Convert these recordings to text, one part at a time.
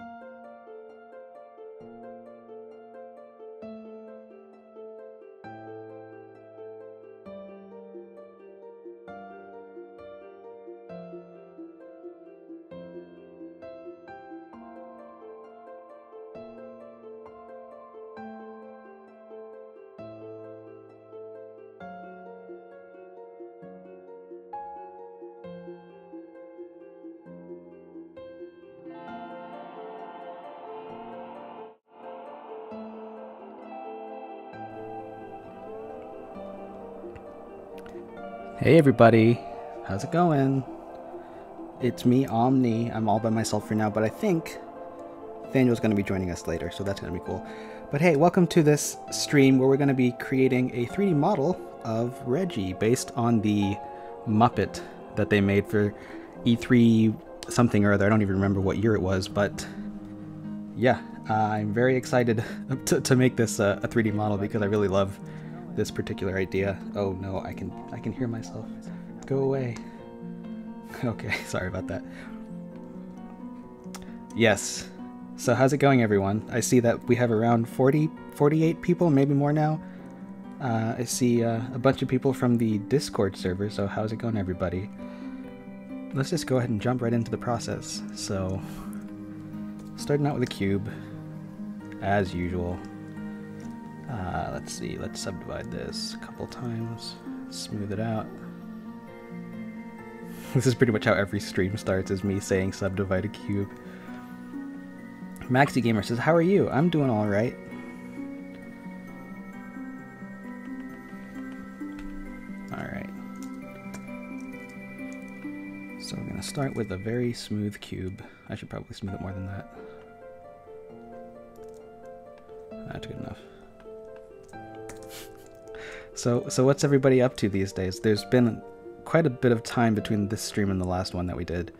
you Hey everybody, how's it going? It's me, Omni. I'm all by myself for now, but I think Daniel's going to be joining us later, so that's going to be cool. But hey, welcome to this stream where we're going to be creating a 3D model of Reggie based on the Muppet that they made for E3 something or other. I don't even remember what year it was, but yeah, uh, I'm very excited to, to make this a 3D model because I really love this particular idea. Oh no, I can I can hear myself. Go away. Okay, sorry about that. Yes. So how's it going everyone? I see that we have around 40 48 people, maybe more now. Uh, I see uh, a bunch of people from the Discord server, so how's it going everybody? Let's just go ahead and jump right into the process. So, starting out with a cube, as usual. Let's see, let's subdivide this a couple times, smooth it out. This is pretty much how every stream starts, is me saying subdivide a cube. Maxi Gamer says, how are you? I'm doing alright. Alright. So we're gonna start with a very smooth cube. I should probably smooth it more than that. That's good enough. So, so what's everybody up to these days? There's been quite a bit of time between this stream and the last one that we did.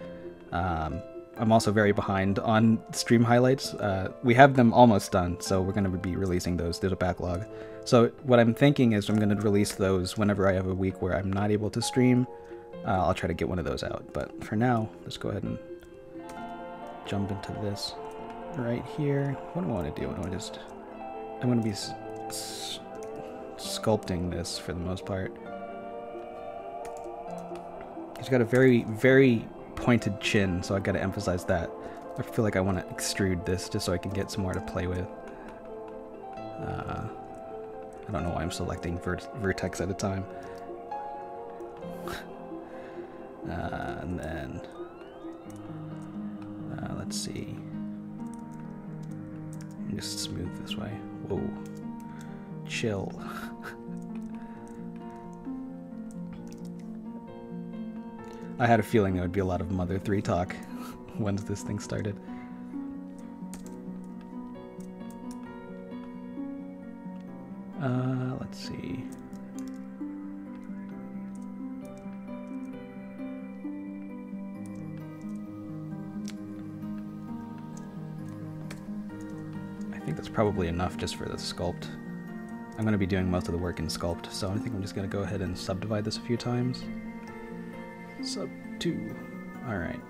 Um, I'm also very behind on stream highlights. Uh, we have them almost done, so we're going to be releasing those. There's a backlog. So what I'm thinking is I'm going to release those whenever I have a week where I'm not able to stream. Uh, I'll try to get one of those out. But for now, let's go ahead and jump into this right here. What do I want to do? I want to just... I'm going to be sculpting this for the most part. He's got a very, very pointed chin, so I gotta emphasize that. I feel like I want to extrude this just so I can get some more to play with. Uh, I don't know why I'm selecting vert vertex at a time. Uh, and then, uh, let's see. Just smooth this way. Whoa. Chill. I had a feeling there would be a lot of Mother 3 talk once this thing started. Uh, let's see. I think that's probably enough just for the sculpt. I'm going to be doing most of the work in sculpt, so I think I'm just going to go ahead and subdivide this a few times. Sub 2. Alright.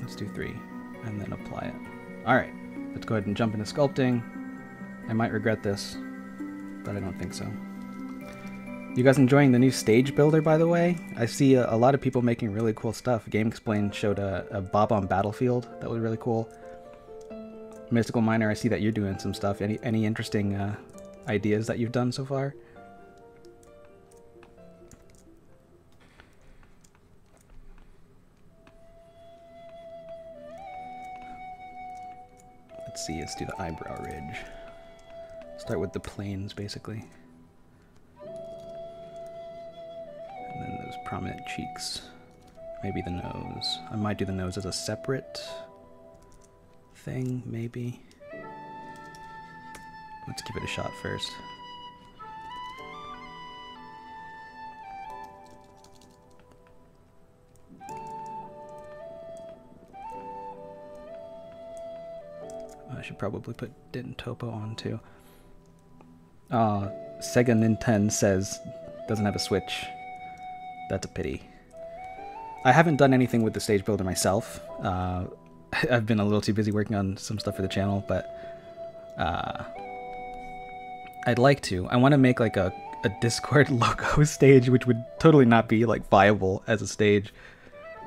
Let's do 3, and then apply it. Alright, let's go ahead and jump into sculpting. I might regret this, but I don't think so. You guys enjoying the new stage builder, by the way? I see a, a lot of people making really cool stuff. Gamexplain showed a, a Bob-omb Battlefield that was really cool. Mystical Miner, I see that you're doing some stuff. Any any interesting uh, ideas that you've done so far? Let's see, let's do the eyebrow ridge. Start with the planes, basically. And then those prominent cheeks. Maybe the nose. I might do the nose as a separate thing, maybe. Let's give it a shot first. I should probably put Dyntopo on too. Uh, Sega Nintendo says doesn't have a Switch. That's a pity. I haven't done anything with the stage builder myself. Uh, I've been a little too busy working on some stuff for the channel, but uh, I'd like to. I want to make like a, a Discord logo stage, which would totally not be like viable as a stage,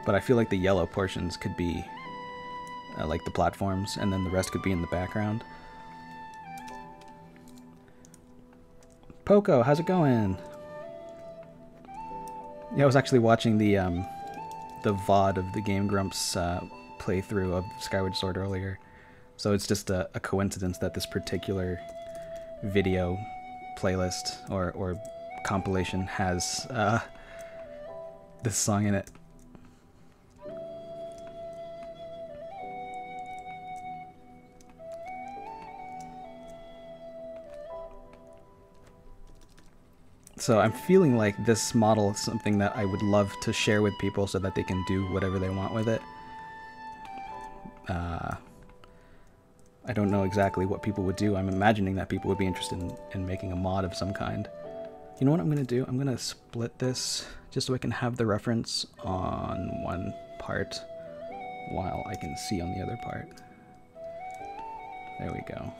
but I feel like the yellow portions could be uh, like the platforms, and then the rest could be in the background. Poco, how's it going? Yeah, I was actually watching the um, the VOD of the Game Grumps uh, playthrough of Skyward Sword earlier, so it's just a, a coincidence that this particular video playlist or, or compilation has uh, this song in it. So I'm feeling like this model is something that I would love to share with people so that they can do whatever they want with it. Uh, I don't know exactly what people would do. I'm imagining that people would be interested in, in making a mod of some kind. You know what I'm going to do? I'm going to split this just so I can have the reference on one part while I can see on the other part. There we go.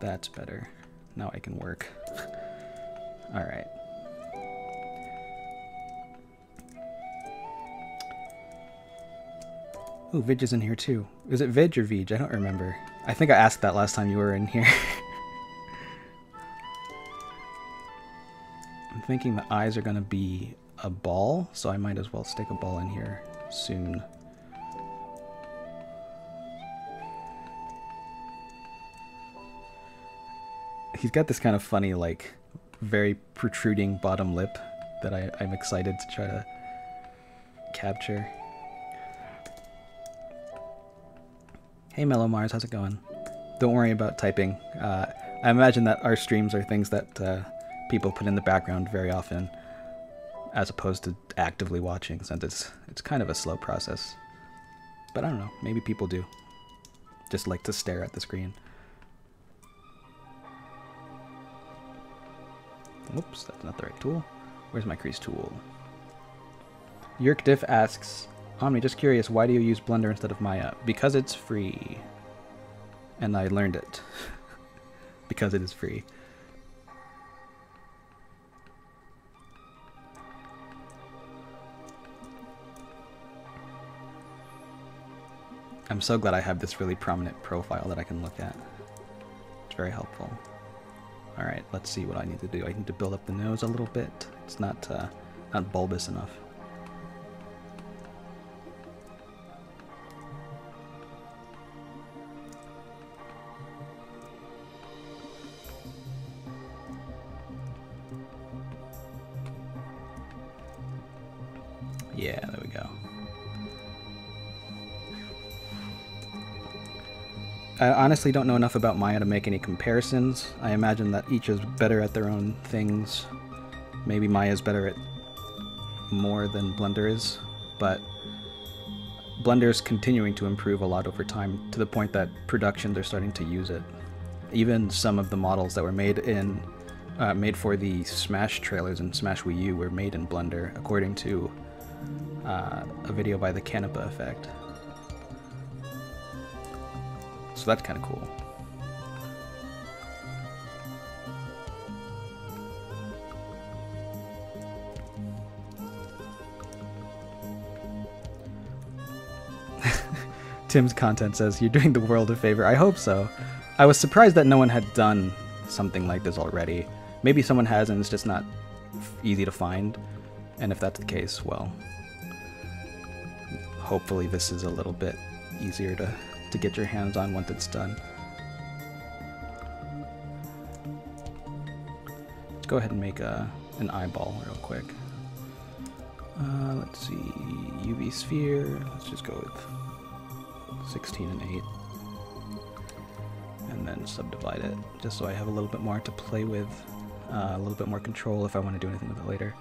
That's better. Now I can work. Alright. Ooh, Vidge is in here too. Is it Vidge or Vij? I don't remember. I think I asked that last time you were in here. I'm thinking the eyes are gonna be a ball, so I might as well stick a ball in here soon. He's got this kind of funny, like, very protruding bottom lip that I, I'm excited to try to capture. Hey Mellow Mars, how's it going? Don't worry about typing. Uh, I imagine that our streams are things that uh, people put in the background very often, as opposed to actively watching, since it's it's kind of a slow process. But I don't know, maybe people do. Just like to stare at the screen. Whoops, that's not the right tool. Where's my crease tool? Yerk Diff asks, Omni, just curious, why do you use Blender instead of Maya? Because it's free. And I learned it. because it is free. I'm so glad I have this really prominent profile that I can look at. It's very helpful. Alright, let's see what I need to do. I need to build up the nose a little bit. It's not, uh, not bulbous enough. I honestly don't know enough about Maya to make any comparisons. I imagine that each is better at their own things. Maybe Maya's better at more than Blender is, but Blender is continuing to improve a lot over time to the point that productions are starting to use it. Even some of the models that were made in uh, made for the Smash trailers and Smash Wii U were made in Blender, according to uh, a video by the Canipa Effect. So that's kind of cool. Tim's content says, You're doing the world a favor. I hope so. I was surprised that no one had done something like this already. Maybe someone has and it's just not easy to find. And if that's the case, well, hopefully this is a little bit easier to, to get your hands on once it's done. Let's go ahead and make a, an eyeball real quick. Uh, let's see, UV sphere, let's just go with 16 and 8. And then subdivide it, just so I have a little bit more to play with, uh, a little bit more control if I want to do anything with it later.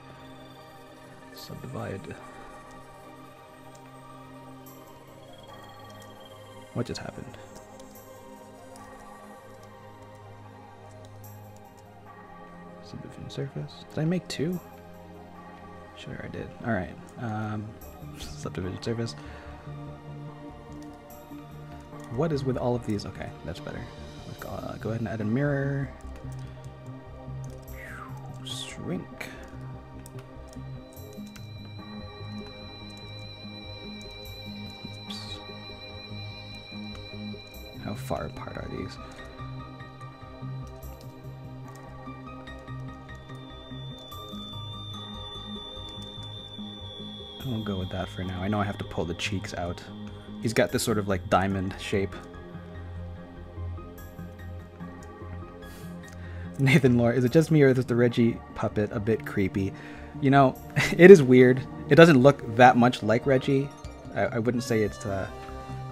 Subdivide. What just happened? Subdivision surface. Did I make two? Sure I did. Alright. Um, subdivision surface. What is with all of these? Okay, that's better. Let's go, uh, go ahead and add a mirror. Shrink. Far apart are these? We'll go with that for now. I know I have to pull the cheeks out. He's got this sort of like diamond shape. Nathan Lore, is it just me or is the Reggie puppet a bit creepy? You know, it is weird. It doesn't look that much like Reggie. I, I wouldn't say it's uh,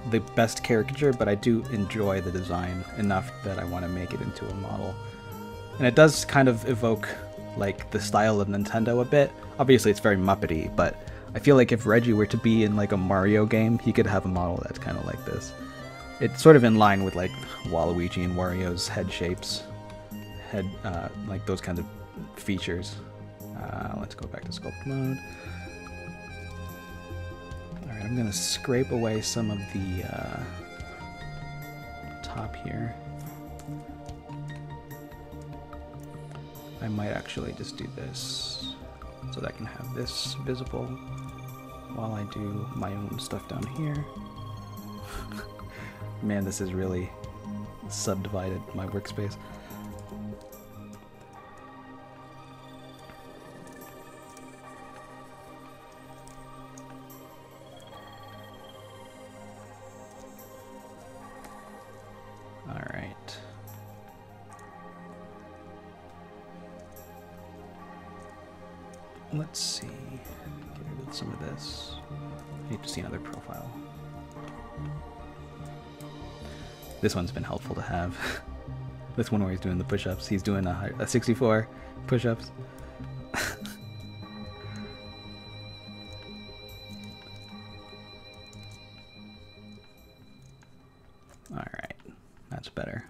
the best caricature, but I do enjoy the design enough that I want to make it into a model. And it does kind of evoke like the style of Nintendo a bit. Obviously, it's very Muppety, but I feel like if Reggie were to be in like a Mario game, he could have a model that's kind of like this. It's sort of in line with like Waluigi and Wario's head shapes, head uh, like those kinds of features. Uh, let's go back to sculpt mode. I'm to scrape away some of the uh, top here. I might actually just do this so that I can have this visible while I do my own stuff down here. Man, this is really subdivided my workspace. This one's been helpful to have. this one where he's doing the push-ups. He's doing a, a 64 push-ups. Alright, that's better.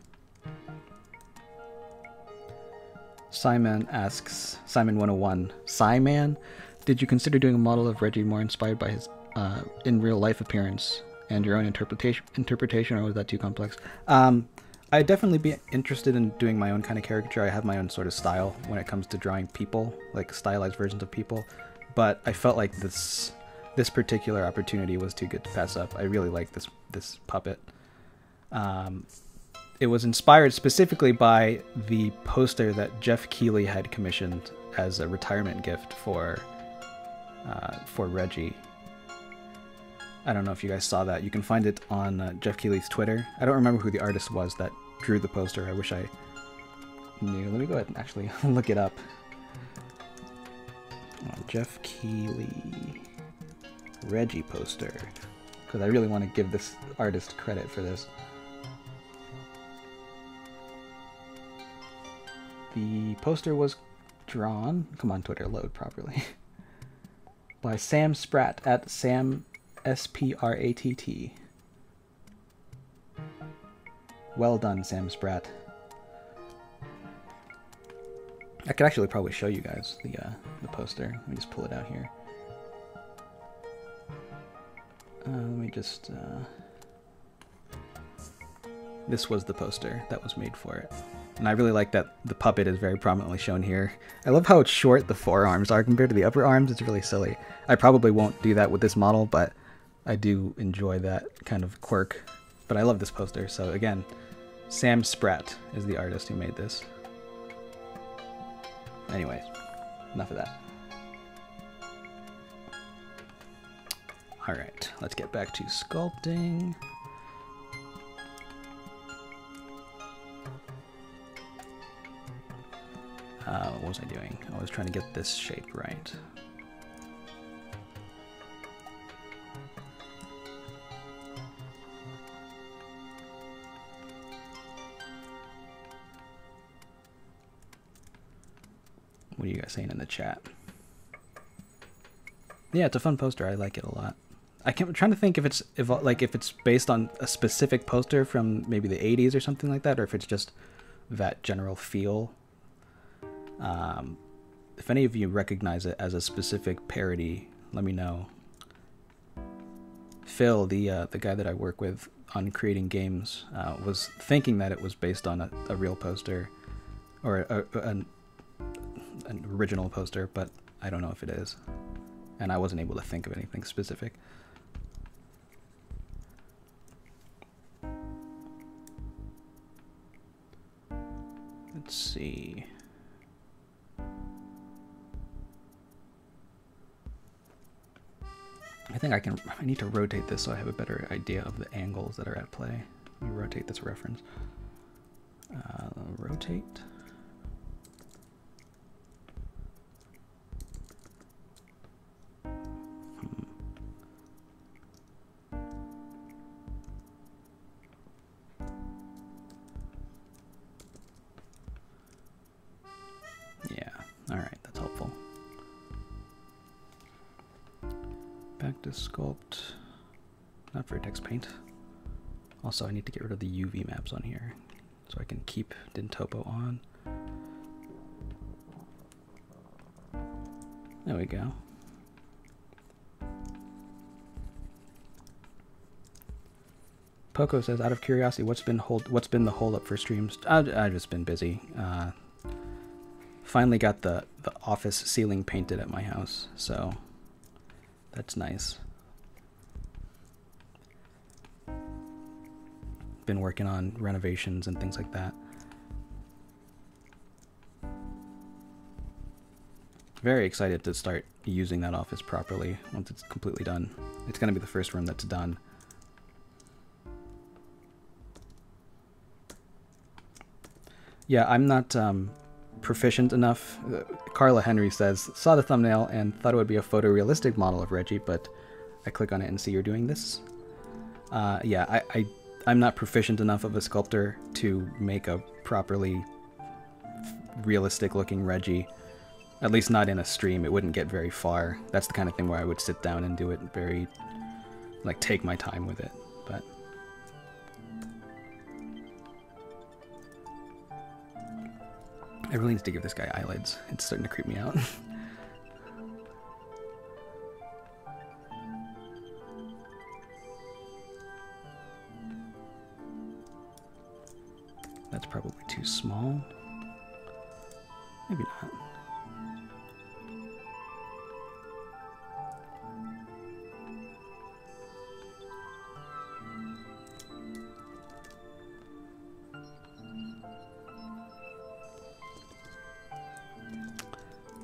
Simon asks, Simon 101, Simon, did you consider doing a model of Reggie more inspired by his uh, in real life appearance and your own interpretation, interpretation, or was that too complex? Um, I'd definitely be interested in doing my own kind of caricature. I have my own sort of style when it comes to drawing people, like stylized versions of people. But I felt like this this particular opportunity was too good to pass up. I really like this this puppet. Um, it was inspired specifically by the poster that Geoff Keighley had commissioned as a retirement gift for uh, for Reggie. I don't know if you guys saw that. You can find it on uh, Geoff Keighley's Twitter. I don't remember who the artist was that drew the poster. I wish I knew. Let me go ahead and actually look it up. Uh, Geoff Keighley Reggie poster. Because I really want to give this artist credit for this. The poster was drawn, come on Twitter, load properly, by Sam Spratt at Sam S-P-R-A-T-T. Well done, Sam Spratt. I could actually probably show you guys the uh, the poster. Let me just pull it out here. Uh, let me just. Uh... This was the poster that was made for it. And I really like that the puppet is very prominently shown here. I love how short the forearms are compared to the upper arms. It's really silly. I probably won't do that with this model, but I do enjoy that kind of quirk. But I love this poster. So again, Sam Spratt is the artist who made this. Anyways, enough of that. Alright, let's get back to sculpting. Uh, what was I doing? I was trying to get this shape right. Saying in the chat? Yeah, it's a fun poster. I like it a lot. I am trying to think if it's if like if it's based on a specific poster from maybe the 80s or something like that, or if it's just that general feel um, if any of you recognize it as a specific parody, let me know. Phil, the uh, the guy that I work with on creating games, uh, was thinking that it was based on a, a real poster or a, a, an original poster, but I don't know if it is, and I wasn't able to think of anything specific. Let's see. I think I can, I need to rotate this so I have a better idea of the angles that are at play. Let me rotate this reference. Uh, rotate. Paint. Also, I need to get rid of the UV maps on here so I can keep Dyntopo on. There we go. Poco says, out of curiosity, what's been hold what's been the hold up for streams? I've, I've just been busy. Uh, finally got the the office ceiling painted at my house, so that's nice. Been working on renovations and things like that. Very excited to start using that office properly once it's completely done. It's going to be the first room that's done. Yeah, I'm not um, proficient enough. Uh, Carla Henry says, saw the thumbnail and thought it would be a photorealistic model of Reggie, but I click on it and see you're doing this. Uh, yeah, I, I, I'm not proficient enough of a sculptor to make a properly realistic looking Reggie. At least not in a stream, it wouldn't get very far. That's the kind of thing where I would sit down and do it very, like, take my time with it. But I really need to give this guy eyelids. It's starting to creep me out. That's probably too small. Maybe not.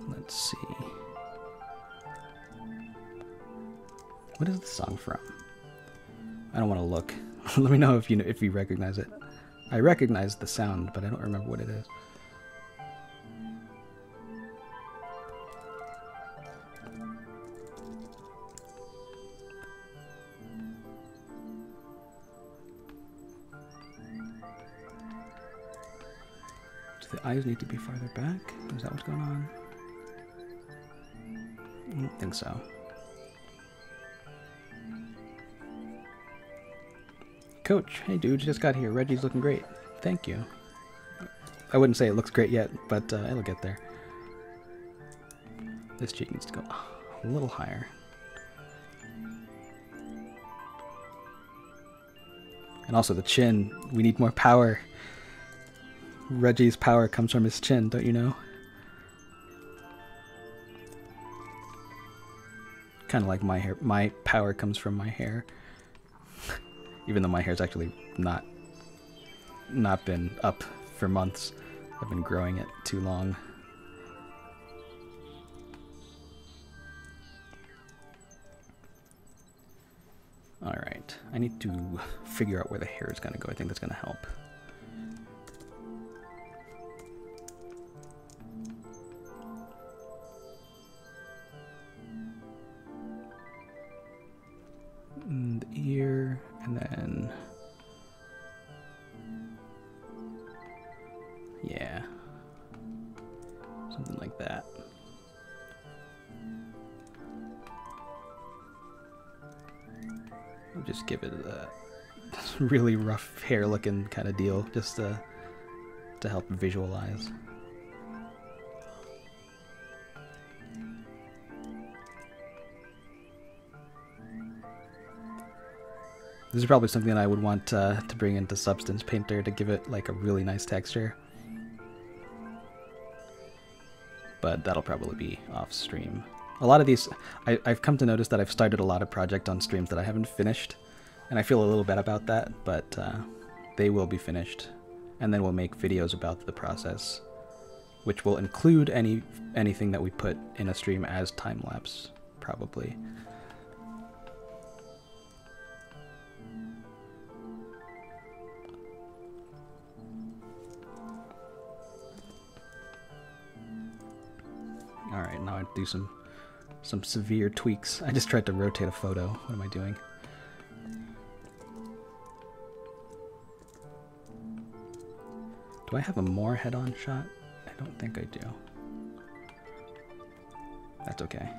Let's see. What is the song from? I don't want to look. Let me know if you know, if you recognize it. I recognize the sound, but I don't remember what it is. Do the eyes need to be farther back? Is that what's going on? I don't think so. Coach, hey dude, just got here. Reggie's looking great. Thank you. I wouldn't say it looks great yet, but uh, it'll get there. This cheek needs to go a little higher. And also the chin. We need more power. Reggie's power comes from his chin, don't you know? Kind of like my hair. My power comes from my hair. Even though my hair's actually not not been up for months. I've been growing it too long. Alright, I need to figure out where the hair is going to go. I think that's going to help. Something like that. I'll just give it a really rough hair looking kind of deal, just to, to help visualize. This is probably something I would want uh, to bring into Substance Painter to give it like a really nice texture. But that'll probably be off stream. A lot of these, I, have come to notice that I've started a lot of projects on streams that I haven't finished, and I feel a little bad about that, but uh, they will be finished. And then we'll make videos about the process, which will include any anything that we put in a stream as time lapse, probably. Do some some severe tweaks. I just tried to rotate a photo. What am I doing? Do I have a more head-on shot? I don't think I do. That's okay.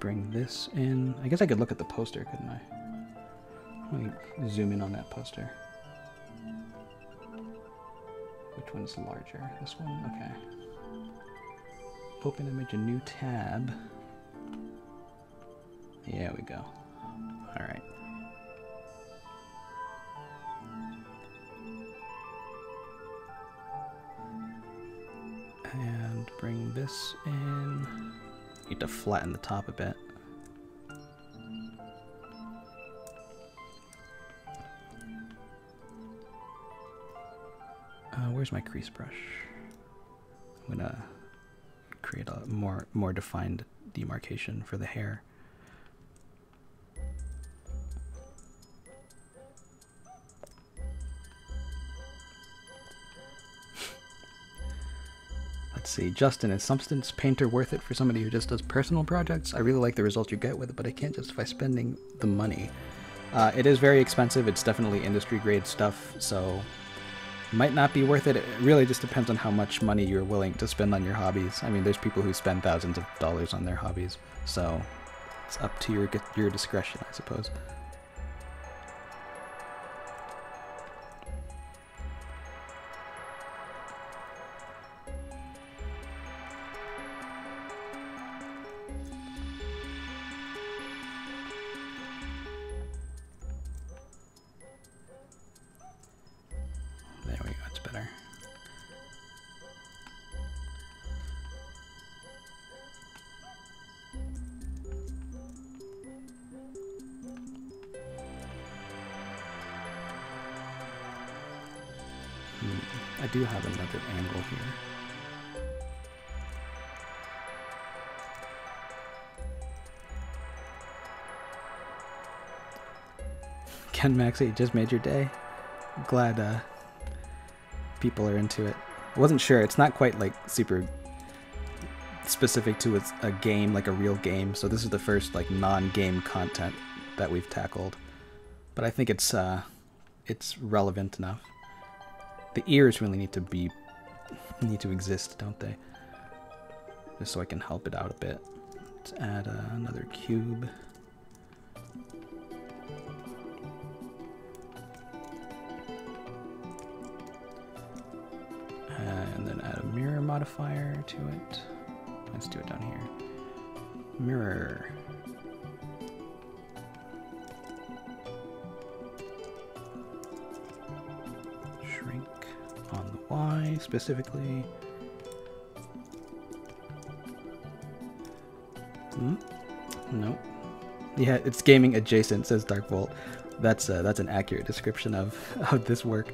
Bring this in. I guess I could look at the poster, couldn't I? Let me zoom in on that poster. Which one's larger? This one? Okay. Open image, a new tab. There we go. Alright. And bring this in. Need to flatten the top a bit. Uh, where's my crease brush? I'm gonna create a more more defined demarcation for the hair. See, Justin, is Substance Painter worth it for somebody who just does personal projects? I really like the results you get with it, but I can't justify spending the money. Uh, it is very expensive. It's definitely industry grade stuff, so it might not be worth it. It really just depends on how much money you're willing to spend on your hobbies. I mean, there's people who spend thousands of dollars on their hobbies, so it's up to your your discretion, I suppose. Ken Maxey just made your day. Glad uh, people are into it. I wasn't sure. It's not quite like super specific to a game, like a real game. So this is the first like non-game content that we've tackled. But I think it's uh, it's relevant enough. The ears really need to be need to exist, don't they? Just so I can help it out a bit. Let's add uh, another cube. Modifier to it. Let's do it down here. Mirror. Shrink on the Y specifically. Hmm? Nope. Yeah, it's gaming adjacent, says Dark Volt. That's uh, that's an accurate description of, of this work.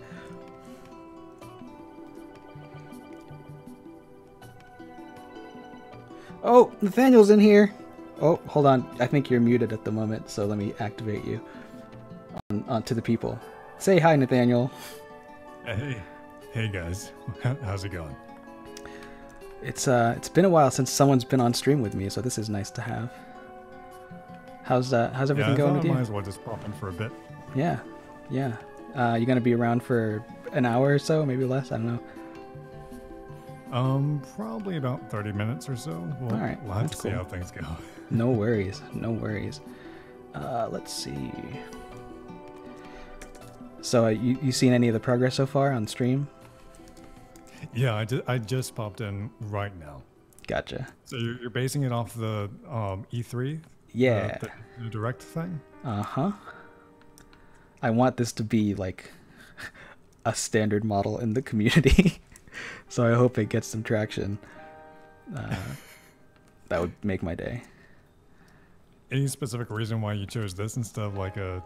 Nathaniel's in here. Oh, hold on. I think you're muted at the moment, so let me activate you on, on to the people. Say hi, Nathaniel. Hey, hey guys, how's it going? It's uh, it's been a while since someone's been on stream with me, so this is nice to have. How's uh, how's everything yeah, going with I you? might as well just pop in for a bit. Yeah, yeah. Uh, you gonna be around for an hour or so, maybe less. I don't know. Um, probably about 30 minutes or so. We'll, All right, we'll have to see how things go. No worries, no worries. Uh, let's see. So, uh, you you seen any of the progress so far on stream? yeah, I, ju- I just popped in right now. Gotcha. So you're, you're basing it off the um, E3? Yeah. Uh, the, the direct thing? Uh huh. I want this to be like a standard model in the community, so I hope it gets some traction. Uh, that would make my day. Any specific reason why you chose this instead of like a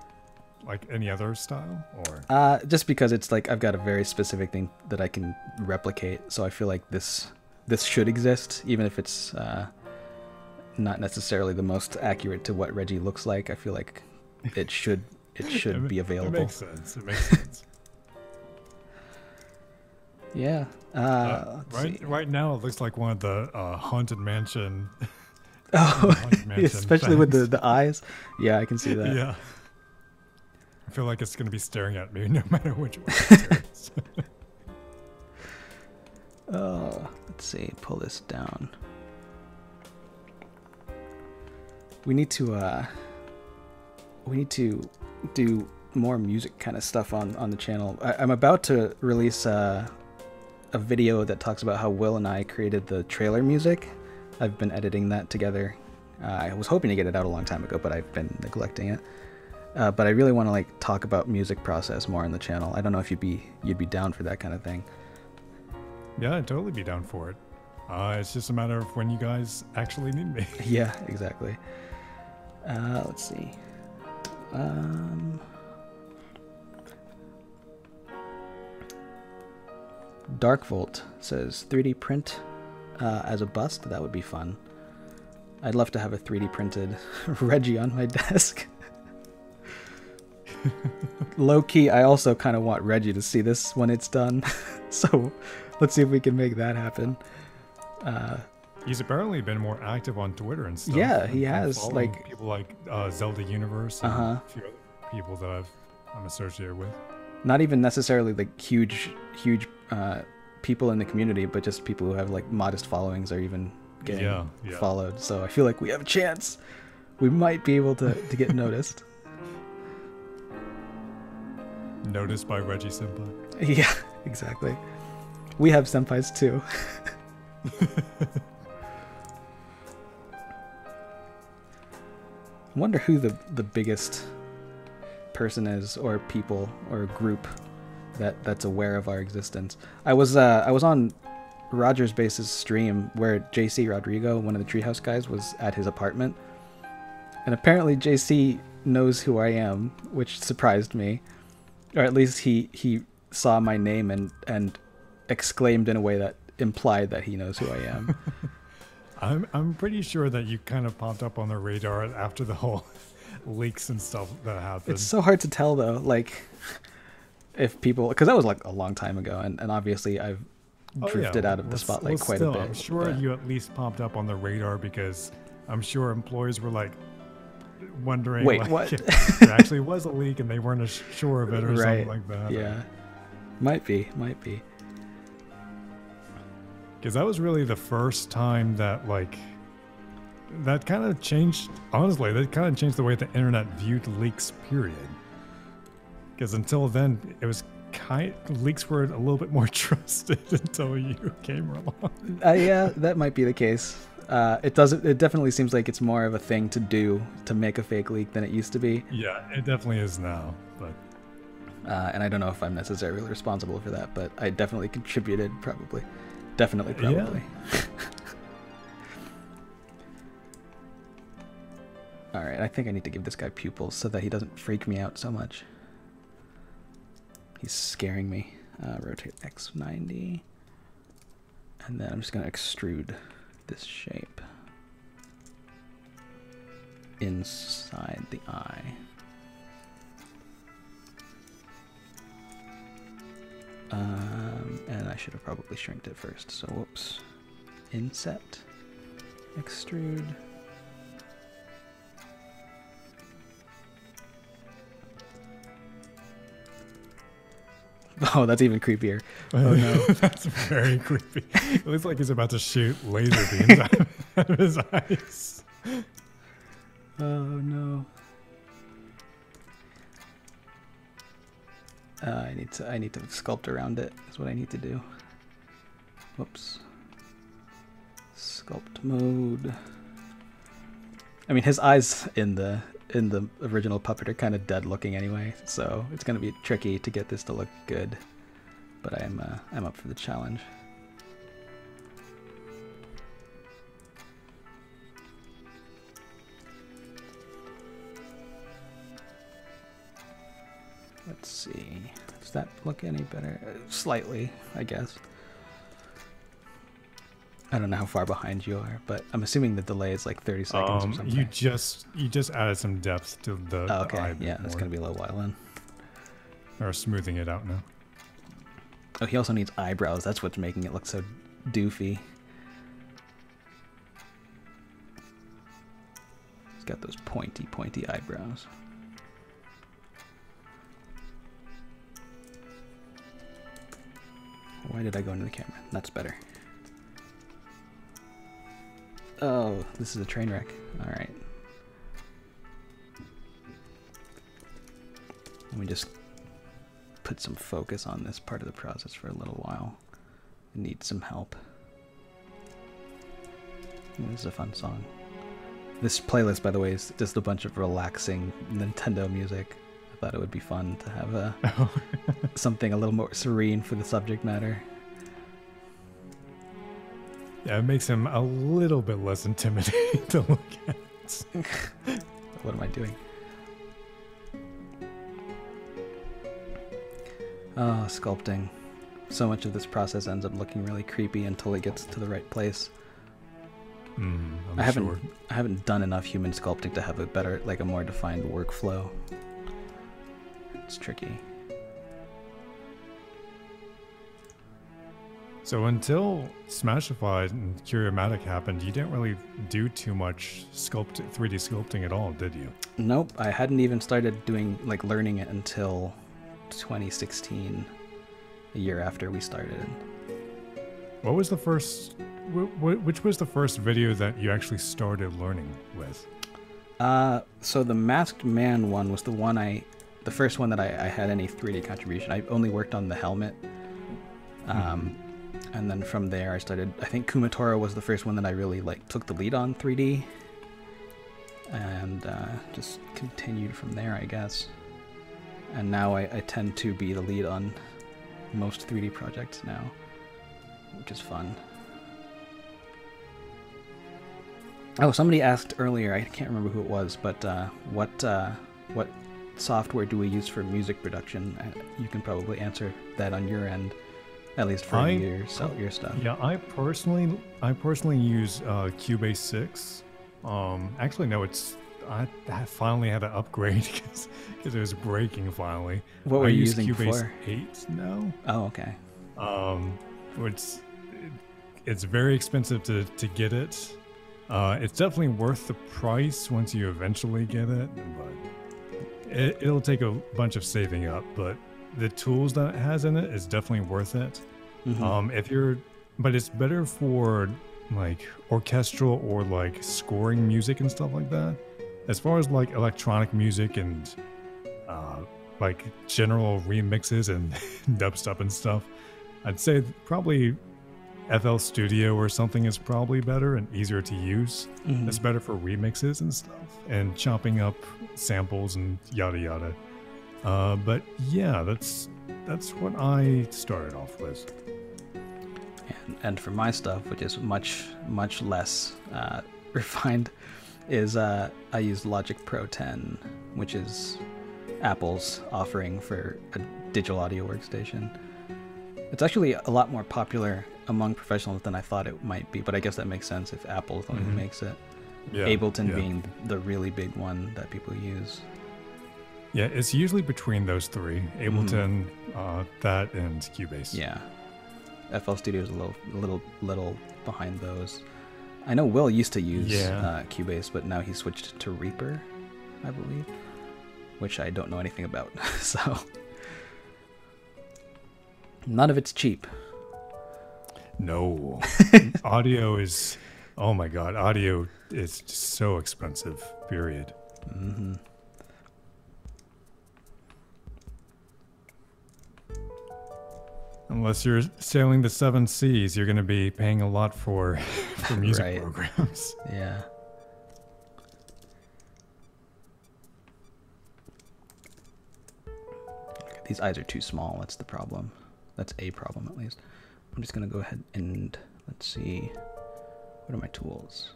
like any other style or Uh, just because it's like I've got a very specific thing that I can replicate, so I feel like this this should exist, even if it's uh, not necessarily the most accurate to what Reggie looks like. I feel like it should it should It be available. It makes sense. It makes sense. Yeah. Uh, Uh, right, see. right now it looks like one of the uh, haunted mansion. Oh, Haunted Mansion especially with the, the eyes. Yeah, I can see that. Yeah. I feel like it's gonna be staring at me no matter which one. Oh, let's see. Pull this down. we need to uh, we need to do more music kind of stuff on on the channel. I, I'm about to release uh, a video that talks about how Will and I created the trailer music. I've been editing that together. Uh, I was hoping to get it out a long time ago, but I've been neglecting it. Uh, but I really want to like talk about music process more on the channel. I don't know if you'd be you'd be down for that kind of thing. Yeah, I'd totally be down for it. Uh, it's just a matter of when you guys actually need me. yeah, exactly. Uh, let's see. Um, Darkvolt says 3D print uh, as a bust. That would be fun. I'd love to have a 3D printed Reggie on my desk. Low key, I also kind of want Reggie to see this when it's done. so let's see if we can make that happen. Uh, He's apparently been more active on Twitter and stuff. Yeah, he has, like- people like uh, Zelda Universe and Uh-huh. a few other people that I've, I'm associated with. not even necessarily like huge, huge uh, people in the community, but just people who have like modest followings are even getting Yeah, yeah. followed. So I feel like we have a chance. We might be able to, to get noticed. Noticed by Reggie Senpai. Yeah, exactly. We have senpais too. I wonder who the, the biggest person is or people or group that that's aware of our existence. I was uh, I was on RogersBase's stream where JC Rodrigo, one of the Treehouse guys, was at his apartment. And apparently JC knows who I am, which surprised me. Or at least he he saw my name and and exclaimed in a way that implied that he knows who I am. I'm I'm pretty sure that you kind of popped up on the radar after the whole leaks and stuff that happened. it's so hard to tell though, like if people because that was like a long time ago and, and obviously I've Oh, yeah, drifted out of the spotlight well, quite still, a bit. I'm sure you at least popped up on the radar because I'm sure employees were like wondering Wait, like, what? there actually was a leak and they weren't as sure of it or right. something like that. Yeah. Might be, might be. Because that was really the first time that like that kind of changed honestly, that kind of changed the way the internet viewed leaks, period. Because until then it was kind leaks were a little bit more trusted until you came along. Uh, yeah, that might be the case. Uh, it doesn't. It definitely seems like it's more of a thing to do to make a fake leak than it used to be. Yeah, it definitely is now. But Uh, and I don't know if I'm necessarily responsible for that, but I definitely contributed. Probably, definitely, Yeah. probably. All right, I think I need to give this guy pupils so that he doesn't freak me out so much. He's scaring me. Uh, rotate X90. And then I'm just going to extrude this shape inside the eye. Um, and I should have probably shrinked it first. So whoops. Inset. Extrude. Oh, that's even creepier. Oh no. That's very creepy. It looks like he's about to shoot laser beams out of- his eyes. Oh no. Uh, I need to I need to sculpt around it. Is what I need to do. Whoops. Sculpt mode. I mean, his eyes in the in the original puppet are kind of dead looking anyway, so it's gonna be tricky to get this to look good. But I'm uh, I'm up for the challenge. Let's see. Does that look any better? Slightly, I guess. I don't know how far behind you are, but I'm assuming the delay is like 30 seconds or Um, something. you just you just added some depth to the, Oh, okay, yeah, that's gonna be a little while then. or smoothing it out now. Oh, he also needs eyebrows. That's what's making it look so doofy. He's got those pointy, pointy eyebrows. Why did I go into the camera? That's better. Oh, this is a train wreck. All right. Let me just put some focus on this part of the process for a little while. I need some help. This is a fun song. This playlist, by the way, is just a bunch of relaxing Nintendo music. I thought it would be fun to have a something a little more serene for the subject matter. Yeah, it makes him a little bit less intimidating to look at. what am I doing? Oh, sculpting. So much of this process ends up looking really creepy until it gets to the right place. Mm, I haven't sure. I haven't done enough human sculpting to have a better like a more defined workflow. It's tricky. So until Smashified and Curiomatic happened, you didn't really do too much sculpt 3D sculpting at all, did you? Nope, I hadn't even started doing like learning it until 2016, a year after we started. What was the first? which was the first video that you actually started learning with? Uh, so the Masked Man one was the one I, the first one that I, I had any 3D contribution. I only worked on the helmet. Um, mm-hmm. And then from there I started. I think Kumatora was the first one that I really like took the lead on 3D, and uh, just continued from there, I guess and now I, I tend to be the lead on most 3D projects now, which is fun. Oh, somebody asked earlier. I can't remember who it was, but uh, what uh, what software do we use for music production? Uh, you can probably answer that on your end, at least for I, your your stuff. Yeah, I personally I personally use uh, Cubase six. Um, actually, no, it's I, I finally had to upgrade because it was breaking finally. What were I you using Cubase for? 8 now. Oh, okay. Um, it's it's very expensive to to get it. Uh, it's definitely worth the price once you eventually get it, but it, it'll take a bunch of saving up. But the tools that it has in it is definitely worth it. Mm-hmm. Um, if you're, but it's better for like orchestral or like scoring music and stuff like that as far as like electronic music and uh, like general remixes and dubstep and stuff, I'd say probably FL Studio or something is probably better and easier to use. Mm-hmm. It's better for remixes and stuff and chopping up samples and yada yada. Uh, but yeah, that's that's what I started off with. And, and for my stuff, which is much much less uh, refined, is uh, I use Logic Pro 10, which is Apple's offering for a digital audio workstation. It's actually a lot more popular among professionals than I thought it might be, but I guess that makes sense if Apple is the one who makes it. Yeah, Ableton yeah. being the really big one that people use. Yeah, it's usually between those three: Ableton, mm-hmm. uh, that, and Cubase. Yeah, FL Studio is a little, little, little behind those. I know Will used to use yeah. uh, Cubase, but now he switched to Reaper, I believe, which I don't know anything about. so none of it's cheap. No, audio is. Oh my god, audio is so expensive. Period. Mm-hmm. Unless you're sailing the seven seas, you're going to be paying a lot for for music right. programs. Yeah. These eyes are too small. That's the problem. That's a problem, at least. I'm just going to go ahead and let's see. What are my tools?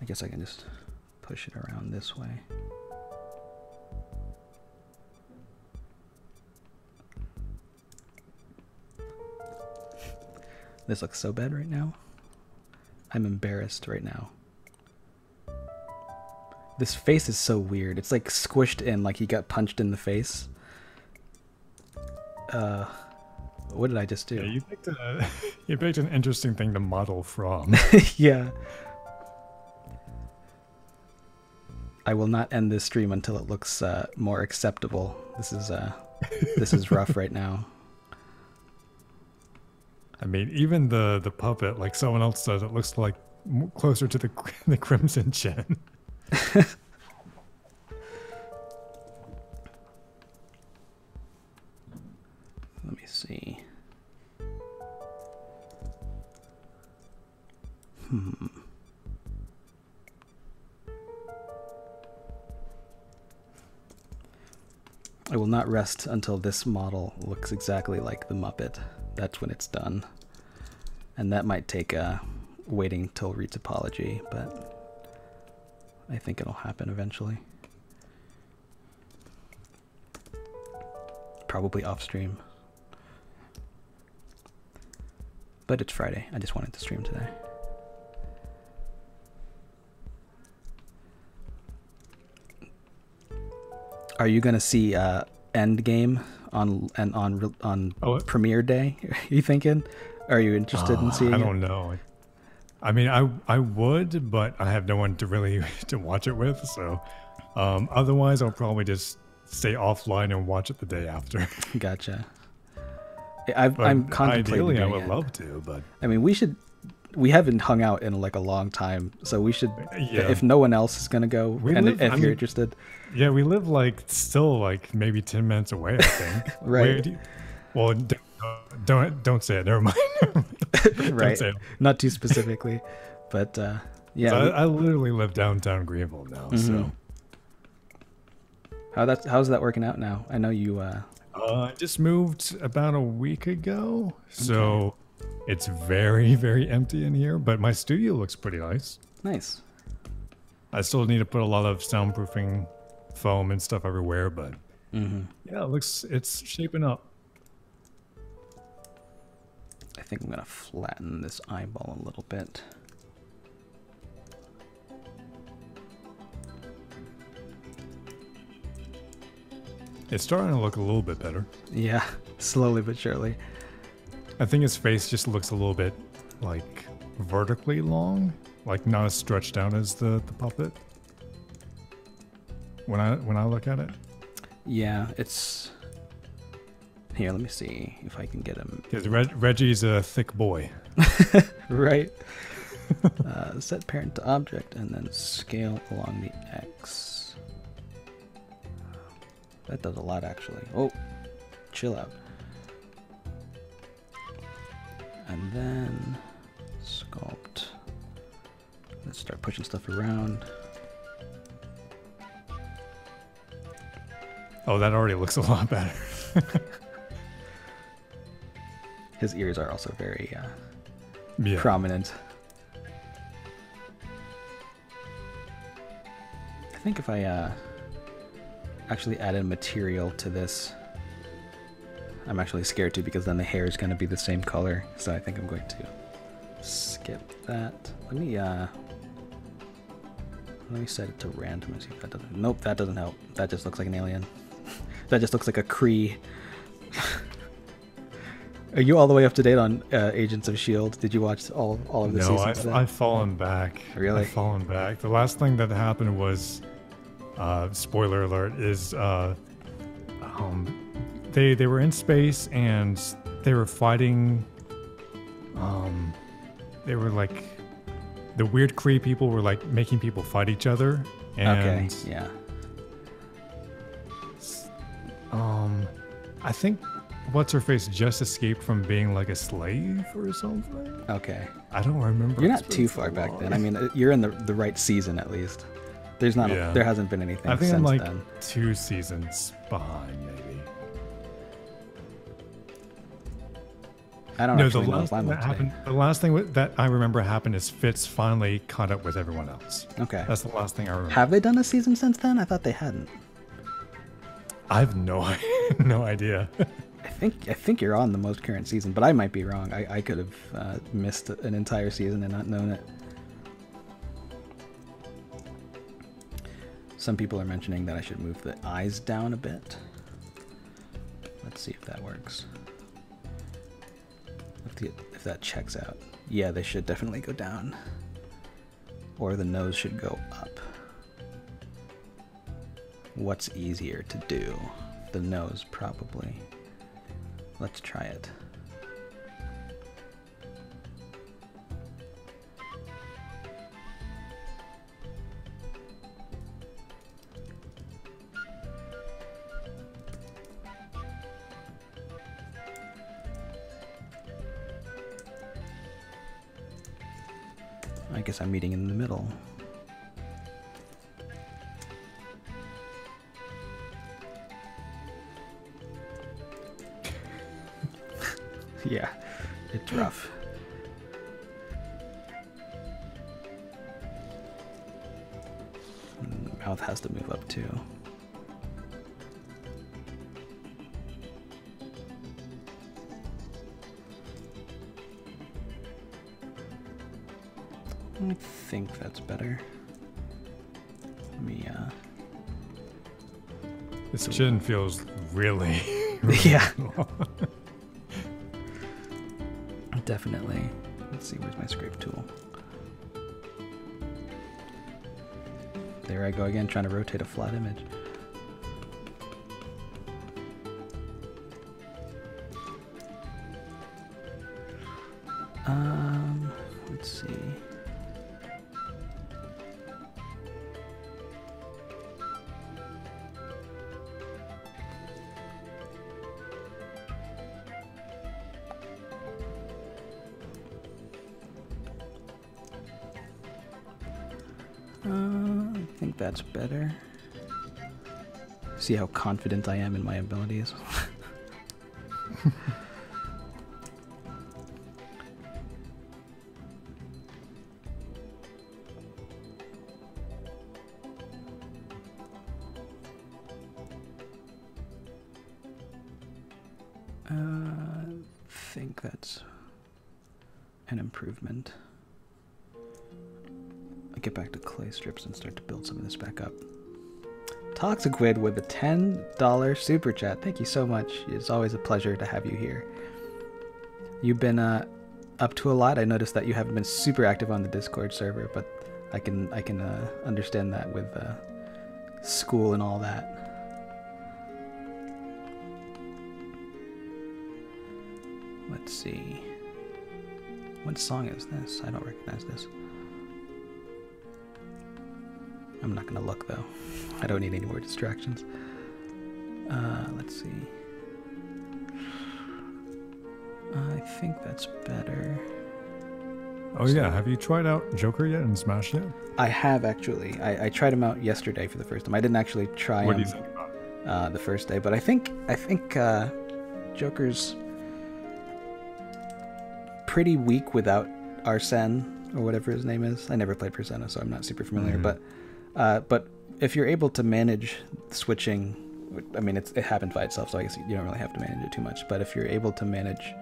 I guess I can just push it around this way. This looks so bad right now. I'm embarrassed right now. This face is so weird. It's like squished in like he got punched in the face. Uh, what did I just do? Yeah, you picked a you picked an interesting thing to model from. yeah. I will not end this stream until it looks uh, more acceptable. This is uh, this is rough right now. I mean, even the the puppet, like someone else says, it looks like closer to the the crimson chin. Let me see. Hmm. I will not rest until this model looks exactly like the Muppet. That's when it's done. And that might take uh, waiting till Reed's apology, but I think it'll happen eventually. Probably off stream. But it's Friday. I just wanted to stream today. Are you gonna see uh, Endgame on and on on Oh, premiere day? Are you thinking? Are you interested in Uh, seeing I don't know. I mean, I I would, but I have no one to really to watch it with. So, um, otherwise, I'll probably just stay offline and watch it the day after. Gotcha. I've, I'm contemplating. ideally, I would it. love to, but I mean, we should. We haven't hung out in like a long time, so we should. Yeah. If no one else is gonna go, We and live- if I you're mean- interested, yeah, we live like still like maybe ten minutes away. I think. Right. You- well, don't, don't say it. Never mind. right? say it. Not too specifically, but uh, yeah. I, we- I literally live downtown Greenville now, Mhm. so how that how's that working out now? I know you. Uh, uh, I just moved about a week ago, so it's very very empty in here. But my studio looks pretty nice. nice. I still need to put a lot of soundproofing foam and stuff everywhere, but hmm yeah, it looks it's shaping up. I think I'm gonna flatten this eyeball a little bit. It's starting to look a little bit better. Yeah, slowly but surely. I think his face just looks a little bit like vertically long, like not as stretched out as the, the puppet. When I when I look at it, Yeah, it's. Here, let me see if I can get him because Reg, Reggie's a thick boy. right. uh, set parent to object and then scale along the x. That does a lot actually. Oh, chill out. And then sculpt. Let's start pushing stuff around. Oh, that already looks a lot better. His ears are also very uh, Yeah. prominent. I think if I uh, actually added material to this, I'm actually scared to because then the hair is going to be the same color. So I think I'm going to skip that. Let me uh, let me set it to random and see if that doesn't. Nope, that doesn't help. That just looks like an alien. that just looks like a Kree. Are you all the way up to date on uh, Agents of Shield? Did you watch all all of the No, seasons? I've. I've fallen back. Really? I've fallen back. The last thing that happened was, uh, spoiler alert, is uh, um, they they were in space and they were fighting. Um, they were like, the weird Kree people were like making people fight each other, and okay. Yeah. um, I think what's her face just escaped from being like a slave or something. Okay. I don't remember. You're not too so far back then. I mean, uh, you're in the the right season at least. There's not. Yeah. A, there hasn't been anything I think since I'm like then. two seasons behind, maybe. I don't No, the actually know last thing that happened. The last thing that I remember happened is Fitz finally caught up with everyone else. Okay. That's the last thing I remember. Have they done a season since then? I thought they hadn't. I have no, no idea. I think I think you're on the most current season, but I might be wrong. I, I could have uh, missed an entire season and not known it. Some people are mentioning that I should move the eyes down a bit. Let's see if that works. If, if that checks out. Yeah, they should definitely go down. Or the nose should go up. What's easier to do? The nose, probably. Let's try it. I guess I'm meeting in the middle. yeah, it's rough. Mm, Mouth has to move up too. I think that's better. Let me, uh... This chin feels really. yeah. Definitely. Let's see, where's my scrape tool? There I go again, trying to rotate a flat image. See how confident I am in my abilities. Toxicquid with a $10 super chat. Thank you so much. It's always a pleasure to have you here. You've been uh, up to a lot. I noticed that you haven't been super active on the Discord server, but I can I can uh, understand that with uh, school and all that. Let's see. What song is this? I don't recognize this. I'm not gonna look though. I don't need any more distractions. Uh, let's see. I think that's better. Oh yeah, have you tried out Joker yet and Smash yet? I have actually. I, I tried him out yesterday for the first time. I didn't actually try What him you think about it? uh, the first day, but I think I think uh, Joker's pretty weak without Arsene or whatever his name is. I never played Persona, so I'm not super familiar. Mhm. But uh, but if you're able to manage switching, I mean, it's, it happens by itself, so I guess you don't really have to manage it too much. But if you're able to manage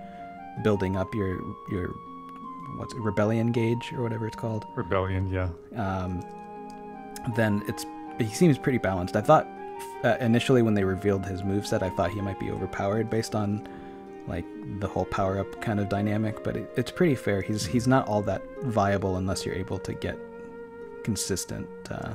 building up your your what's it, rebellion gauge or whatever it's called, Rebellion, yeah. um, then it's he seems pretty balanced. I thought uh, initially when they revealed his moveset, I thought he might be overpowered based on like the whole power up kind of dynamic, but it, it's pretty fair. He's he's not all that viable unless you're able to get consistent uh,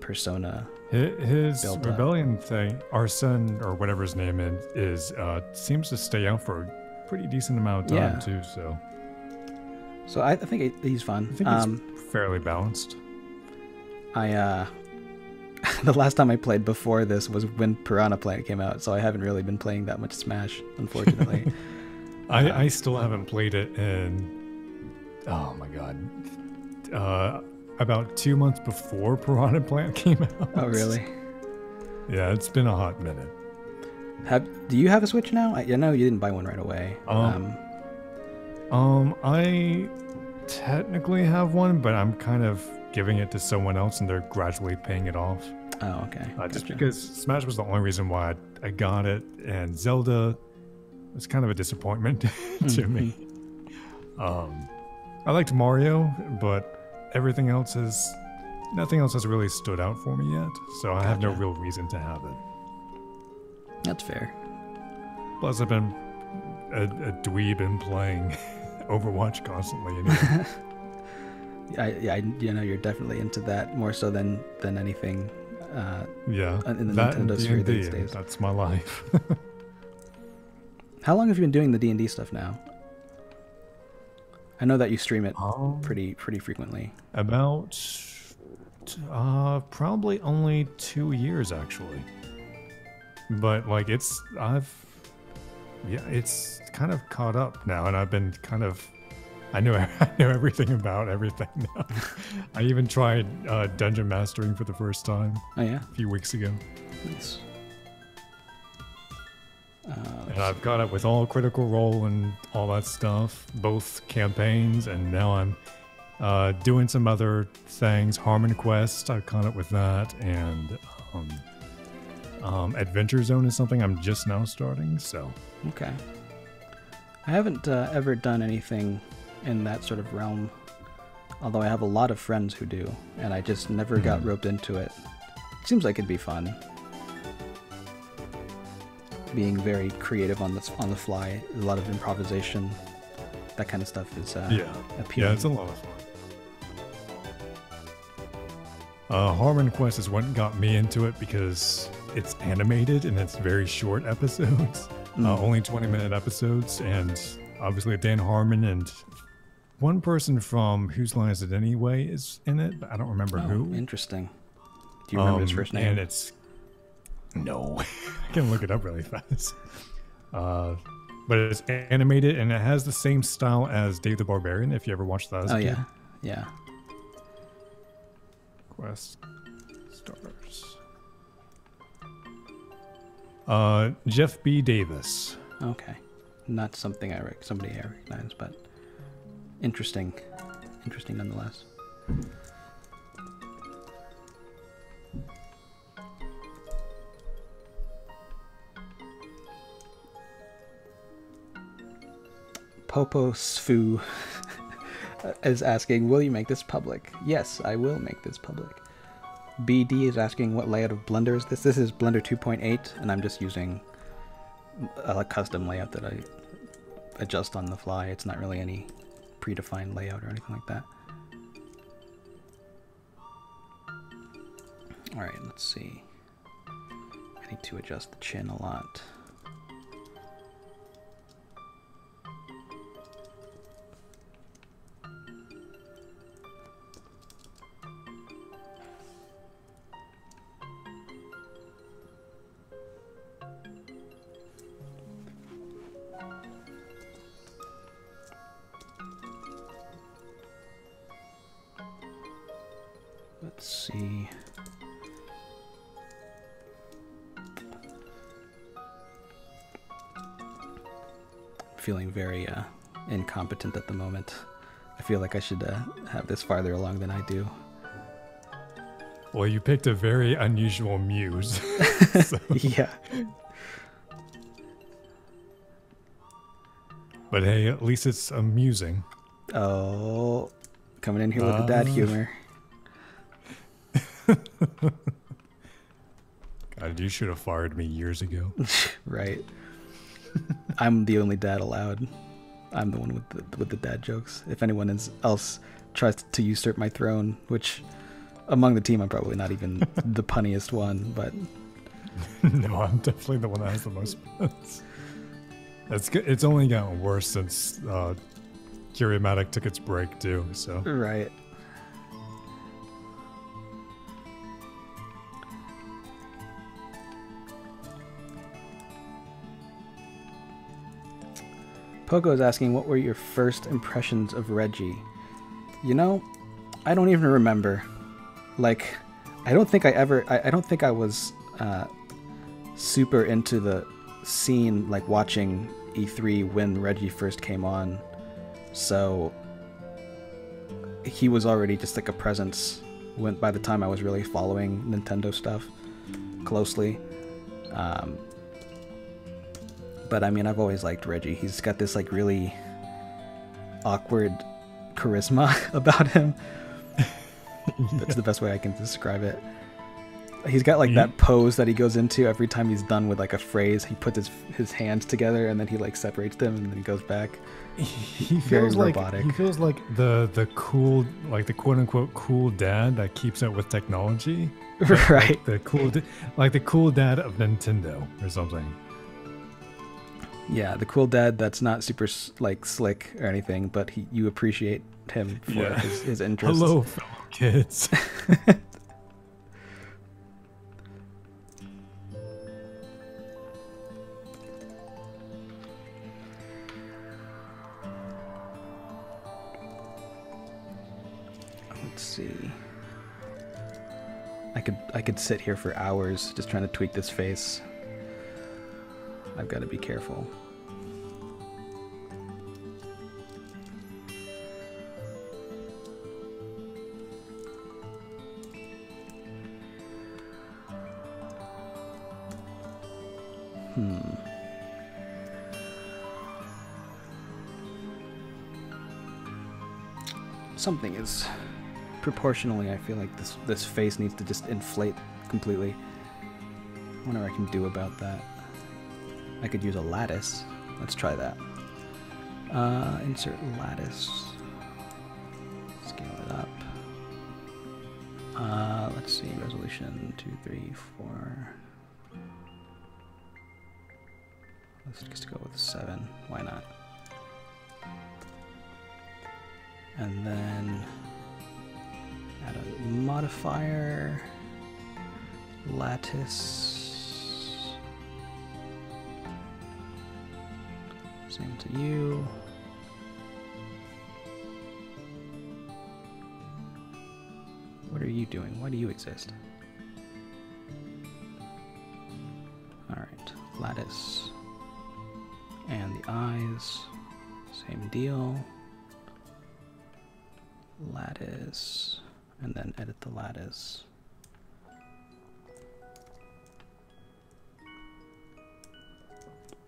persona. Hi- His Built up. rebellion thing, Arsene or whatever his name is, is uh, seems to stay out for a pretty decent amount of time Yeah. too. So So I, I think it, he's fun. I think Um, it's fairly balanced. I uh, the last time I played before this was when Piranha Plant came out, so I haven't really been playing that much Smash, unfortunately. I, uh, I still haven't played it in oh my god, uh, about two months before Piranha Plant came out. oh really? Yeah, it's been a hot minute. Have do you have a Switch now? I, I know you didn't buy one right away. Um, Um, I technically have one, but I'm kind of giving it to someone else, and they're gradually paying it off. oh okay. Uh, just because Smash was the only reason why I, I got it, and Zelda was kind of a disappointment to me. Mm-hmm. Um, I liked Mario, but everything else has nothing else has really stood out for me yet. So I have no real reason to have it. That's fair. Plus, I've been a, a dweeb and playing Overwatch constantly. Anyway. I, yeah, I, you know, you're definitely into that more so than than anything. Uh, yeah, in the that Nintendo sphere these days. That's my life. how long have you been doing the D and D stuff now? I know that you stream it Um, pretty pretty frequently. About uh probably only 2 years actually. But like it's I've yeah, it's kind of caught up now and I've been kind of I know I know everything about everything now. I even tried uh, dungeon mastering for the first time Oh yeah. a few weeks ago, Nice. Uh, and I've got it with all Critical Role and all that stuff, both campaigns, and now I'm uh, doing some other things. Harmon Quest, I've caught up with that, and um, um, Adventure Zone is something I'm just now starting. So okay. I haven't uh, ever done anything in that sort of realm, although I have a lot of friends who do, and I just never got Mhm. roped into it. Seems like it'd be fun. Being very creative on the on the fly, a lot of improvisation, that kind of stuff is uh, yeah, appealing. yeah, it's a lot of fun. Uh, Harmon Quest is what got me into it because it's animated and it's very short episodes, uh, Mm. only 20 minute episodes, and obviously Dan Harmon and one person from Whose Line Is It Anyway is in it, but I don't remember Oh, who. interesting. Do you remember his Um, first name? And it's no, I can look it up really fast. Uh, but it's animated and it has the same style as Dave the Barbarian. If you ever watched that, oh yeah, yeah. Quest stars. Uh, Jeff B. Davis. Okay, not something I rec- somebody I recognize, but interesting, interesting nonetheless. Popo Sfu uh, is asking, "Will you make this public?" Yes, I will make this public. BD is asking, "What layout of Blender is this?" This is Blender 2.8, and I'm just using a custom layout that I adjust on the fly. It's not really any predefined layout or anything like that. Alright, let's see. I need to adjust the chin a lot. Let's see. Feeling very uh, incompetent at the moment. I feel like I should uh, have this farther along than I do. Well, you picked a very unusual muse. So- yeah. but hey, at least it's amusing. Oh, coming in here with the dad Uh. humor. God, you should have fired me years ago. Right. I'm the only dad allowed. I'm the one with the with the dad jokes. If anyone else tries to usurp my throne, which among the team I'm probably not even the punniest one, but no, I'm definitely the one that has the most puns. It's good. It's only gotten worse since uh, Curiomatic took its break too. So right. Poco is asking, what were your first impressions of Reggie? You know, I don't even remember. Like, I don't think I ever, I, I don't think I was uh, super into the scene, like watching E3 when Reggie first came on. So, he was already just like a presence when, by the time I was really following Nintendo stuff closely. Um, but I mean, I've always liked Reggie. He's got this like really awkward charisma about him. That's the best way I can describe it. He's got like Yeah. that mm-hmm. pose that he goes into every time he's done with like a phrase. He puts his his hands together and then he like separates them and then he goes back. he Very feels like robotic. he feels like the the cool, like the quote unquote cool dad that keeps up with technology. right. The cool, like the cool dad of Nintendo or something. Yeah, the cool dad that's not super like slick or anything, but he, you appreciate him for Yeah. his, his interests. Hello, fellow kids. Let's see. I could I could sit here for hours just trying to tweak this face. I've got to be careful. Hmm. Something is proportionally. I feel like this this face needs to just inflate completely. I wonder what I can do about that. I could use a lattice. Let's try that. Uh, insert lattice. Scale it up. Uh, let's see, resolution two, three, four. Let's just go with seven. Why not? And then add a modifier, lattice. Same to you. What are you doing? Why do you exist? Alright, lattice. And the eyes, same deal. Lattice, and then edit the lattice.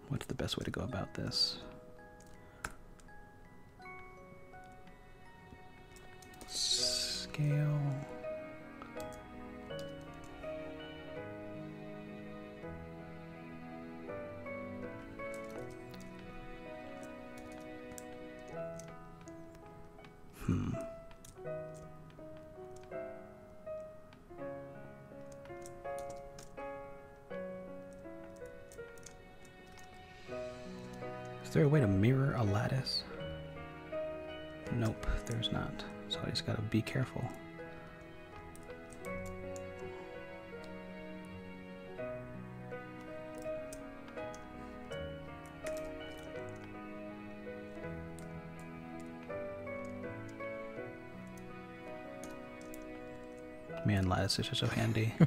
What's the best way to go about this? Scale. Be careful. Man, lattice is so handy.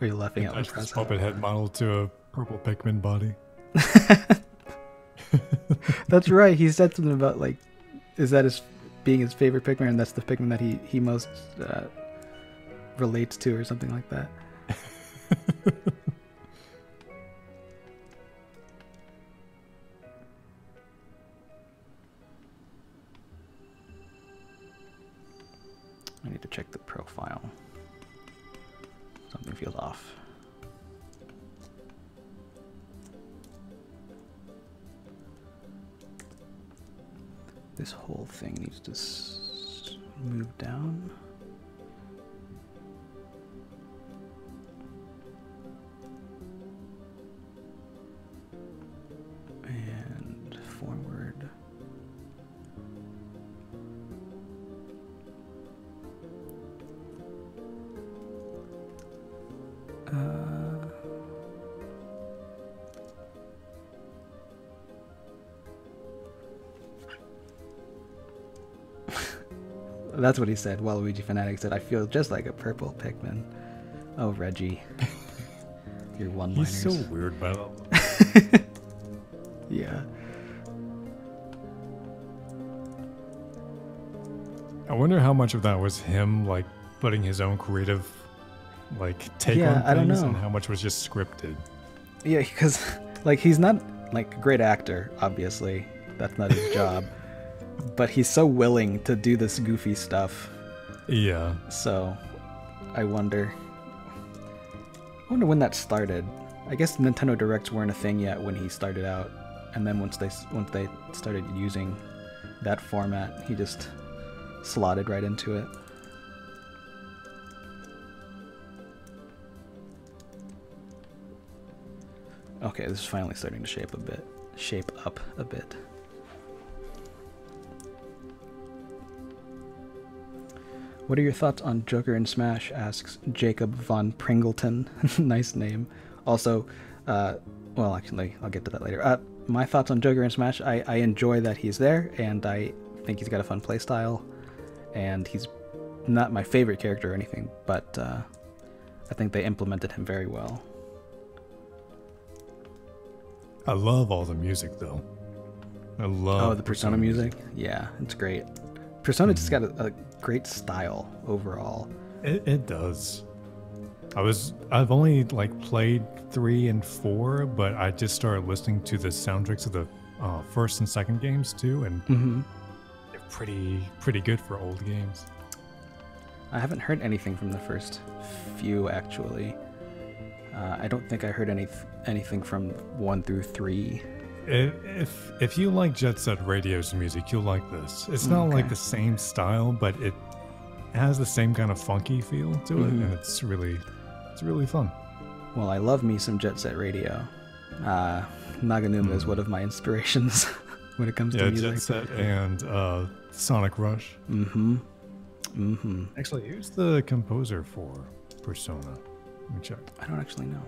Are you laughing at my Attach this present? puppet head model to a purple Pikmin body. That's right. He said something about like, is that his being his favorite Pikmin, and that's the Pikmin that he he most uh, relates to, or something like that. That's what he said. Waluigi Fanatic said, I feel just like a purple Pikmin. Oh, Reggie. Your one He's liners. so weird, by the way. yeah. I wonder how much of that was him like putting his own creative like take Yeah, on I don't things know. and how much was just scripted. Yeah, because, like, he's not, like, a great actor, obviously. That's not his job. But he's so willing to do this goofy stuff. Yeah. So, I wonder. I wonder when that started. I guess Nintendo Directs weren't a thing yet when he started out, and then once they once they started using that format, he just slotted right into it. Okay, this is finally starting to shape a bit. Shape up a bit. What are your thoughts on Joker in Smash? asks Jacob von Pringleton. nice name. Also, uh, well, actually, I'll get to that later. Uh, my thoughts on Joker in Smash I, I enjoy that he's there, and I think he's got a fun playstyle. and he's not my favorite character or anything, but uh, I think they implemented him very well. I love all the music though. I love Oh, the Persona music? Yeah, it's great. Persona just got a, a great style overall. It, it does. I was I've only like played three and four, but I just started listening to the soundtracks of the uh, first and second games too, and Mm-hmm. they're pretty pretty good for old games. I haven't heard anything from the first few actually. Uh, I don't think I heard any anything from one through three. If if, you like Jet Set Radio's music, you'll like this. It's not like the same style, but it has the same kind of funky feel to it, Mhm. and it's really it's really fun. Well, I love me some Jet Set Radio. Uh, Naganuma is Hmm. one of my inspirations when it comes Yeah, to music. Jet Set and uh, Sonic Rush. Mm-hmm. Mm-hmm. Actually, who's the composer for Persona? Let me check. I don't actually know.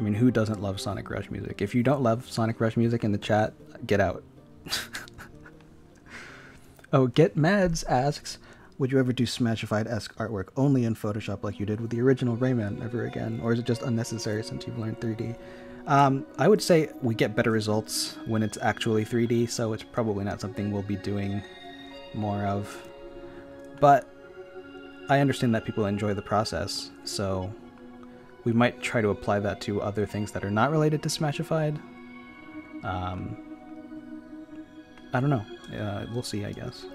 I mean, who doesn't love Sonic Rush music? If you don't love Sonic Rush music in the chat, get out. oh, Get Mads asks, would you ever do Smashified-esque artwork only in Photoshop like you did with the original Rayman ever again? Or is it just unnecessary since you've learned 3D? Um, I would say we get better results when it's actually 3D, so it's probably not something we'll be doing more of. But I understand that people enjoy the process, so we might try to apply that to other things that are not related to Smashified. Um, I don't know. Uh, we'll see, I guess.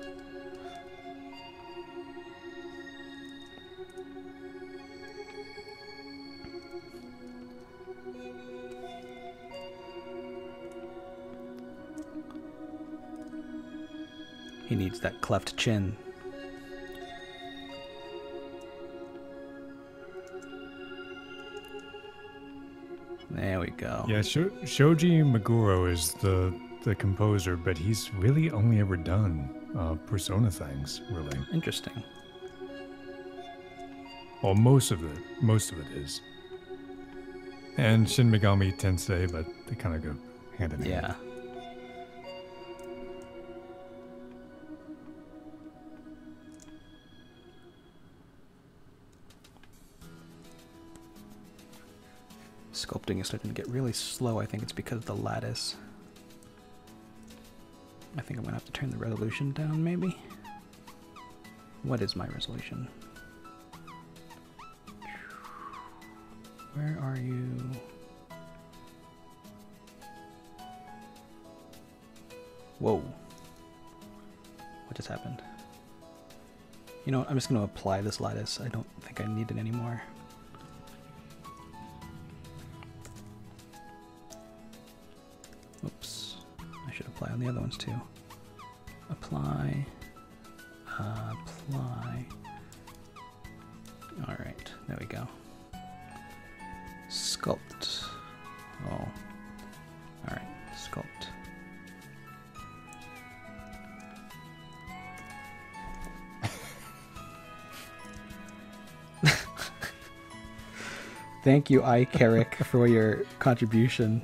He needs that cleft chin. There we go. Yeah, Sho- Shoji Meguro is the the composer, but he's really only ever done uh, Persona things, really. Interesting. Well, most of it, most of it is. And Shin Megami Tensei, but they kind of go hand in hand. Yeah. Sculpting is starting to get really slow. I think it's because of the lattice. I think I'm gonna have to turn the resolution down, maybe. What is my resolution? Where are you? Whoa. What just happened? You know what? I'm just to apply this lattice. I don't think I need it anymore. On the other ones too. Apply. Apply. Alright, there we go. Sculpt. Oh. Alright, sculpt. Thank you, iCarrick, for your contribution.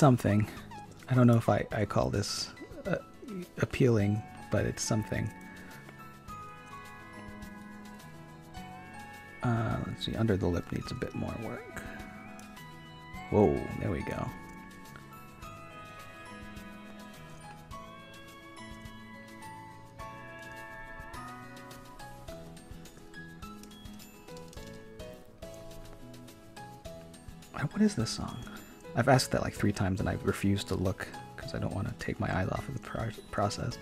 something. I don't know if I, I call this uh, appealing, but it's something. Uh, let's see, under the lip needs a bit more work. Whoa, there we go. What is this song? I've asked that like three times and I've refused to look because I don't want to take my eyes off of the pro- process.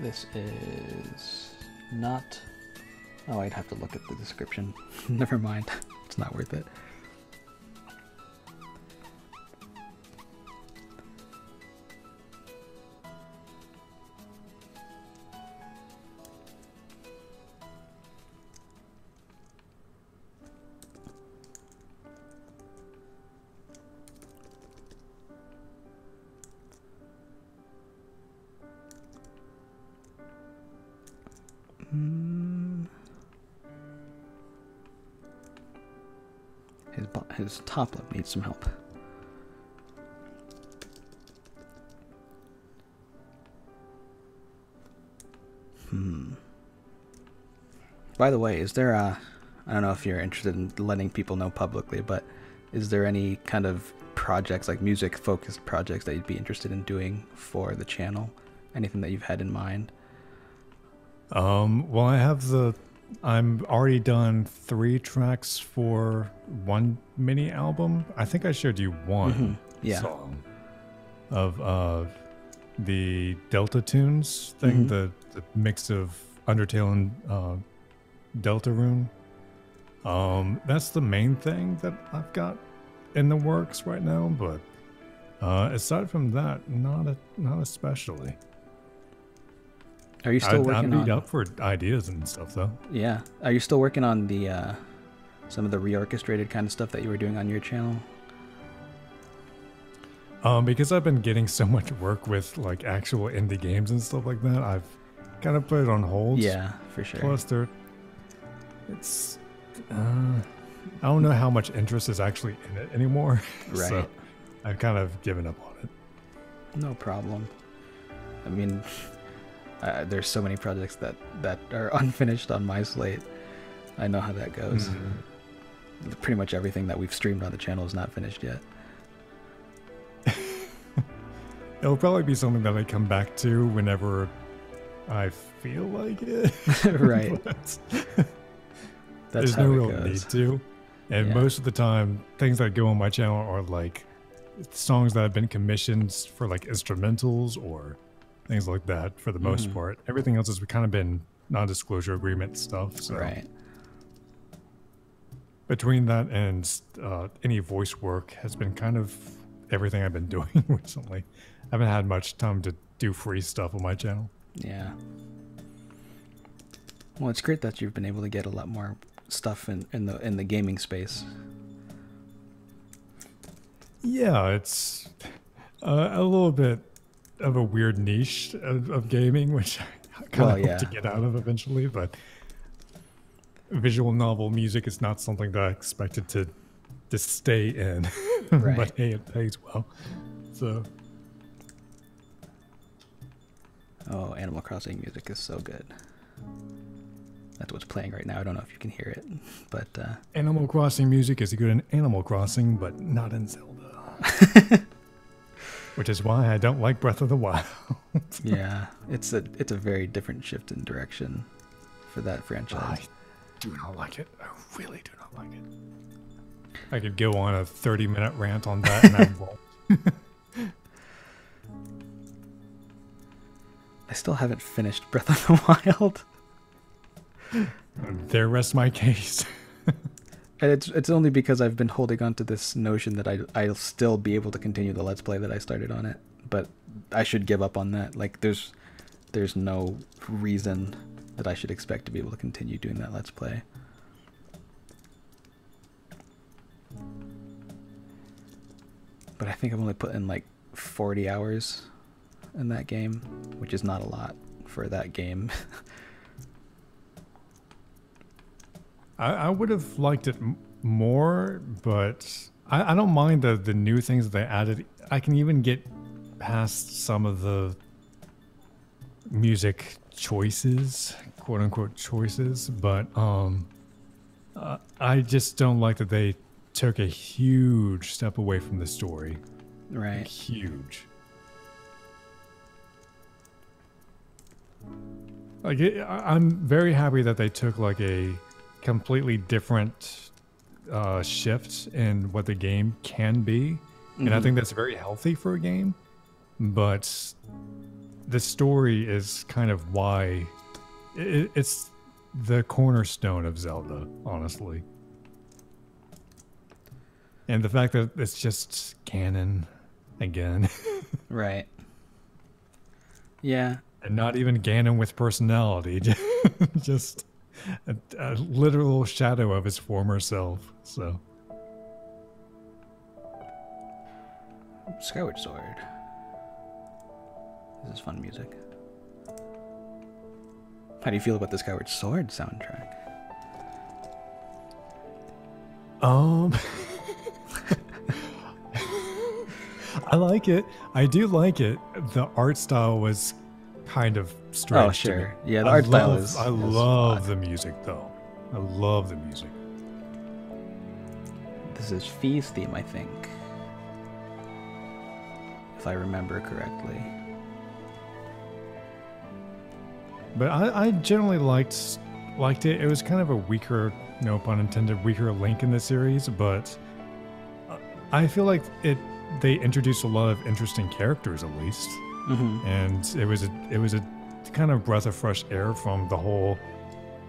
This is not. Oh, I'd have to look at the description. Never mind. It's not worth it. Needs some help. Hmm. By the way, is there a I don't know if you're interested in letting people know publicly, but is there any kind of projects like music focused projects that you'd be interested in doing for the channel? Anything that you've had in mind? Um, well, I have the. I'm already done three tracks for one mini album. I think I showed you one Mhm, yeah. song of uh, the Delta Tunes thing, Mhm. the, the mix of Undertale and uh, Deltarune. Um, that's the main thing that I've got in the works right now, but uh, aside from that, not a, not especially. Are you still I'd, working I'd be on? up for ideas and stuff though. Yeah. Are you still working on the uh, some of the reorchestrated kind of stuff that you were doing on your channel? Um, because I've been getting so much work with like actual indie games and stuff like that, I've kind of put it on hold. Yeah, for sure. Plus, there, it's, uh, I don't know how much interest is actually in it anymore. Right. so I've kind of given up on it. No problem. I mean, uh, there's so many projects that that are unfinished on my slate. I know how that goes. Mm-hmm. Pretty much everything that we've streamed on the channel is not finished yet. It'll probably be something that I come back to whenever I feel like it. right. There's how no it real goes. need to. And Yeah. most of the time, things that go on my channel are like songs that have been commissioned for like instrumentals or things like that for the most Mhm. part. Everything else has kind of been non disclosure agreement stuff. So Right. between that and uh, any voice work has been kind of everything I've been doing recently. I haven't had much time to do free stuff on my channel. Yeah. Well, it's great that you've been able to get a lot more stuff in, in the in the gaming space. Yeah, it's uh, a little bit of a weird niche of, of gaming, which I kind Well, of hope yeah. to get out of eventually. But visual novel music is not something that I expected to to stay in. Right. but hey, it pays well. So Oh, Animal Crossing music is so good. That's what's playing right now. I don't know if you can hear it, but uh, Animal Crossing music is good in Animal Crossing, but not in Zelda. which is why I don't like Breath of the Wild. yeah, it's a it's a very different shift in direction for that I franchise. do not like it. I really do not like it. I could go on a 30 minute rant on that and I won't. I still haven't finished Breath of the Wild, There rests my case. And it's it's only because I've been holding on to this notion that I I'll still be able to continue the Let's Play that I started on it, but I should give up on that. Like there's there's no reason that I should expect to be able to continue doing that Let's Play. But I think I've only put in like 40 hours in that game, which is not a lot for that game. I, I would have liked it m- more, but I, I don't mind the, the new things that they added. I can even get past some of the music choices, quote unquote choices, but um, uh, I just don't like that they took a huge step away from the story. Right. Huge. Like it, I'm very happy that they took like a completely different uh, shift in what the game can be, and I Mhm. think that's very healthy for a game. But the story is kind of why it, it's the cornerstone of Zelda, honestly. And the fact that it's just Ganon again, Right. Yeah. and not even Ganon with personality, just a, a literal shadow of his former self. So Skyward Sword. This is fun music. How do you feel about the Skyward Sword soundtrack? Um, I like it. I do like it. The art style was kind of strange. Oh, to me. sure. Yeah, the I art style love- is- I love odd. the music though. I love the music. This is Fi's theme, I think. If I remember correctly. But I, I generally liked liked it. It was kind of a weaker, no pun intended, weaker link in the series, but uh, I feel like it they introduced a lot of interesting characters at least. Mm-hmm. and it was a it was a kind of breath of fresh air from the whole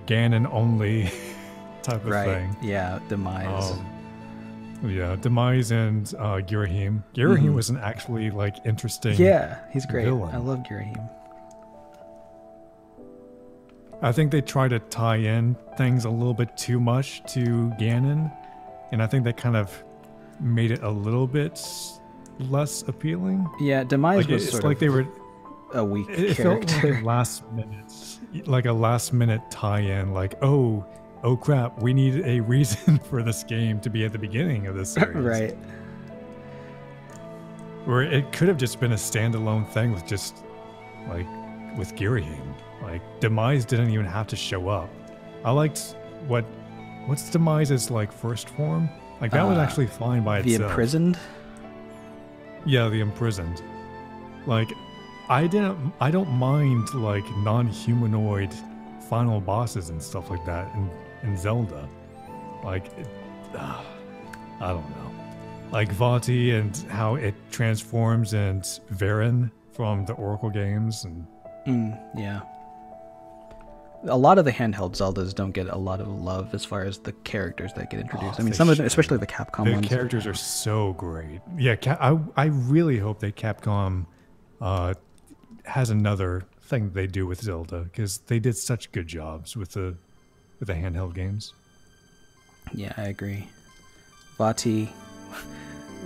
Ganon only type of Right. thing. Yeah, Demise. Um, yeah, Demise and uh, Girahim. Girahim Mhm. was an actually like interesting. yeah, he's great. villain. I love Girahim. I think they try to tie in things a little bit too much to Ganon, and I think that kind of made it a little bit less appealing. Yeah, Demise Like was it's sort like of they were a weak It, it felt like a last minute, like a last minute tie-in. Like, oh, oh crap, we need a reason for this game to be at the beginning of this series. right. Where it could have just been a standalone thing with just, like, with Girahim. Like, Demise didn't even have to show up. I liked what, what's Demise's like first form? Like that was Uh, actually fine by The itself. imprisoned. Yeah, the imprisoned. Like, I didn't. I don't mind like non-humanoid final bosses and stuff like that in in Zelda. Like, it, ah, I don't know. Like Vaati and how it transforms and Veran from the Oracle games and Mm, yeah. A lot of the handheld Zeldas don't get a lot of love as far as the characters that get introduced. Oh, I mean, some of them, especially the Capcom the ones. characters are so great. Yeah, I I really hope that Capcom uh, has another thing they do with Zelda because they did such good jobs with the with the handheld games. Yeah, I agree. Vaati,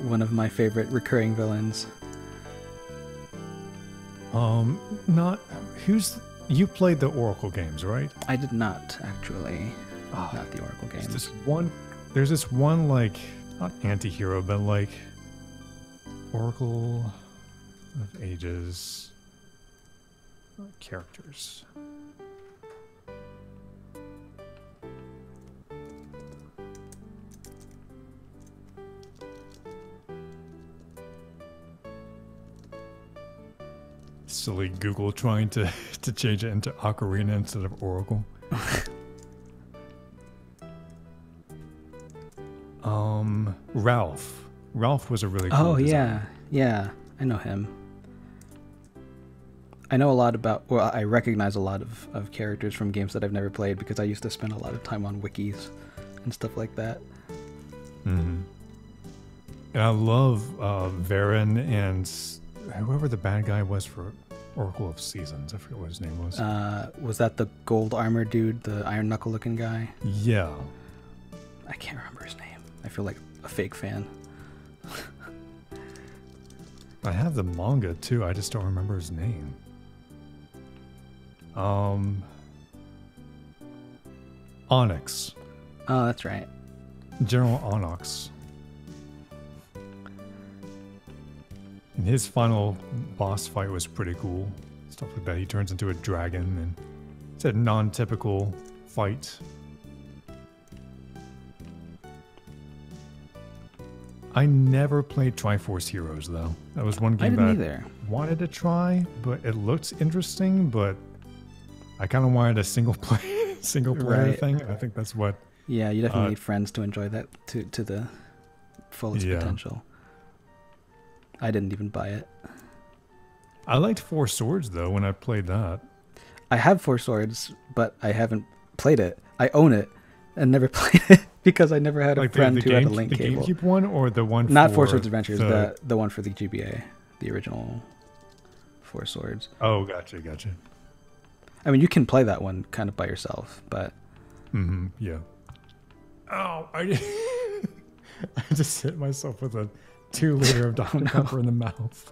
one of my favorite recurring villains. Um, not who's you played the Oracle games, right? I did not actually, Oh, not the Oracle There's games. this one. There's this one like not anti-hero, but like Oracle of Ages characters. Silly Google trying to to change it into Ocarina instead of Oracle. Um, Ralph. Ralph was a really cool Oh design. yeah, yeah, I know him. I know a lot about. Well, I recognize a lot of, of characters from games that I've never played because I used to spend a lot of time on wikis and stuff like that. hmm And I love uh, Veran and whoever the bad guy was for Oracle of Seasons. I forget what his name was. Uh, was that the gold armor dude, the iron knuckle looking guy? yeah. I can't remember his name. I feel like a fake fan. I have the manga too. I just don't remember his name. Um, Onyx. Oh, that's right. General Onyx. And his final boss fight was pretty cool. Stuff like that. He turns into a dragon and it's a non typical fight. I never played Triforce Heroes though. That was one I game didn't that either. I wanted to try, but it looked interesting, but I kind of wanted a single play, single player Right. thing. I think that's what. Yeah, you definitely Uh, need friends to enjoy that to to the fullest Yeah. potential. I didn't even buy it. I liked Four Swords though when I played that. I have Four Swords, but I haven't played it. I own it and never played it because I never had a Like friend the, who had game, the link the cable. GameCube one or the one Not for Four Swords Adventures, the- the the one for the GBA, the original Four Swords. Oh, gotcha, gotcha. I mean, you can play that one kind of by yourself, but Mm-hmm. Yeah. Oh, I, I just hit myself with a two liter of Dr. Pepper in the mouth.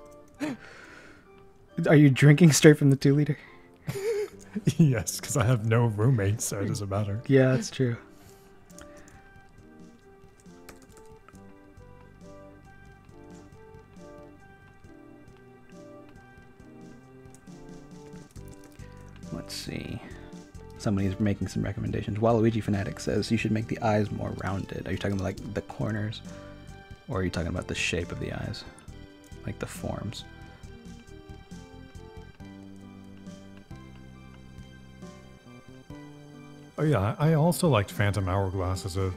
are you drinking straight from the two liter? yes, because I have no roommates, so it doesn't matter. Yeah, that's true. Let's see. Somebody's making some recommendations. Waluigi Fanatic says you should make the eyes more rounded. Are you talking about like the corners? Or are you talking about the shape of the eyes? Like the forms? Oh yeah, I also liked Phantom Hourglass as a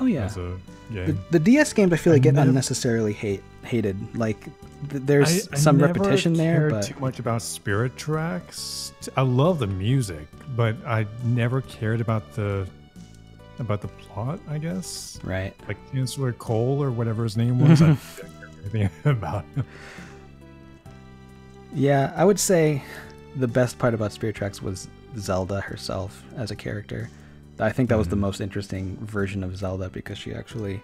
Oh yeah. The, the DS games I feel like I get never- unnecessarily hate hated. Like th- there's I- I some repetition there, but too much about Spirit Tracks. I love the music, but I never cared about the about the plot. I guess right. like Chancellor Cole or whatever his name was. I didn't care anything about him. Yeah, I would say the best part about Spirit Tracks was Zelda herself as a character. I think that was the Mhm. most interesting version of Zelda because she actually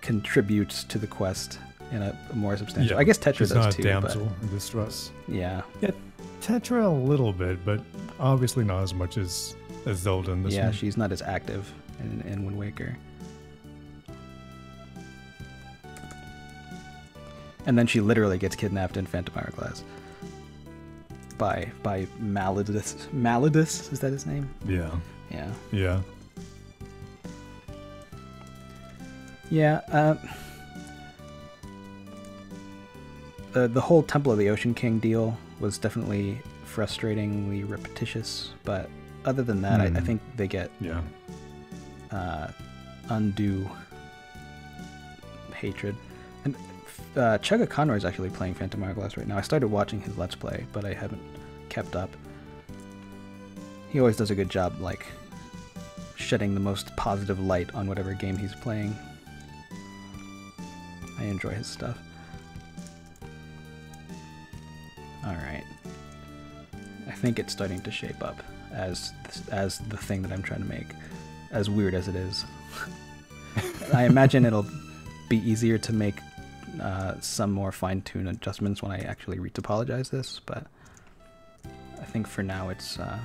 contributes to the quest in a, a more substantial. Yeah, I guess Tetra she's does not too, a damsel in distress. but yeah, Tetra a little bit, but obviously not as much as as Zelda in this yeah, one. she's not as active in, in Wind Waker. And then she literally gets kidnapped in Phantom Hourglass by by Malladus. Malladus is that his name? yeah, Yeah. yeah. Yeah, uh, the the whole Temple of the Ocean King deal was definitely frustratingly repetitious, but other than that, I, I Hmm. think they get Yeah. uh, undue hatred. And uh, ChuggaConroy is actually playing Phantom Hourglass right now. I started watching his Let's Play, but I haven't kept up. He always does a good job, like shedding the most positive light on whatever game he's playing. I enjoy his stuff. All right. I think it's starting to shape up as as the thing that I'm trying to make, as weird as it is. I imagine it'll be easier to make uh, some more fine-tuned adjustments when I actually retopologize this, but I think for now it's uh,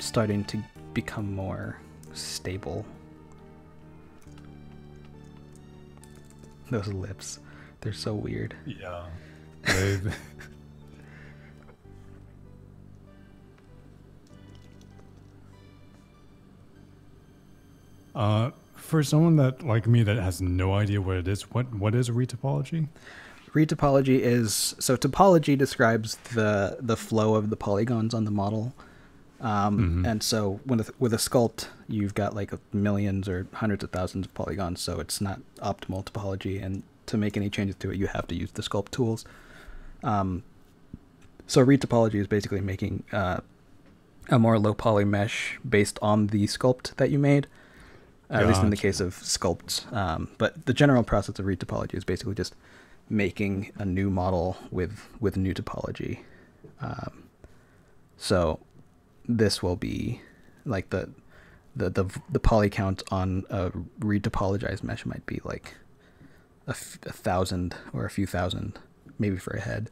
starting to become more stable. Those lips, they're so weird. Yeah. They, uh, for someone that like me that has no idea what it is, what what is retopology? Retopology is so topology describes the the flow of the polygons on the model. Um, Mhm. And so with a, with a sculpt, you've got like millions or hundreds of thousands of polygons, so it's not optimal topology. And to make any changes to it, you have to use the sculpt tools. Um, so retopology is basically making uh, a more low poly mesh based on the sculpt that you made. At least in the case of sculpts. Um, but the general process of retopology is basically just making a new model with with new topology. Um, so this will be like the the the the poly count on a retopologized mesh might be like a, f- a thousand or a few thousand, maybe for a head,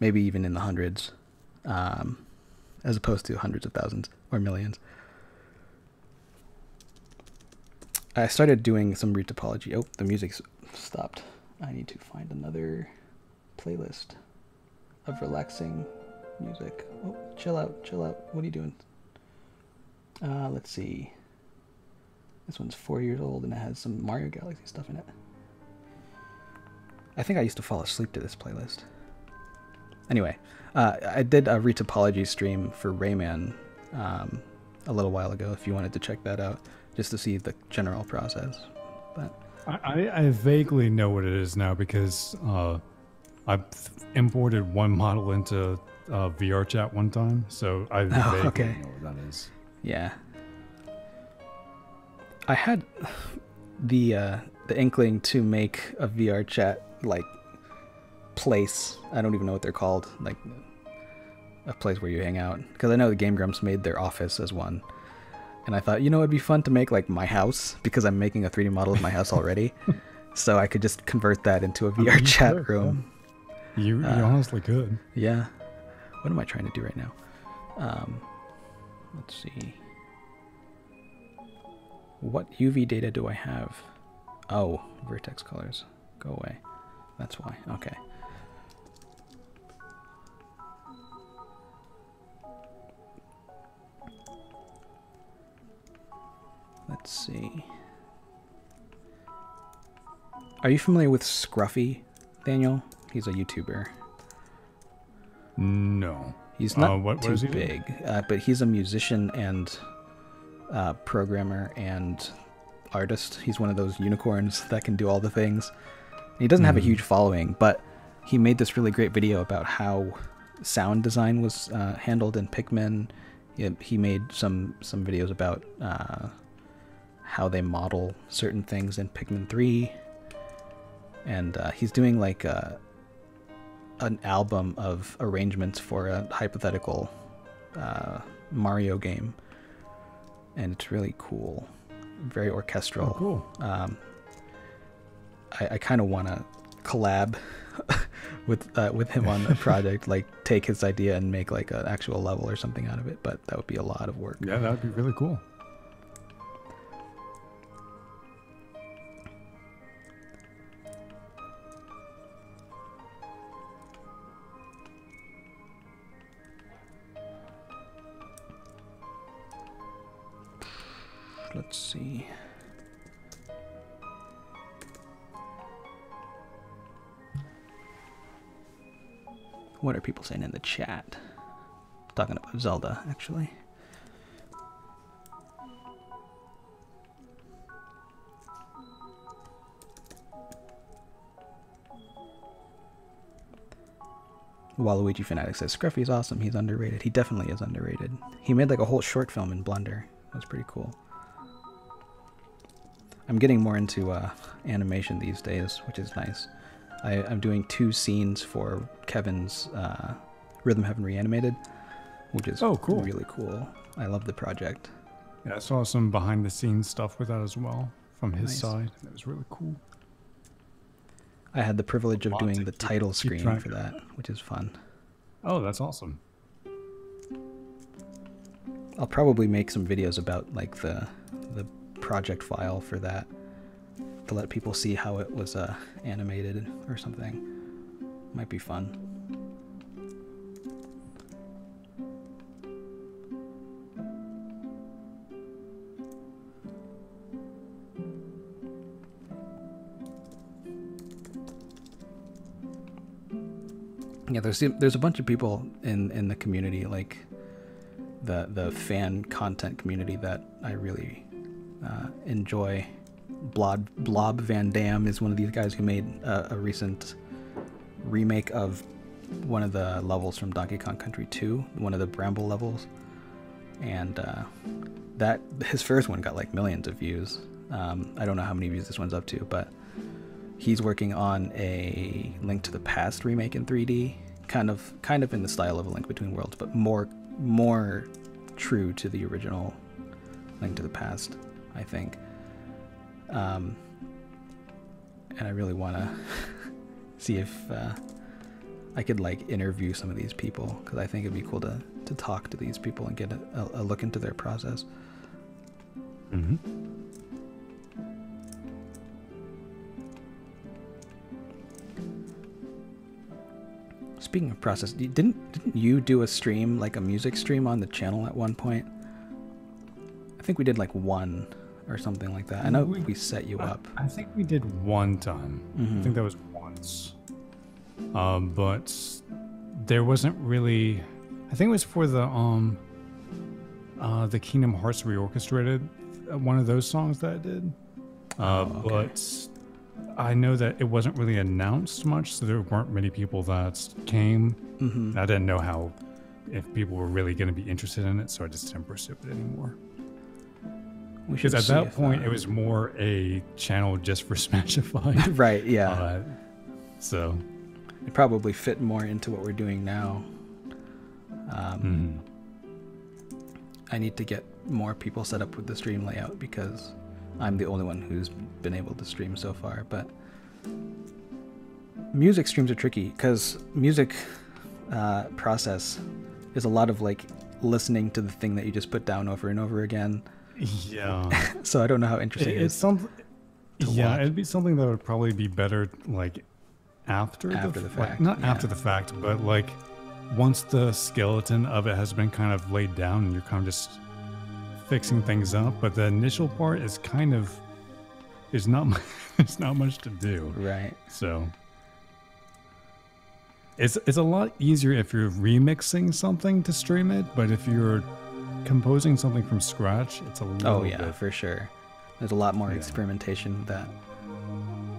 maybe even in the hundreds, um, as opposed to hundreds of thousands or millions. I started doing some retopology. Oh, the music's stopped. I need to find another playlist of relaxing music. Oh, chill out, chill out. What are you doing? Uh, let's see. This one's four years old and it has some Mario Galaxy stuff in it. I think I used to fall asleep to this playlist. anyway, uh, I did a retopology stream for Rayman um, a little while ago. If you wanted to check that out, just to see the general process. But I, I vaguely know what it is now because uh, I imported one model into uh, VRChat one time, so I Oh, okay. know what that is. yeah, I had the uh, the inkling to make a VRChat like place. I don't even know what they're called. Like a place where you hang out. Because I know the Game Grumps made their office as one. And I thought, you know, it'd be fun to make like my house because I'm making a 3D model of my house already. so I could just convert that into a mean, VR you chat could, room. You, you Uh, honestly could. Yeah. What am I trying to do right now? Um, let's see. What UV data do I have? Oh, vertex colors. Go away. That's why. Okay. Let's see. Are you familiar with Scruffy, Daniel? He's a YouTuber. No. He's not Uh, what- what too big, uh, but he's a musician and uh, programmer and artist. He's one of those unicorns that can do all the things. He doesn't have a Mhm. huge following, but he made this really great video about how sound design was uh, handled in Pikmin. He, he made some some videos about uh, how they model certain things in Pikmin 3, and uh, he's doing like a an album of arrangements for a hypothetical uh, Mario game, and it's really cool, very orchestral. Oh, cool. Um, I, I kind of want to collab with uh, with him on a project, like take his idea and make like an actual level or something out of it. But that would be a lot of work. Yeah, that'd be really cool. Let's see. What are people saying in the chat? Talking about Zelda, actually. Waluigi Fanatic says Scruffy is awesome. He's underrated. He definitely is underrated. He made like a whole short film in Blender. That's pretty cool. I'm getting more into uh, animation these days, which is nice. I, I'm doing two scenes for Kevin's uh, Rhythm Heaven Reanimated, which is Oh, cool. really cool. I love the project. Yeah, I saw some behind the scenes stuff with that as well from his Nice. side. It was really cool. I had the privilege of doing the keep- title screen for that, which is fun. Oh, that's awesome. I'll probably make some videos about like the project file for that to let people see how it was uh, animated or something. Might be fun. Yeah, there's there's a bunch of people in in the community like the the fan content community that I really uh, enjoy. Blob Blob Van Dam is one of these guys who made a, a recent remake of one of the levels from Donkey Kong Country 2, one of the Bramble levels, and uh, that his first one got like millions of views. Um, I don't know how many views this one's up to, but he's working on a Link to the Past remake in 3D, kind of kind of in the style of a Link Between Worlds, but more more true to the original Link to the Past, I think. Um, and I really want to see if uh, I could like interview some of these people because I think it'd be cool to to talk to these people and get a, a, look into their process. Mm-hmm. Speaking of process, didn't didn't you do a stream like a music stream on the channel at one point? I think we did like one or something like that. I know We- we set you I- up. I, think we did one time. I Mhm. think that was once. Um, but there wasn't really. I think it was for the um, uh, the Kingdom Hearts reorchestrated uh, one of those songs that I did. Uh, Oh, okay. But I know that it wasn't really announced much, so there weren't many people that came. Mm-hmm. I didn't know how if people were really going to be interested in it, so I just didn't pursue it anymore. Because at that point, uh, it was more a channel just for Smashified. right. Yeah, uh, so, it probably fit more into what we're doing now. Um, mhm. I need to get more people set up with the stream layout because I'm the only one who's been able to stream so far. But music streams are tricky because music uh, process is a lot of like listening to the thing that you just put down over and over again. Yeah. So I don't know how interesting it it's is. something. Yeah, watch. it'd be something that would probably be better like after, After the, the like, fact, not yeah. after the fact, but like once the skeleton of it has been kind of laid down, and you're kind of just fixing things up. But the initial part is kind of there's not mu- there's not much to do. Right. So it's it's a lot easier if you're remixing something to stream it, but if you're composing something from scratch, it's a little Oh yeah, bit. for sure. There's a lot more Yeah. experimentation that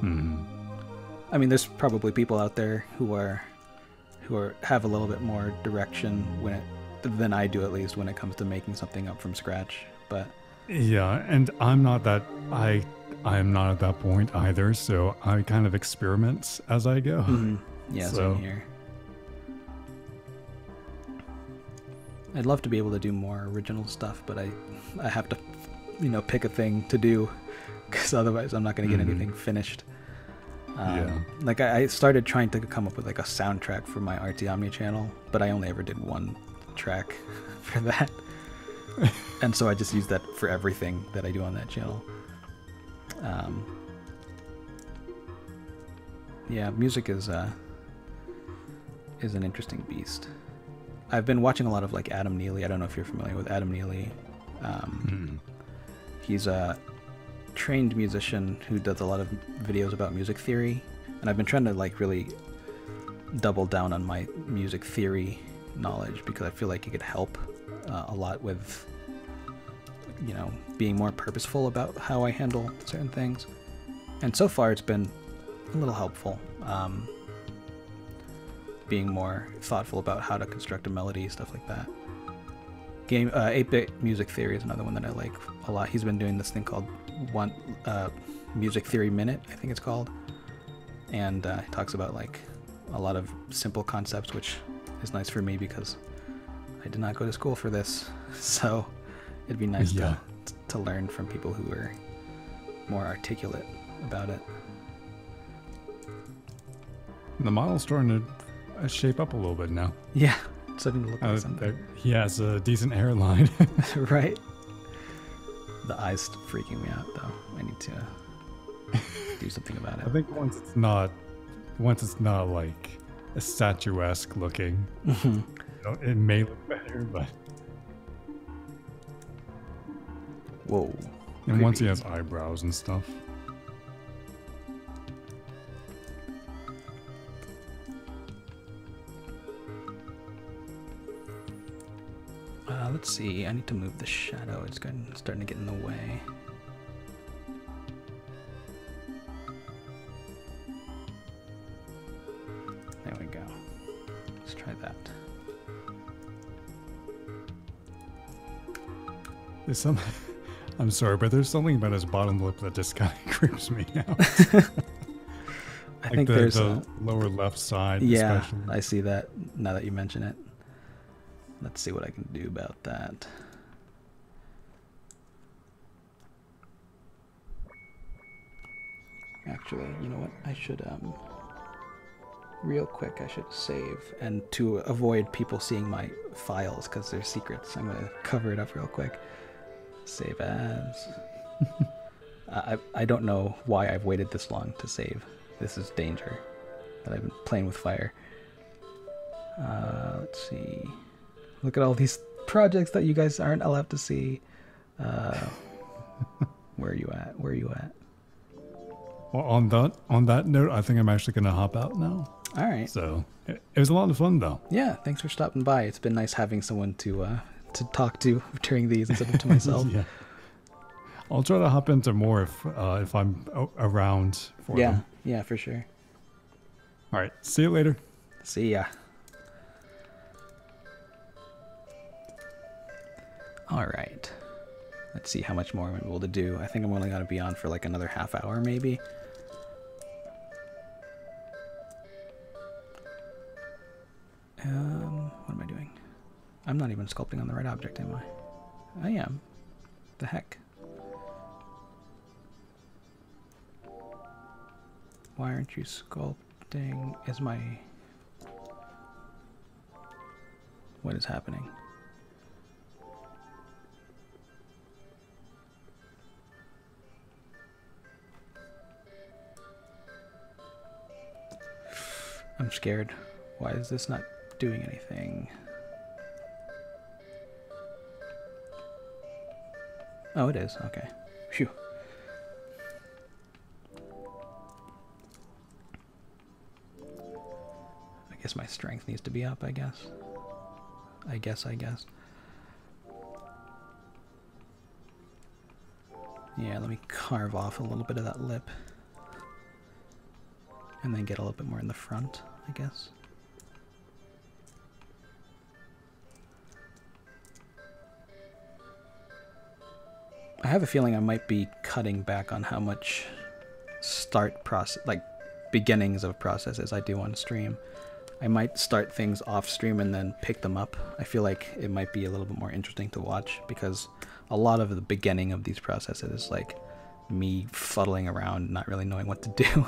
Mhm. I mean, there's probably people out there who are who are have a little bit more direction when it than I do at least when it comes to making something up from scratch. But Yeah, and I'm not that I I am not at that point either, so I kind of experiment as I go. yeah, So- same here. I'd love to be able to do more original stuff, but I I have to you know pick a thing to do because otherwise I'm not going to get Mhm. anything finished. Um, Yeah. Like I, I started trying to come up with like a soundtrack for my Artsy Omni channel, but I only ever did one track for that, and so I just use that for everything that I do on that channel. Um, yeah, music is uh, is an interesting beast. I've been watching a lot of like Adam Neely. I don't know if you're familiar with Adam Neely. Um, Mhm. He's a trained musician who does a lot of videos about music theory, and I've been trying to like really double down on my music theory knowledge because I feel like it could help uh, a lot with you know being more purposeful about how I handle certain things. And so far, it's been a little helpful. Um, being more thoughtful about how to construct a melody, stuff like that. Game uh, 8-bit music theory is another one that I like a lot. He's been doing this thing called one uh, music theory minute, I think it's called, and uh, he talks about like a lot of simple concepts, which is nice for me because I did not go to school for this, so it'd be nice Yeah. to to learn from people who are more articulate about it. The model's starting to uh, shape up a little bit now. Yeah, starting to look Uh, like something, there- he has a decent hairline. right? The eyes freaking me out, though. I need to do something about it. I think once it's not, once it's not like a statuesque looking, Mhm. you know, it may look better. But Whoa. and once he has eyebrows and stuff, Uh, let's see. I need to move the shadow. It's getting, starting to get in the way. There we go. Let's try that. there's some. I'm sorry, but there's something about his bottom lip that just kind of creeps me out. I like think the, there's the a, lower left side. yeah. especially. I see that now that you mention it. Let's see what I can do about that. Actually, you know what? I should um real quick I should save and to avoid people seeing my files cuz they're secrets. I'm going to cover it up real quick. Save as I I don't know why I've waited this long to save. This is danger that I've been playing with fire. Uh, let's see. Look at all these projects that you guys aren't allowed to see. Uh, where are you at? Where are you at? Well, on that on that note, I think I'm actually gonna hop out now. All right. So it, it was a lot of fun though. Yeah, thanks for stopping by. It's been nice having someone to uh, to talk to during these instead of to myself. yeah. I'll try to hop into more if uh, if I'm o- around for yeah, them. yeah, for sure. All right. See you later. See ya. All right. Let's see how much more I'm able to do. I think I'm only going to be on for like another half hour, maybe. Um, what am I doing? I'm not even sculpting on the right object, am I? I am. The heck? Why aren't you sculpting? Is my. What is happening? I'm scared. Why is this not doing anything? Oh, it is. Okay. Phew. I guess my strength needs to be up, I guess. I guess, I guess. Yeah, let me carve off a little bit of that lip. And then get a little bit more in the front, I guess. I have a feeling I might be cutting back on how much start process, like beginnings of processes I do on stream. I might start things off stream and then pick them up. I feel like it might be a little bit more interesting to watch because a lot of the beginning of these processes is like me fuddling around, not really knowing what to do.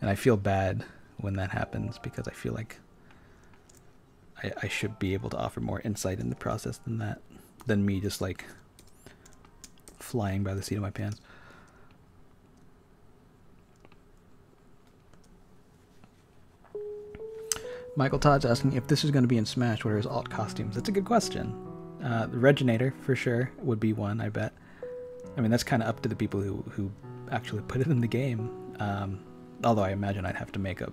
And I feel bad when that happens because I feel like I, I should be able to offer more insight in the process than that, than me just like flying by the seat of my pants. Michael Todd's asking if this is going to be in Smash. What are his alt costumes? That's a good question. Uh, the Reginator for sure would be one. I bet. I mean, that's kind of up to the people who who actually put it in the game. Um, although I imagine I'd have to make a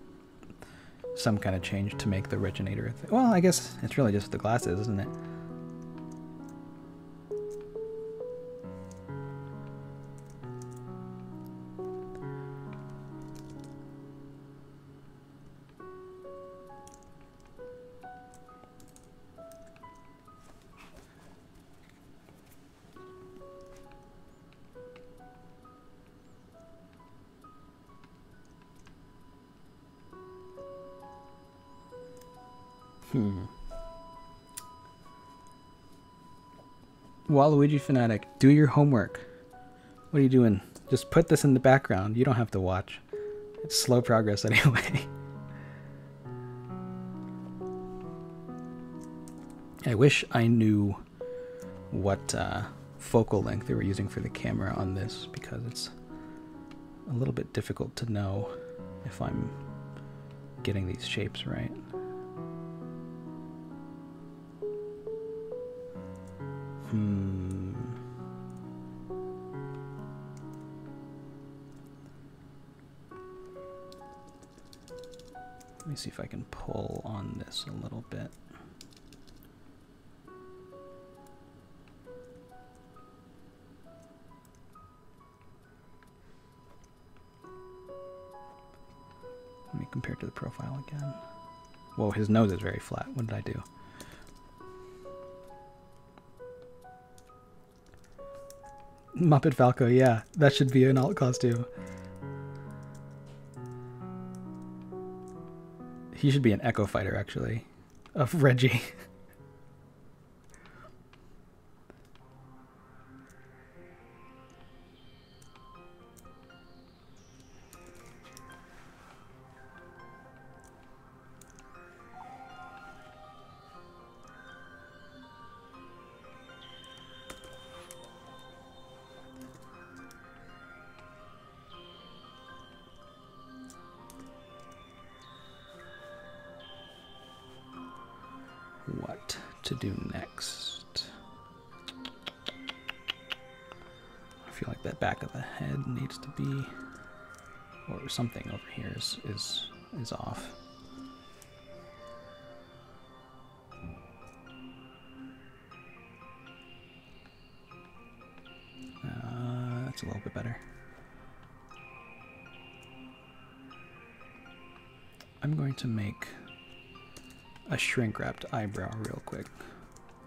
some kind of change to make the Reginator. Th- well, I guess it's really just the glasses, isn't it? Waluigi fanatic, do your homework. What are you doing? Just put this in the background. You don't have to watch. It's slow progress anyway. I wish I knew what uh, focal length they were using for the camera on this because it's a little bit difficult to know if I'm getting these shapes right. See if I can pull on this a little bit. Let me compare to the profile again. Whoa, his nose is very flat. What did I do? Muppet Falco, yeah. That should be an alt costume. He should be an Echo Fighter, actually. Of Reggie. shrink wrapped eyebrow real quick.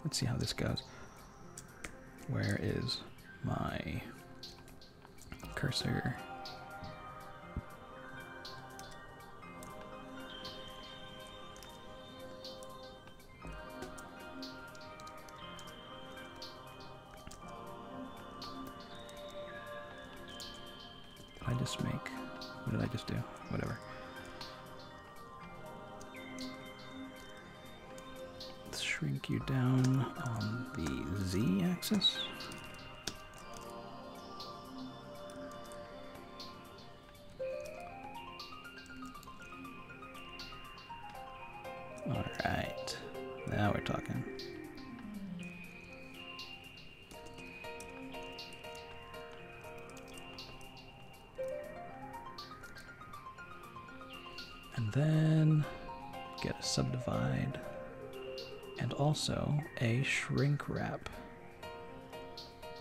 Let's see how this goes. Where is my cursor? And then get a subdivide and also a shrink wrap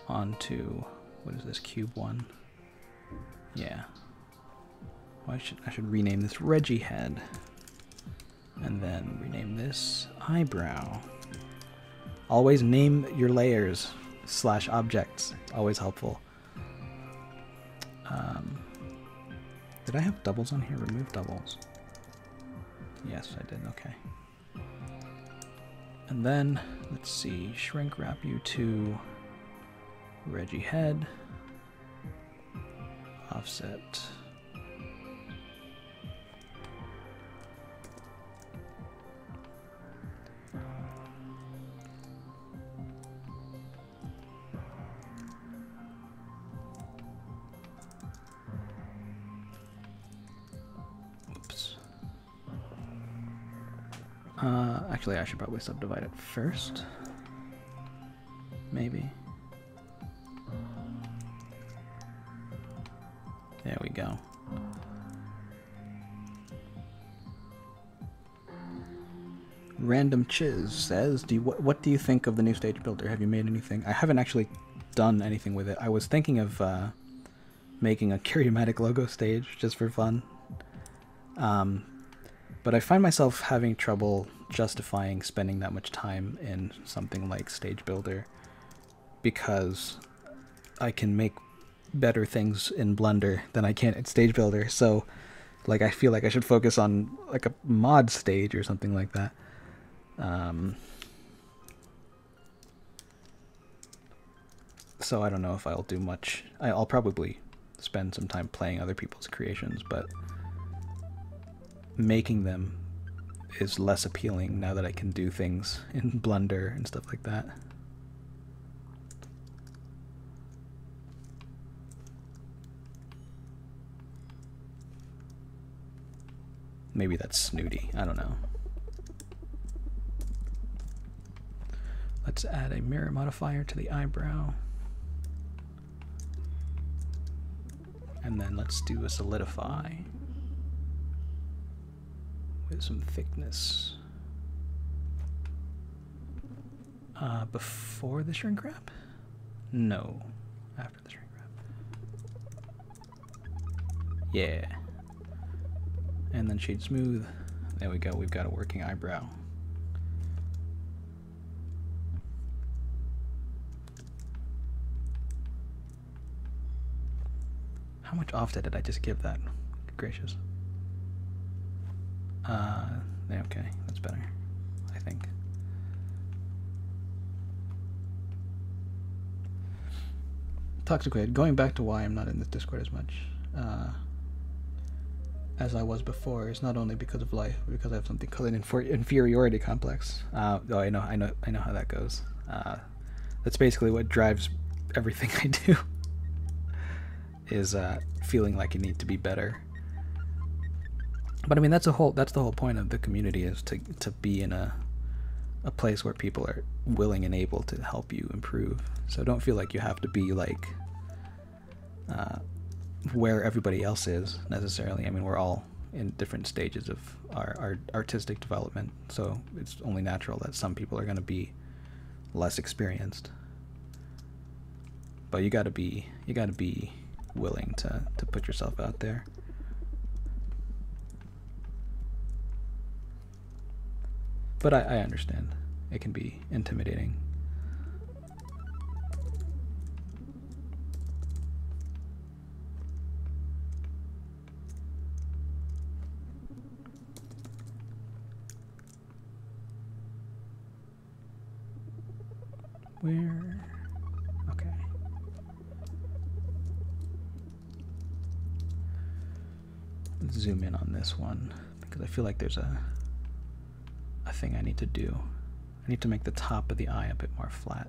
onto what is this cube one? Yeah. Why should I should rename this Reggie head and then rename this eyebrow. Always name your layers slash objects. Always helpful. Um, did I have doubles on here? Remove doubles. Yes, I did. Okay. And then, let's see, shrink wrap you to Reggie head. Offset. Should probably subdivide it first. Maybe. There we go. Random Chiz says, "Do you, what, what do you think of the new stage builder? Have you made anything? I haven't actually done anything with it. I was thinking of uh, making a Curiomatic logo stage just for fun. Um, but I find myself having trouble justifying spending that much time in something like Stage Builder because I can make better things in Blender than I can in Stage Builder. So, like, I feel like I should focus on like a mod stage or something like that. Um, so I don't know if I'll do much. I'll probably spend some time playing other people's creations, but making them is less appealing now that I can do things in Blender and stuff like that. Maybe that's snooty. I don't know. Let's add a mirror modifier to the eyebrow. And then let's do a solidify with some thickness. Uh, before the shrink wrap? No, after the shrink wrap. Yeah. And then shade smooth. There we go, we've got a working eyebrow. How much offset did I just give that? Good gracious. Uh, okay, that's better, I think. Toxicoid, going back to why I'm not in this Discord as much uh, as I was before, is not only because of life, because I have something called an infer- inferiority complex. Uh, oh, I know, I know, I know how that goes. Uh, that's basically what drives everything I do. is uh, feeling like you need to be better but I mean that's a whole that's the whole point of the community is to to be in a a place where people are willing and able to help you improve. So don't feel like you have to be like uh, where everybody else is necessarily. I mean we're all in different stages of our, our artistic development, so it's only natural that some people are going to be less experienced. but you gotta be you gotta be willing to to put yourself out there. But I, I understand. It can be intimidating. Where? Okay. Let's zoom in on this one because I feel like there's a a thing I need to do. I need to make the top of the eye a bit more flat.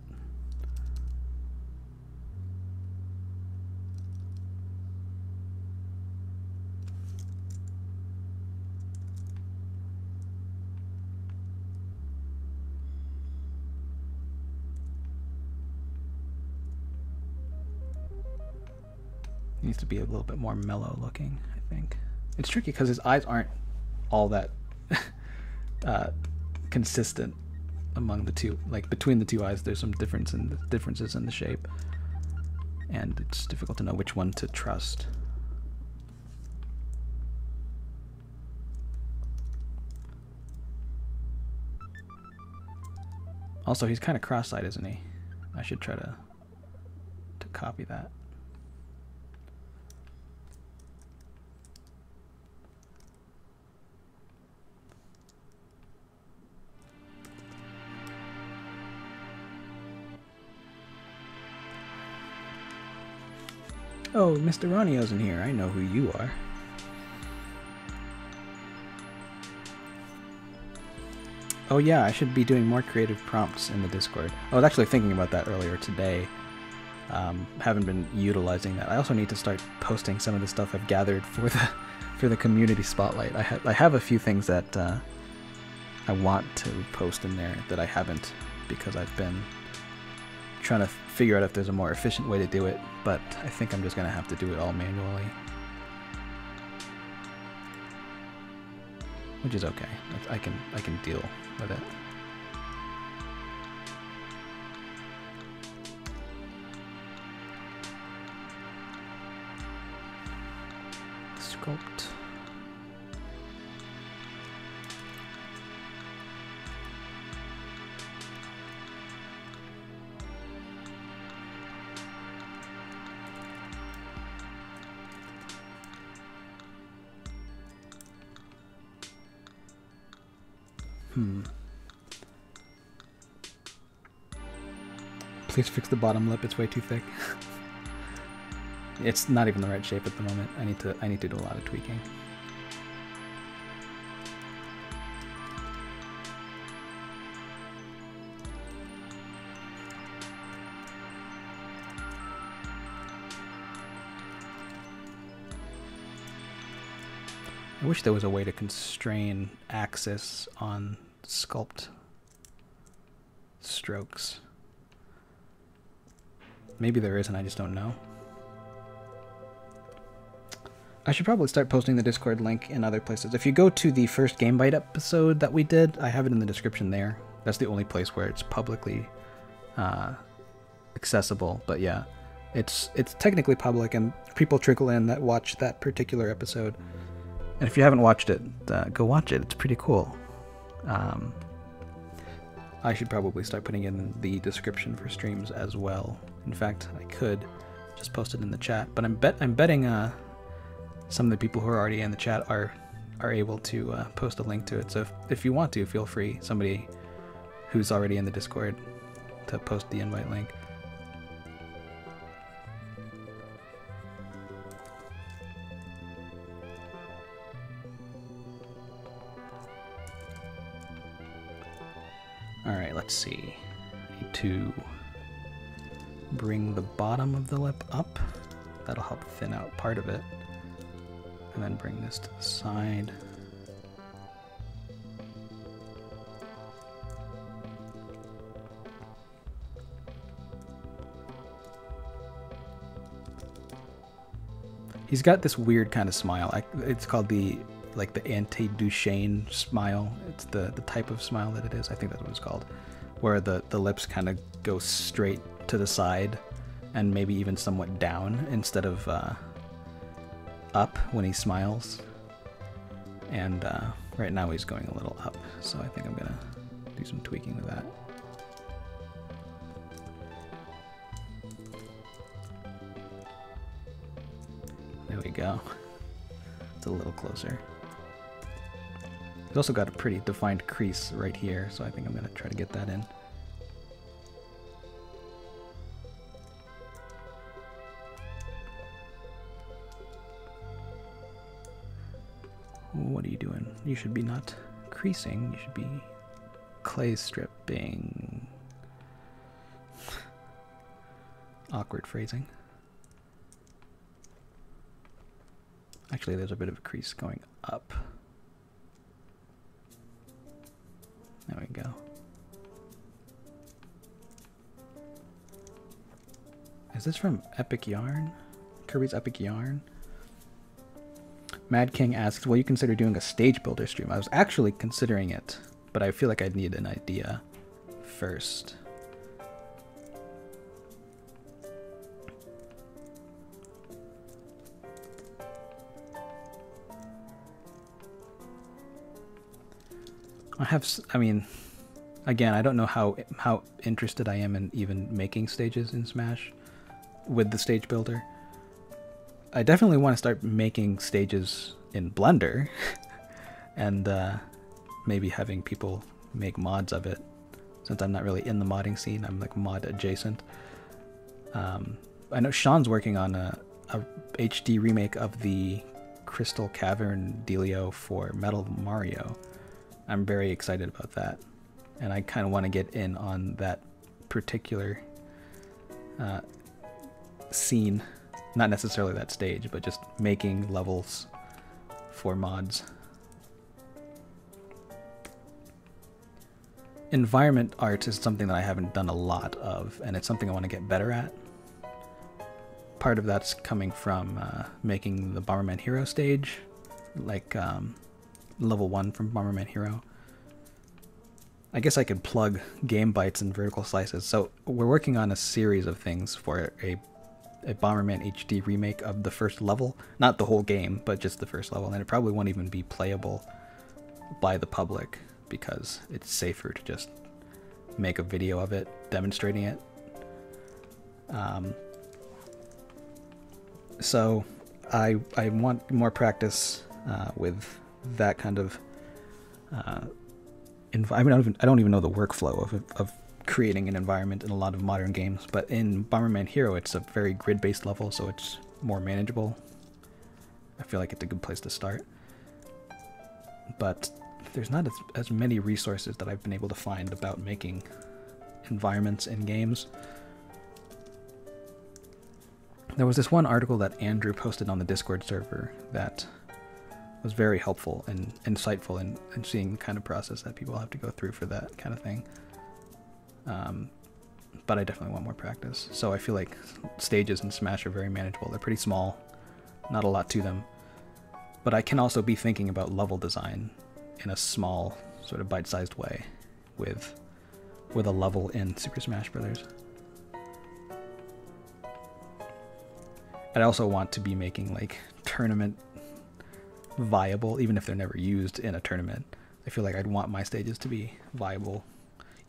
needs to be a little bit more mellow looking, I think. It's tricky because his eyes aren't all that uh, consistent among the two. Like between the two eyes, there's some difference in the differences in the shape, and it's difficult to know which one to trust. Also, he's kind of cross-eyed, isn't he? I should try to to copy that. Oh, Mr. Ronio's in here. I know who you are. Oh yeah, I should be doing more creative prompts in the Discord. I was actually thinking about that earlier today. Um, haven't been utilizing that. I also need to start posting some of the stuff I've gathered for the for the community spotlight. I have I have a few things that uh, I want to post in there that I haven't because I've been trying to figure out if there's a more efficient way to do it, but I think I'm just going to have to do it all manually. Which is okay. I can I can deal with it. Sculpt. Hmm. Please fix the bottom lip, it's way too thick. it's not even the right shape at the moment. I need to I need to do a lot of tweaking. I wish there was a way to constrain axis on sculpt strokes. Maybe there is and I just don't know. I should probably start posting the Discord link in other places. If you go to the first Game Bite episode that we did, I have it in the description there. That's the only place where it's publicly uh, accessible. But yeah, it's it's technically public, and people trickle in that watch that particular episode. And if you haven't watched it, uh, go watch it. It's pretty cool. Um, I should probably start putting in the description for streams as well. In fact, I could just post it in the chat. But I'm bet I'm betting uh, some of the people who are already in the chat are are able to uh, post a link to it. So if, if you want to, feel free. Somebody who's already in the Discord to post the invite link. Let's see. Need to bring the bottom of the lip up. That'll help thin out part of it. And then bring this to the side. He's got this weird kind of smile. It's called the like the anti-Duchenne smile. It's the the type of smile that it is. I think that's what it's called, where the the lips kind of go straight to the side, and maybe even somewhat down instead of uh, up when he smiles. And uh, right now he's going a little up, so I think I'm gonna do some tweaking with that. There we go. It's a little closer. He's also got a pretty defined crease right here, so I think I'm gonna try to get that in. What are you doing? You should be not creasing, you should be clay stripping. Awkward phrasing. Actually, there's a bit of a crease going up. There we go. Is this from Epic Yarn? Kirby's Epic Yarn? Mad King asks, Will you consider doing a stage builder stream? I was actually considering it, but I feel like I'd need an idea first. I have, I mean, again, I don't know how how interested I am in even making stages in Smash with the stage builder. I definitely want to start making stages in Blender and uh, maybe having people make mods of it. Since I'm not really in the modding scene, I'm like mod adjacent. Um, I know Sean's working on a, a HD remake of the Crystal Cavern Delio for Metal Mario. I'm very excited about that, and I kind of want to get in on that particular uh, scene not necessarily that stage, but just making levels for mods. Environment art is something that I haven't done a lot of, and it's something I want to get better at. Part of that's coming from uh, making the Bomberman Hero stage, like um, level 1 from Bomberman Hero. I guess I could plug game bytes and vertical slices. So we're working on a series of things for a a Bomberman HD remake of the first level. Not the whole game, but just the first level. And it probably won't even be playable by the public because it's safer to just make a video of it demonstrating it. Um, so I, I want more practice uh, with that kind of. Uh, env- I mean, I don't, even, I don't even know the workflow of, of creating an environment in a lot of modern games, but in Bomberman Hero, it's a very grid-based level, so it's more manageable. I feel like it's a good place to start. But there's not as, as many resources that I've been able to find about making environments in games. There was this one article that Andrew posted on the Discord server that was very helpful and insightful in, in seeing the kind of process that people have to go through for that kind of thing. Um, but I definitely want more practice. So I feel like stages in Smash are very manageable. They're pretty small, not a lot to them. But I can also be thinking about level design in a small, sort of bite-sized way with with a level in Super Smash Bros. I also want to be making like tournament viable, even if they're never used in a tournament. I feel like I'd want my stages to be viable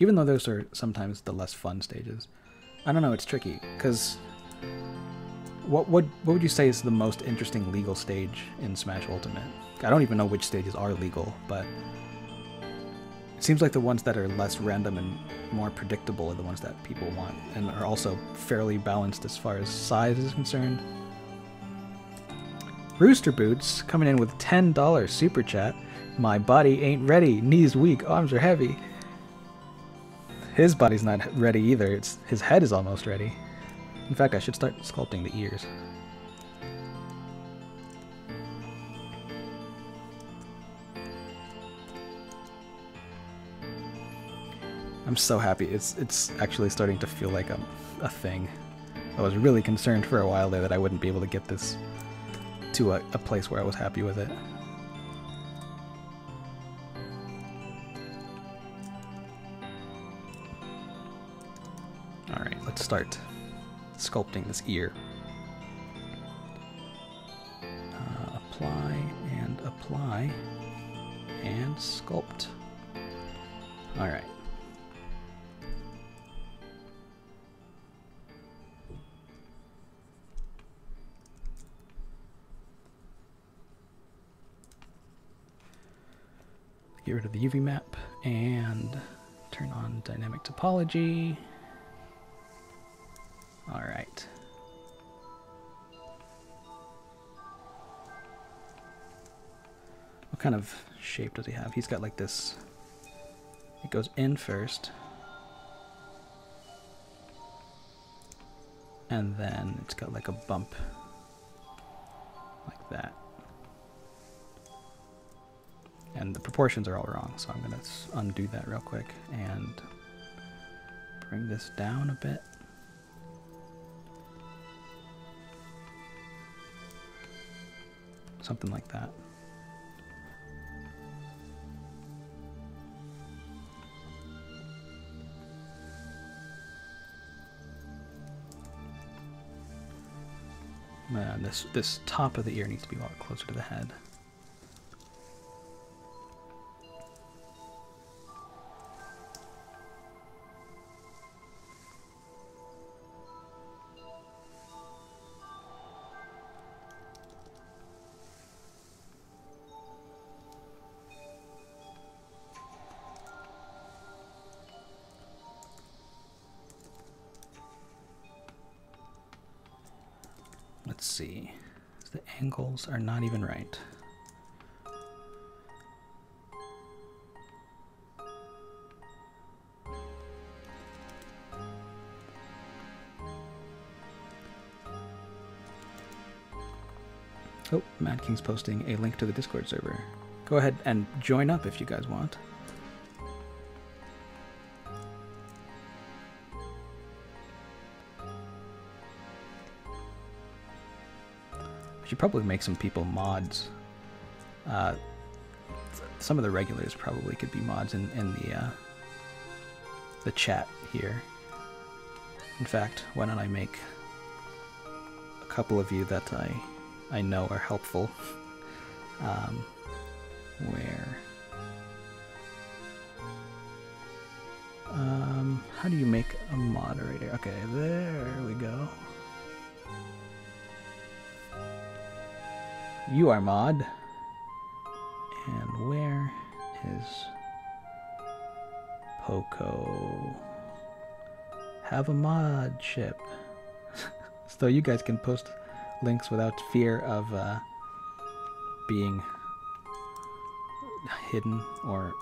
even though those are sometimes the less fun stages. I don't know, it's tricky, because what, what, what would you say is the most interesting legal stage in Smash Ultimate? I don't even know which stages are legal, but it seems like the ones that are less random and more predictable are the ones that people want, and are also fairly balanced as far as size is concerned. Rooster Boots coming in with $10 super chat. My body ain't ready, knees weak, arms are heavy. His body's not ready either. It's his head is almost ready. In fact, I should start sculpting the ears. I'm so happy. It's it's actually starting to feel like a, a thing. I was really concerned for a while there that I wouldn't be able to get this to a, a place where I was happy with it. Alright, let's start. sculpting this ear. Uh, apply and apply and sculpt. All Get rid of the UV map and turn on dynamic topology. All right. What kind of shape does he have? He's got like this. It goes in first. And then it's got like a bump. Like that. And the proportions are all wrong, so I'm going to undo that real quick and bring this down a bit. Something like that. Man, this this top of the ear needs to be a lot closer to the head. Angles are not even right. Oh, Mad King's posting a link to the Discord server. Go ahead and join up if you guys want. Probably make some people mods. Uh, some of the regulars probably could be mods in, in the uh, the chat here. In fact, why don't I make a couple of you that I I know are helpful. Um, where? Um, how do you make a moderator? Okay, there we go. You are mod. And where is Poco? Have a mod ship. so you guys can post links without fear of uh, being hidden or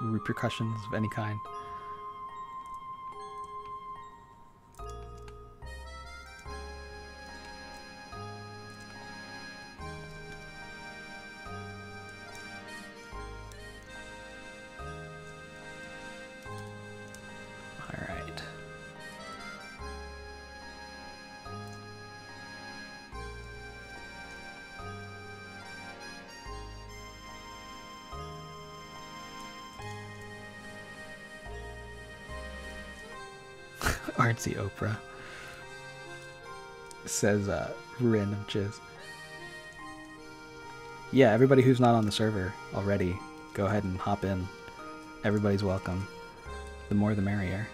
repercussions of any kind. Artsy Omni says uh, random jizz. Yeah, everybody who's not on the server already, go ahead and hop in. Everybody's welcome. The more the merrier.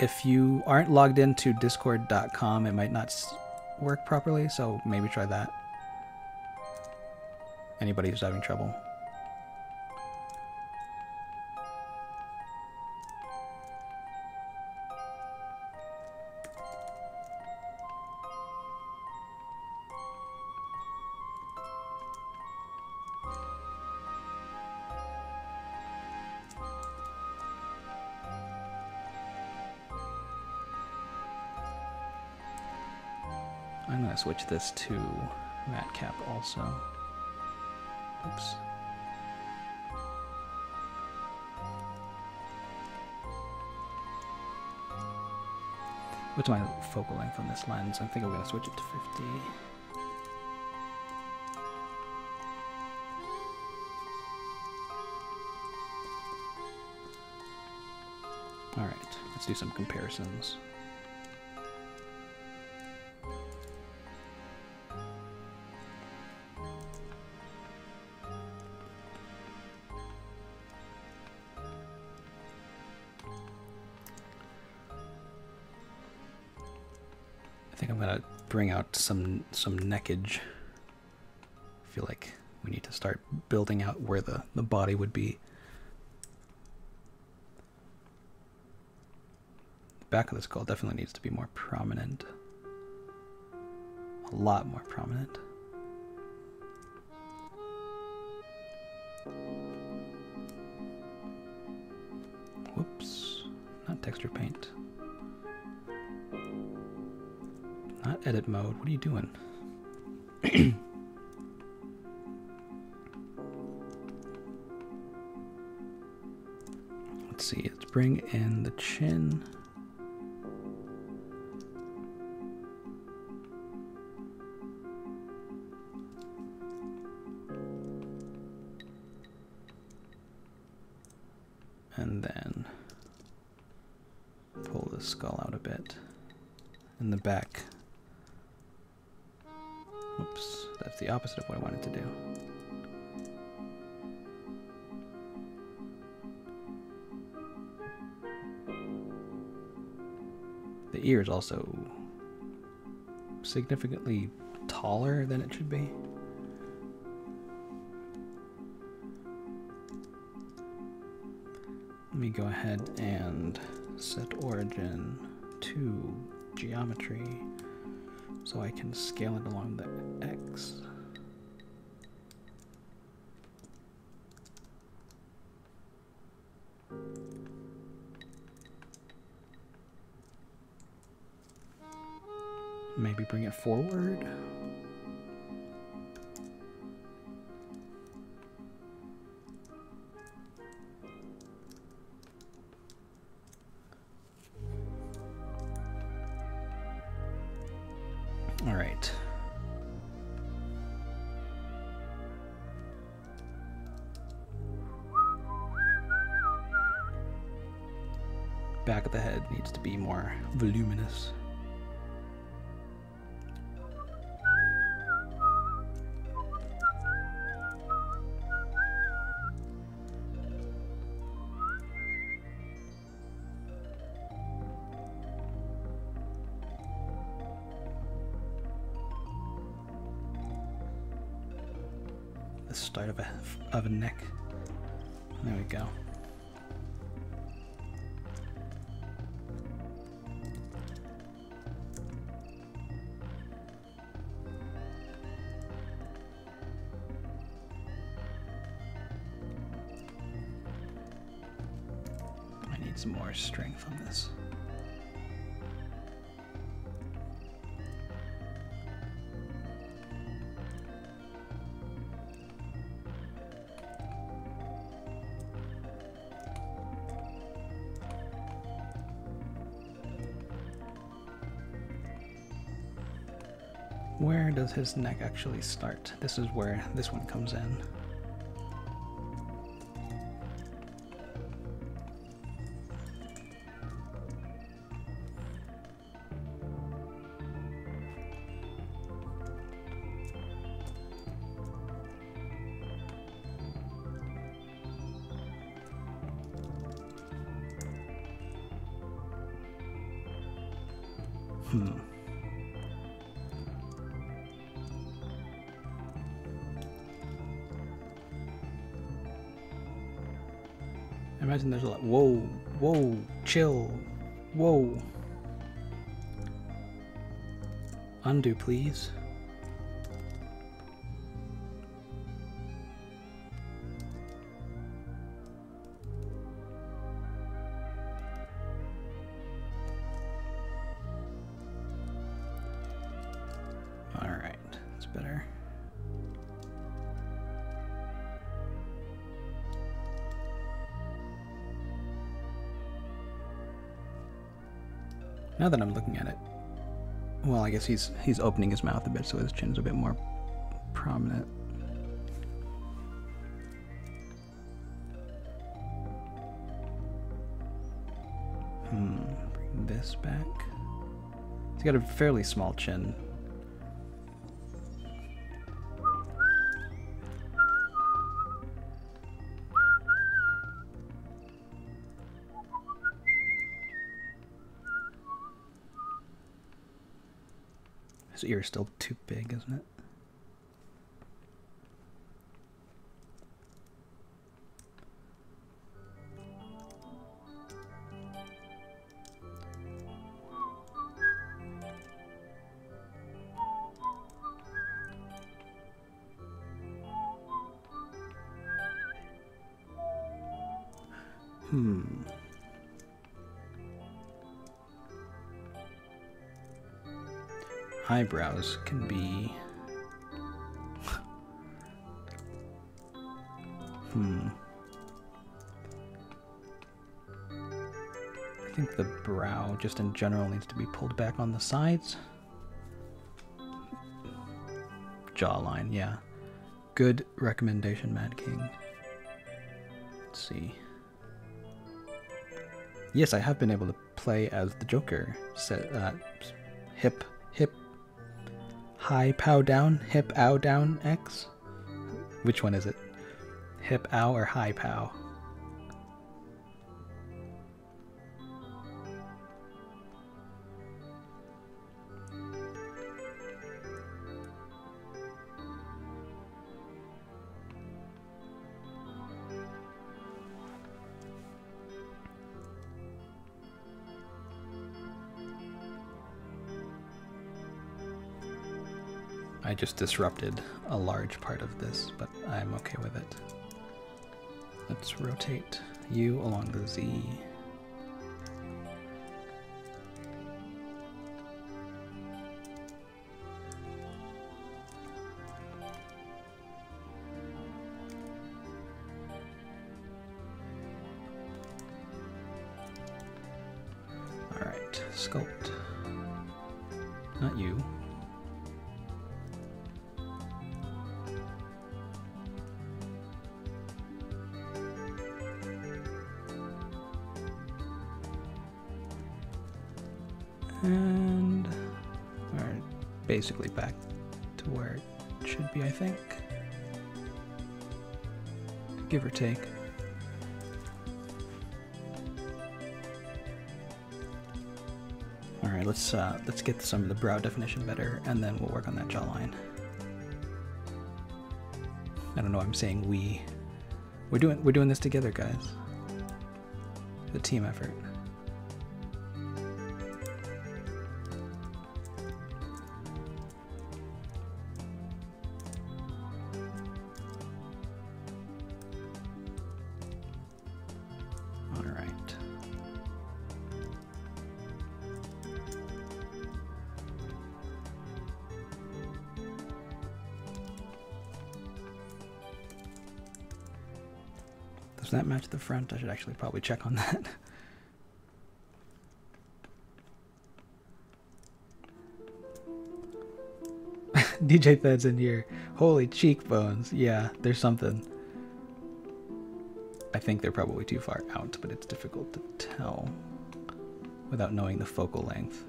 If you aren't logged into discord.com, it might not work properly, so maybe try that. Anybody who's having trouble. Switch this to matcap also. Oops. What's my focal length on this lens? I think I'm gonna switch it to 50. Alright, let's do some comparisons. Some some neckage. I feel like we need to start building out where the, the body would be. The back of the skull definitely needs to be more prominent. A lot more prominent. Whoops. Not texture paint. Not edit mode. What are you doing? Let's see. Let's bring in the chin. Significantly taller than it should be. Let me go ahead and set origin to geometry so I can scale it along the X. Maybe bring it forward. Where does his neck actually start? This is where this one comes in. Imagine there's a lot. Whoa, whoa, chill, whoa. Undo, please. Guess he's he's opening his mouth a bit, so his chin's a bit more prominent. Hmm, bring this back. He's got a fairly small chin. Still too big, isn't it? Eyebrows can be. hmm. I think the brow, just in general, needs to be pulled back on the sides. Jawline, yeah. Good recommendation, Mad King. Let's see. Yes, I have been able to play as the Joker. Set uh, hip, hip, high pow down, hip ow down X. Which one is it? Hip ow or high pow? Just disrupted a large part of this, but I'm okay with it. Let's rotate you along the Z. Alright, sculpt. Not you. Basically back to where it should be, I think. Give or take. All right, let's uh, let's get some of the brow definition better, and then we'll work on that jawline. I don't know. I'm saying we. We're doing we're doing this together, guys. The team effort. I should actually probably check on that. DJ Fed's in here. Holy cheekbones. Yeah, there's something. I think they're probably too far out, but it's difficult to tell without knowing the focal length.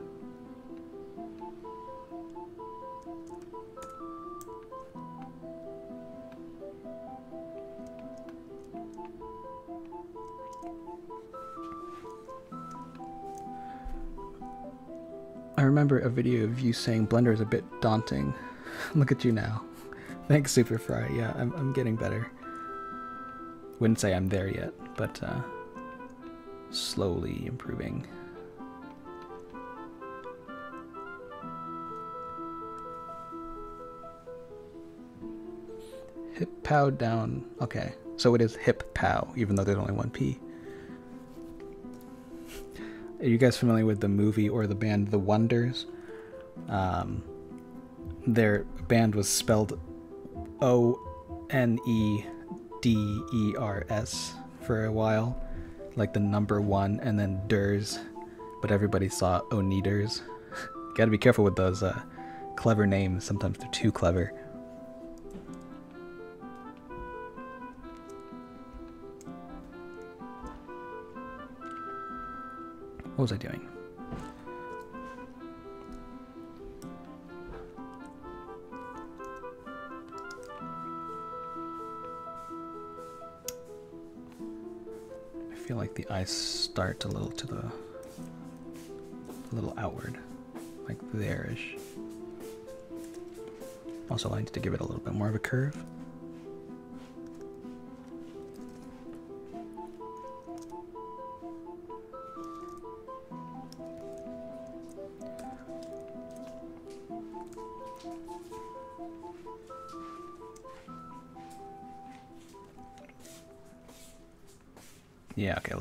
Remember a video of you saying Blender is a bit daunting. Look at you now. Thanks, Superfry. Yeah, I'm, I'm getting better. Wouldn't say I'm there yet, but uh, slowly improving. Hip pow down. Okay, so it is hip pow, even though there's only one P. Are you guys familiar with the movie or the band The Wonders? Um, their band was spelled O N E D E R S for a while, like the number one, and then Ders, but everybody saw Oneaters. Gotta be careful with those uh, clever names. Sometimes they're too clever. What was I doing? I feel like the eyes start a little to the a little outward, like there-ish. Also, I need to give it a little bit more of a curve.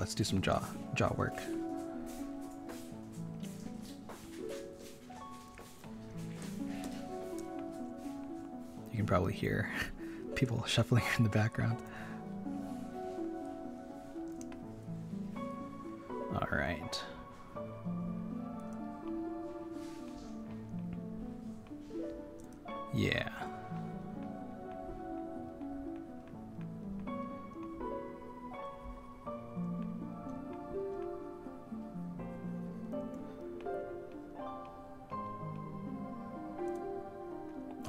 Let's do some jaw jaw work. You can probably hear people shuffling in the background.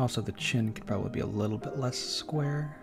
Also, the chin could probably be a little bit less square.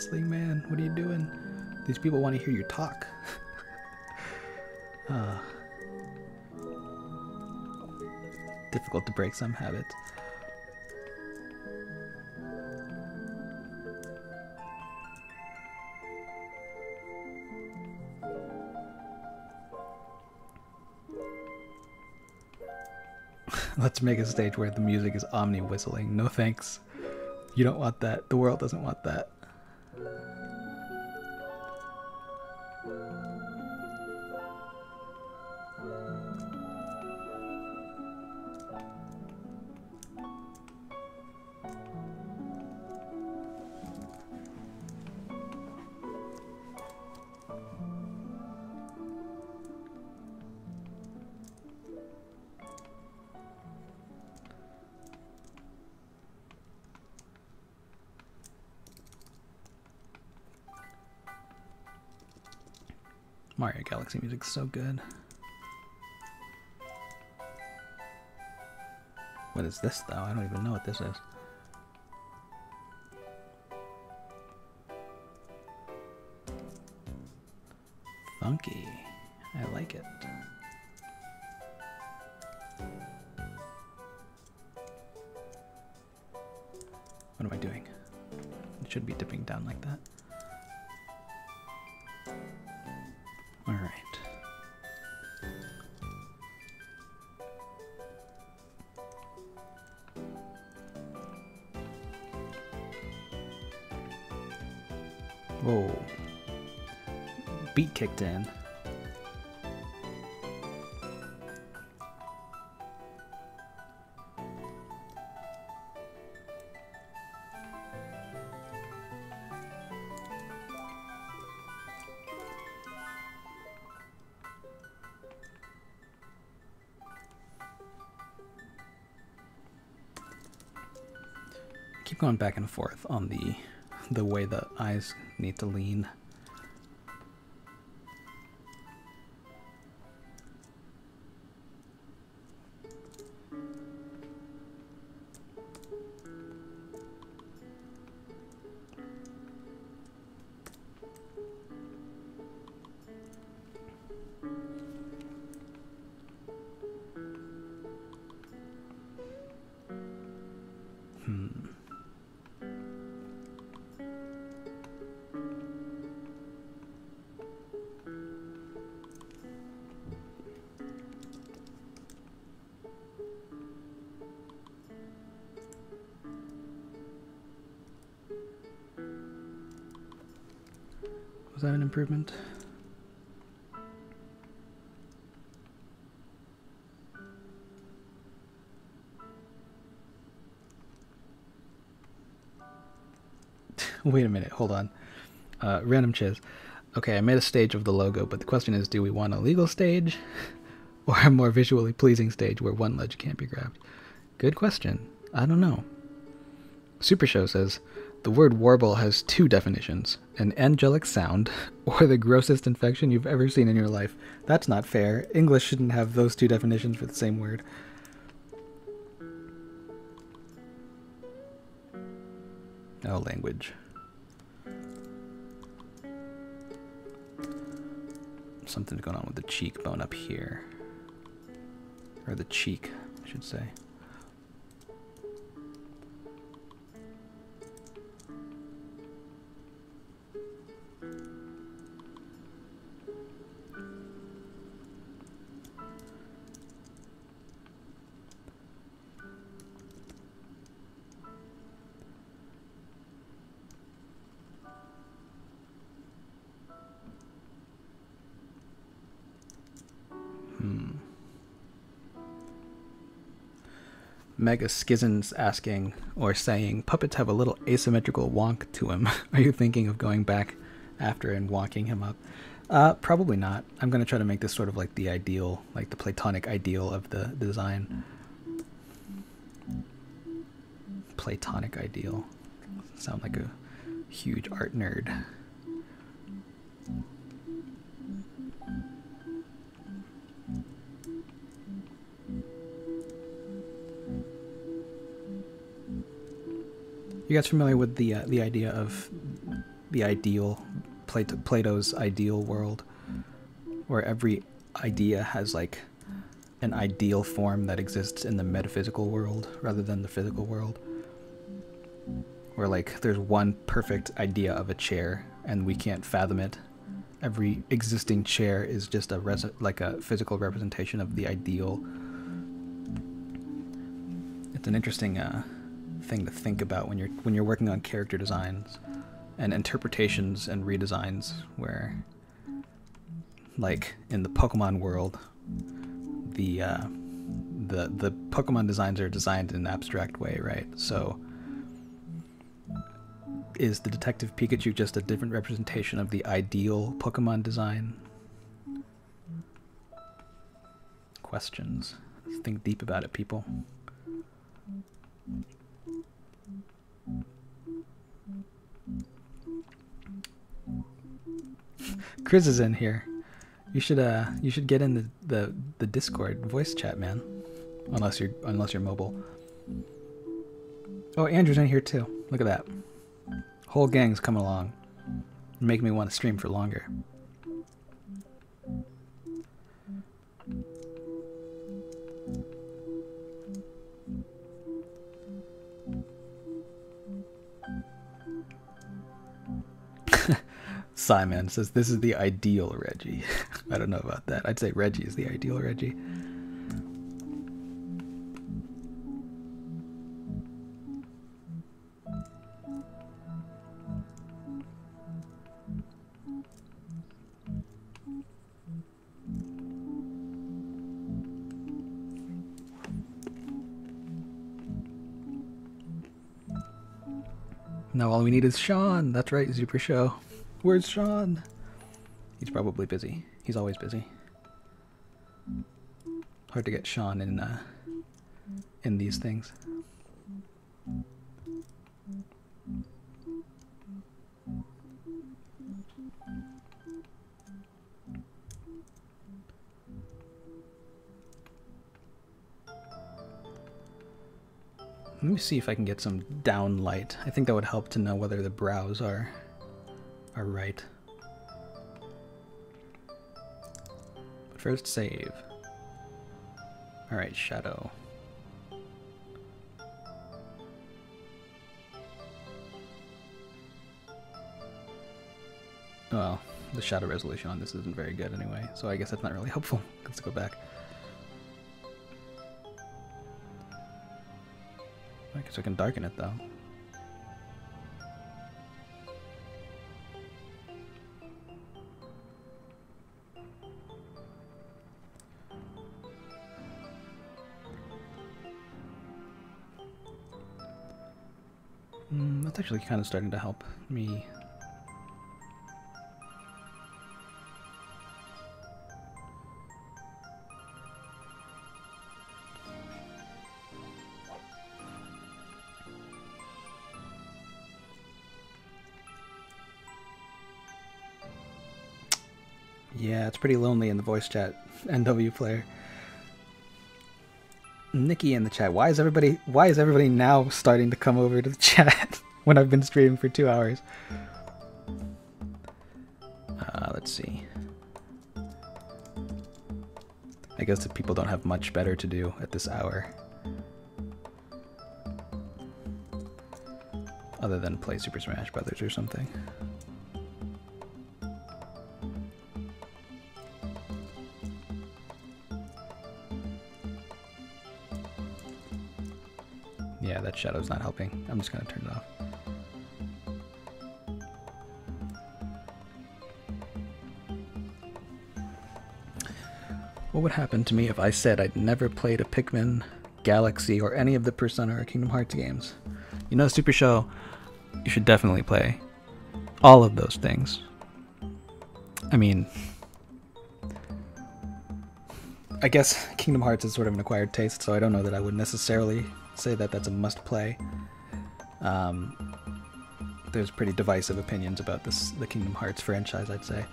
Whistling, man. What are you doing? These people want to hear you talk. uh, difficult to break some habits. Let's make a stage where the music is omni whistling. No thanks. You don't want that. The world doesn't want that. Mario Galaxy music's so good. What is this though? I don't even know what this is. Kicked in. keep going back and forth on the the way the eyes need to lean. Wait a minute, hold on. Uh, random chiz. Okay, I made a stage of the logo, but the question is do we want a legal stage or a more visually pleasing stage where one ledge can't be grabbed? Good question. I don't know. Super Show says the word warble has two definitions an angelic sound or the grossest infection you've ever seen in your life. That's not fair. English shouldn't have those two definitions for the same word. Oh, language. Something's going on with the cheekbone up here. Or the cheek, I should say. Mega Skizzen's asking or saying puppets have a little asymmetrical wonk to him. Are you thinking of going back after and wonking him up? Uh, probably not. I'm gonna try to make this sort of like the ideal, like the Platonic ideal of the design. Platonic ideal. Sound like a huge art nerd. You guys familiar with the uh, the idea of the ideal Plato, Plato's ideal world, where every idea has like an ideal form that exists in the metaphysical world rather than the physical world. Where like there's one perfect idea of a chair and we can't fathom it. Every existing chair is just a like a physical representation of the ideal. It's an interesting uh, thing to think about when you're when you're working on character designs and interpretations and redesigns where like in the Pokemon world the uh, the the Pokemon designs are designed in an abstract way, right? So is the Detective Pikachu just a different representation of the ideal Pokemon design? Questions. Think deep about it, people. Chris is in here. You should uh you should get in the, the, the Discord voice chat, man. Unless you're unless you're mobile. Oh, Andrew's in here too. Look at that. Whole gang's coming along. Make me want to stream for longer. Simon says this is the ideal Reggie. I don't know about that. I'd say Reggie is the ideal Reggie. Now all we need is Sean. That's right, Super Show. Where's Sean? He's probably busy. He's always busy. Hard to get Sean in uh, in these things. Let me see if I can get some down light. I think that would help to know whether the brows are are right. But first save. Alright, shadow. Oh, well, the shadow resolution on this isn't very good anyway, so I guess that's not really helpful. Let's go back. I guess I can darken it though. Actually kind of starting to help me Yeah, it's pretty lonely in the voice chat. NW player. Nikki in the chat. Why is everybody why is everybody now starting to come over to the chat when I've been streaming for two hours? Uh, let's see. I guess that people don't have much better to do at this hour. Other than play Super Smash Brothers or something. Yeah, that shadow's not helping. I'm just gonna turn it off. What would happen to me if I said I'd never played a Pikmin, Galaxy, or any of the Persona or Kingdom Hearts games? You know, Super Show, you should definitely play all of those things. I mean, I guess Kingdom Hearts is sort of an acquired taste, so I don't know that I would necessarily say that that's a must play. Um, there's pretty divisive opinions about this the Kingdom Hearts franchise, I'd say.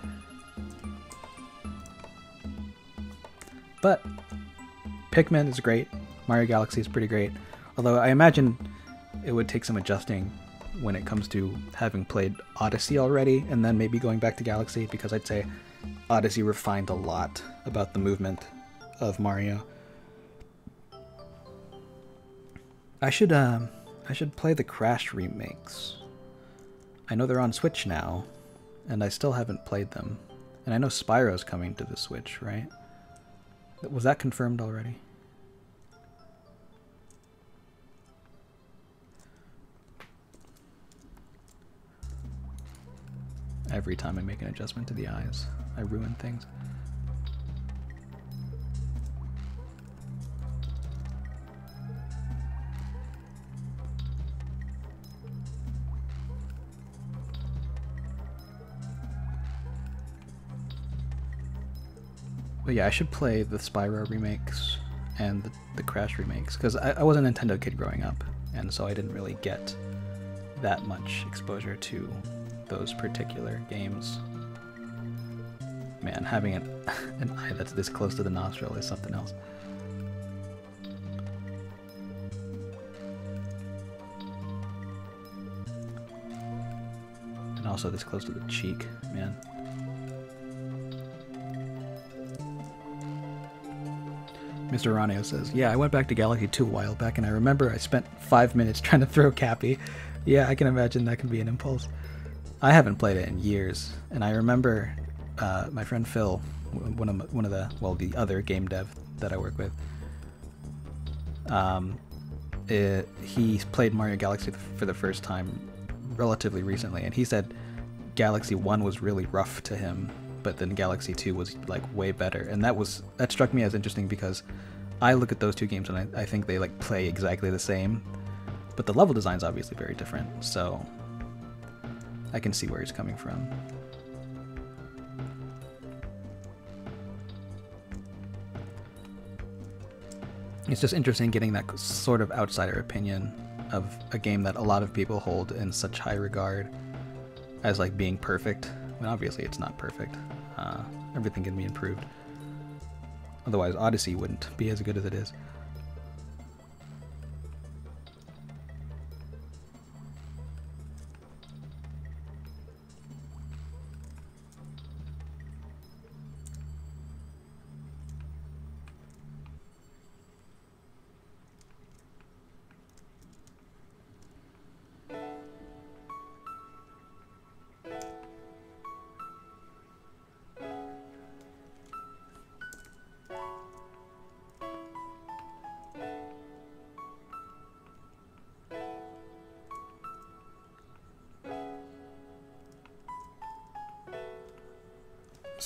But Pikmin is great. Mario Galaxy is pretty great. Although I imagine it would take some adjusting when it comes to having played Odyssey already and then maybe going back to Galaxy because I'd say Odyssey refined a lot about the movement of Mario. I should um I should play the Crash remakes. I know they're on Switch now, and I still haven't played them. And I know Spyro's coming to the Switch, right? Was that confirmed already? Every time I make an adjustment to the eyes, I ruin things. But yeah, I should play the Spyro remakes and the, the Crash remakes because I, I was a Nintendo kid growing up, and so I didn't really get that much exposure to those particular games. Man, having an, an eye that's this close to the nostril is something else. And also this close to the cheek, man. Mr. Ranio says, Yeah, I went back to Galaxy 2 a while back and I remember I spent five minutes trying to throw Cappy. Yeah, I can imagine that can be an impulse. I haven't played it in years, and I remember uh, my friend Phil, one of one of the well, the other game dev that I work with. Um, it, he played Mario Galaxy for the first time relatively recently, and he said Galaxy One was really rough to him, but then Galaxy Two was like way better, and that was that struck me as interesting because I look at those two games and I, I think they like play exactly the same, but the level design is obviously very different. So I can see where he's coming from. It's just interesting getting that sort of outsider opinion of a game that a lot of people hold in such high regard as like being perfect. Obviously it's not perfect. Uh, everything can be improved. Otherwise, Odyssey wouldn't be as good as it is.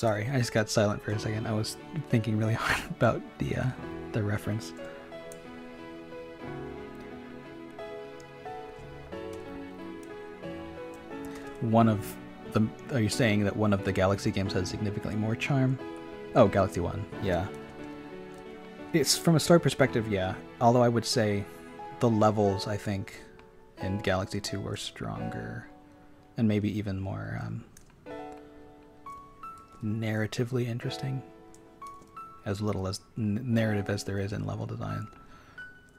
Sorry, I just got silent for a second. I was thinking really hard about the uh, the reference. One of the are you saying that one of the Galaxy games has significantly more charm? Oh, Galaxy One, yeah. It's from a story perspective, yeah. Although I would say the levels I think in Galaxy Two were stronger, and maybe even more um, narratively interesting. As little as narrative as there is in level design.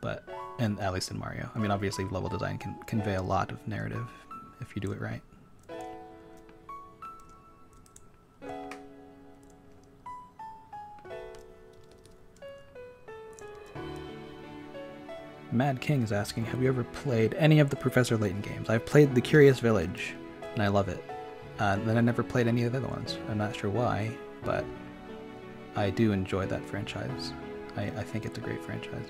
But, and at least in Mario. I mean, obviously, level design can convey a lot of narrative if you do it right. Mad King is asking, have you ever played any of the Professor Layton games? I've played The Curious Village, and I love it. Uh, then I never played any of the other ones. I'm not sure why, but I do enjoy that franchise. I, I think it's a great franchise.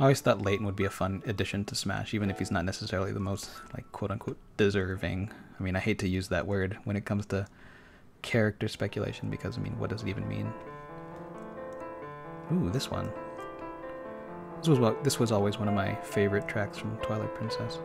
I always thought Layton would be a fun addition to Smash, even if he's not necessarily the most, like, quote unquote, deserving. I mean, I hate to use that word when it comes to character speculation because I mean, what does it even mean? Ooh, this one. This was this was always one of my favorite tracks from Twilight Princess.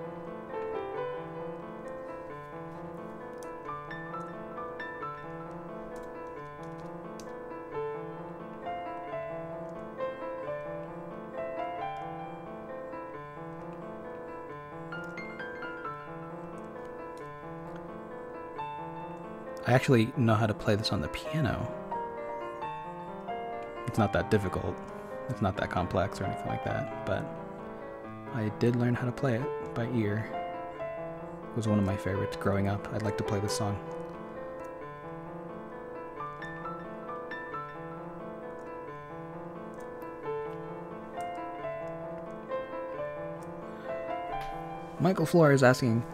Actually know how to play this on the piano. It's not that difficult. It's not that complex or anything like that, but I did learn how to play it by ear. It was one of my favorites growing up. I'd like to play this song. Michael Floor is asking,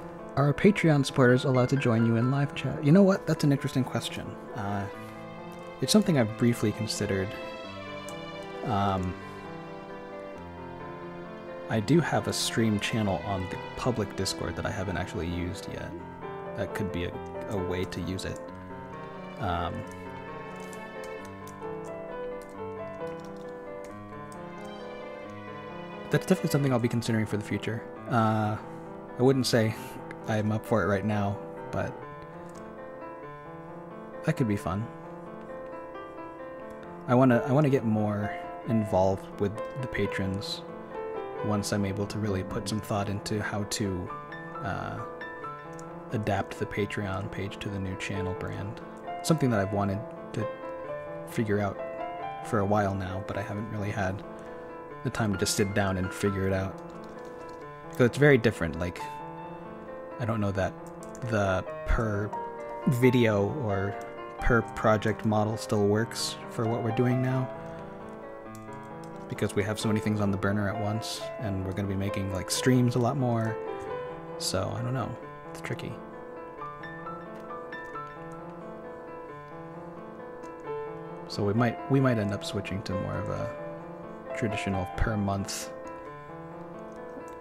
are Patreon supporters allowed to join you in live chat? You know what? That's an interesting question. Uh, it's something I've briefly considered. Um, I do have a stream channel on the public Discord that I haven't actually used yet. That could be a, a way to use it. Um, that's definitely something I'll be considering for the future. Uh, I wouldn't say I'm up for it right now, but that could be fun. I want to I want to get more involved with the patrons once I'm able to really put some thought into how to uh, adapt the Patreon page to the new channel brand. Something that I've wanted to figure out for a while now, but I haven't really had the time to just sit down and figure it out. Because it's very different. Like I don't know that the per video or per project model still works for what we're doing now. Because we have so many things on the burner at once, and we're going to be making like streams a lot more. So I don't know. It's tricky. So we might we might end up switching to more of a traditional per month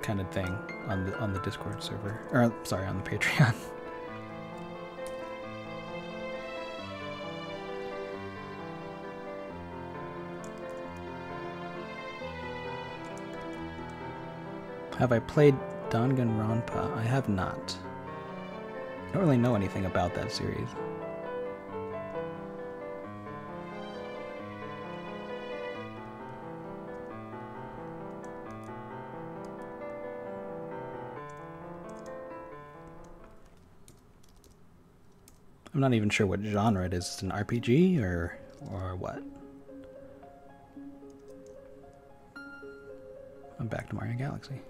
kind of thing on the on the Discord server or sorry on the Patreon. Have I played Danganronpa? I have not. I don't really know anything about that series. I'm not even sure what genre it is. It's an RPG or or what? I'm back to Mario Galaxy.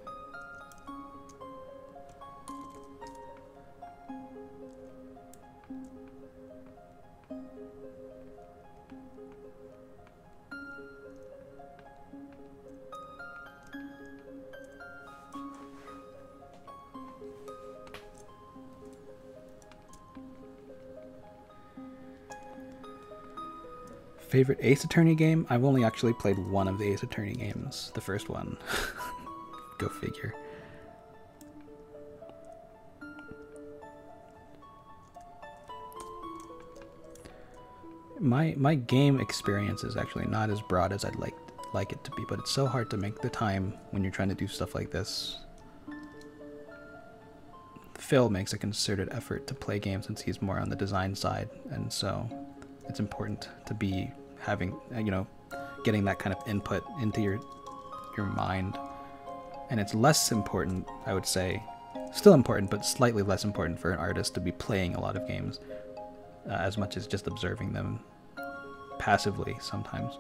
Favorite Ace Attorney game? I've only actually played one of the Ace Attorney games. The first one. Go figure. My my game experience is actually not as broad as I'd like like it to be, but it's so hard to make the time when you're trying to do stuff like this. Phil makes a concerted effort to play games since he's more on the design side, and so it's important to be having uh, you know getting that kind of input into your your mind. And it's less important i would say still important but slightly less important for an artist to be playing a lot of games uh, as much as just observing them passively sometimes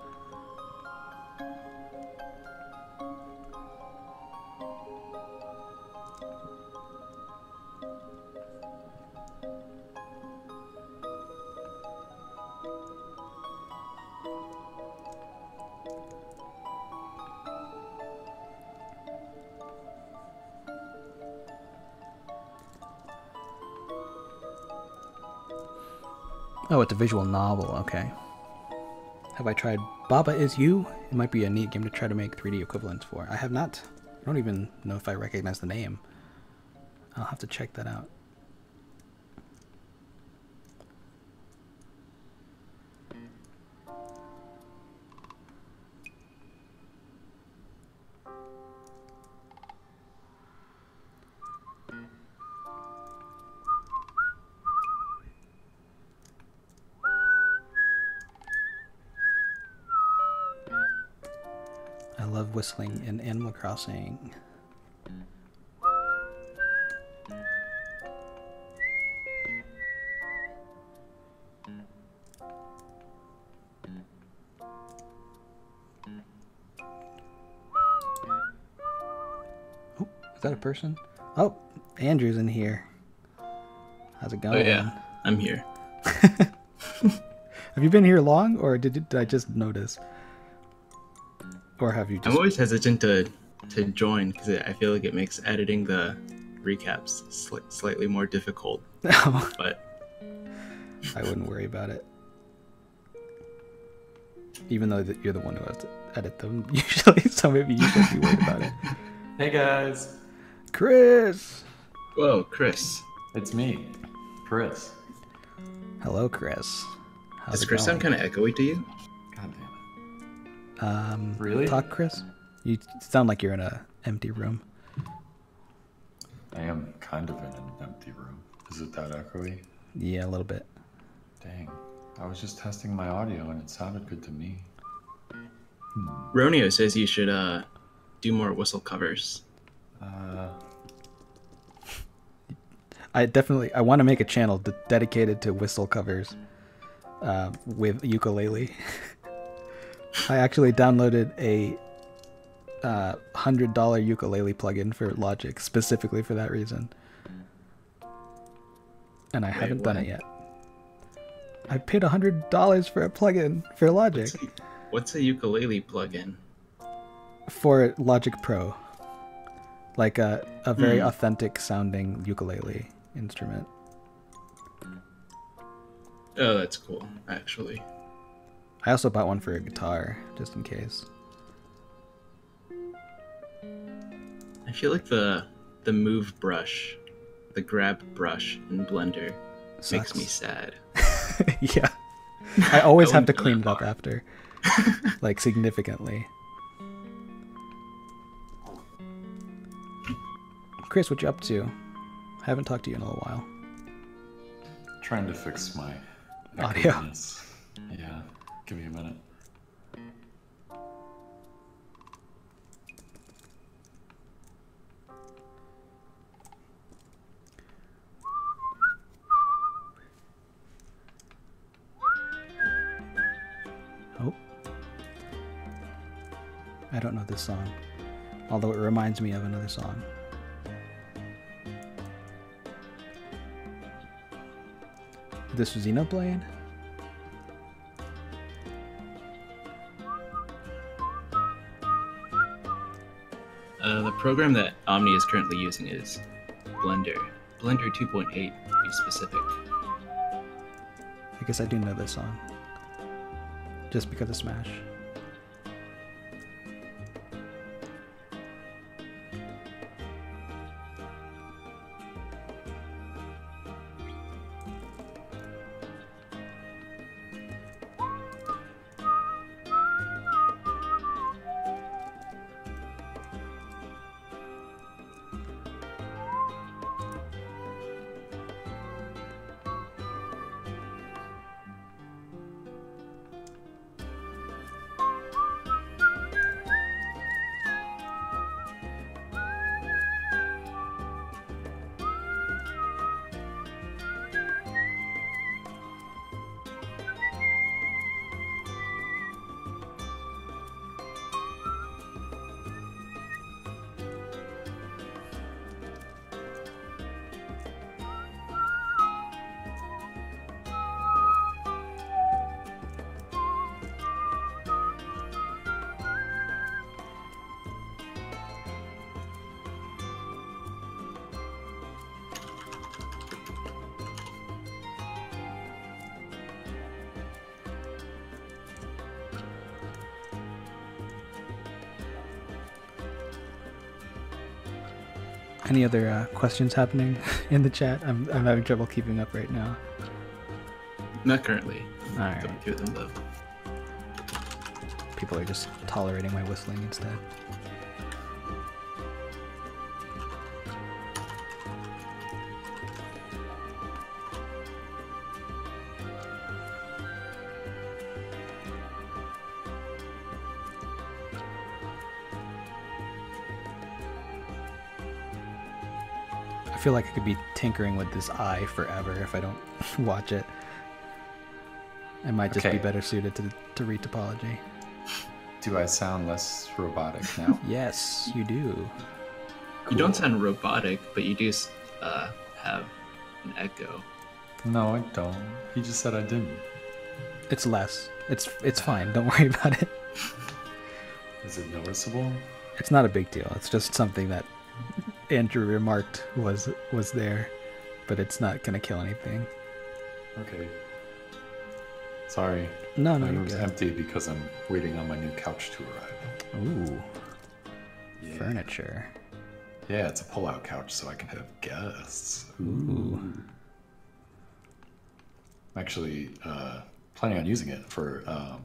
visual novel. Okay. Have I tried Baba Is You? It might be a neat game to try to make 3D equivalents for. I have not. I don't even know if I recognize the name. I'll have to check that out. Whistling in Animal Crossing. Oh, is that a person? Oh, Andrew's in here. How's it oh, going? Oh yeah, I'm here. Have you been here long, or did, did I just notice? Or have you I'm always hesitant to to join because I feel like it makes editing the recaps sli- slightly more difficult. Oh. But I wouldn't worry about it. Even though you're the one who has to edit them usually, so maybe you should be worried about it. Hey guys, Chris. whoa, Chris, it's me, Chris. Hello, Chris. How's does it Chris sound kind of echoey to you? God damn it. Um, Really? Talk, Chris. You sound like you're in an empty room. I am kind of in an empty room. Is it that echoey? Yeah, a little bit. Dang. I was just testing my audio and it sounded good to me. Ronio says you should uh do more whistle covers. Uh, I definitely I want to make a channel dedicated to whistle covers uh, with ukulele. I actually downloaded a uh, hundred dollar ukulele plugin for Logic specifically for that reason, and I haven't done it yet. I paid a hundred dollars for a plugin for Logic What's a, what's a ukulele plugin? for Logic Pro, like a a very Hmm. authentic sounding ukulele instrument. Oh, that's cool. Actually, I also bought one for a guitar just in case. I feel like the the move brush, the grab brush in Blender makes me sad. yeah. I always I have to clean it up after. like significantly. Chris, what you up to? I haven't talked to you in a little while. Trying to fix my Audio. echoiness. Yeah, give me a minute. Oh. I don't know this song. Although it reminds me of another song. This was Xenoblade? The program that Omni is currently using is Blender. Blender 2.8 to be specific. I guess I do know this song. Just because of Smash. Other uh, questions happening in the chat? I'm, I'm having trouble keeping up right now. Not currently. Alright. Going through them though. People are just tolerating my whistling instead. Feel like I could be tinkering with this eye forever if I don't watch it. I might just be better suited to, to retopology. Do I sound less robotic now? Yes, you do. You don't sound robotic, but you do uh, have an echo. no, I don't. He just said I didn't. It's less. It's it's fine. Don't worry about it. Is it noticeable? It's not a big deal. It's just something that Andrew remarked was was there, but it's not gonna kill anything. Okay. Sorry. No, no, My room's empty because I'm waiting on my new couch to arrive. Ooh, Yeah. furniture. Yeah, it's a pull-out couch, so I can have guests. Ooh. I'm actually uh, planning on using it for um,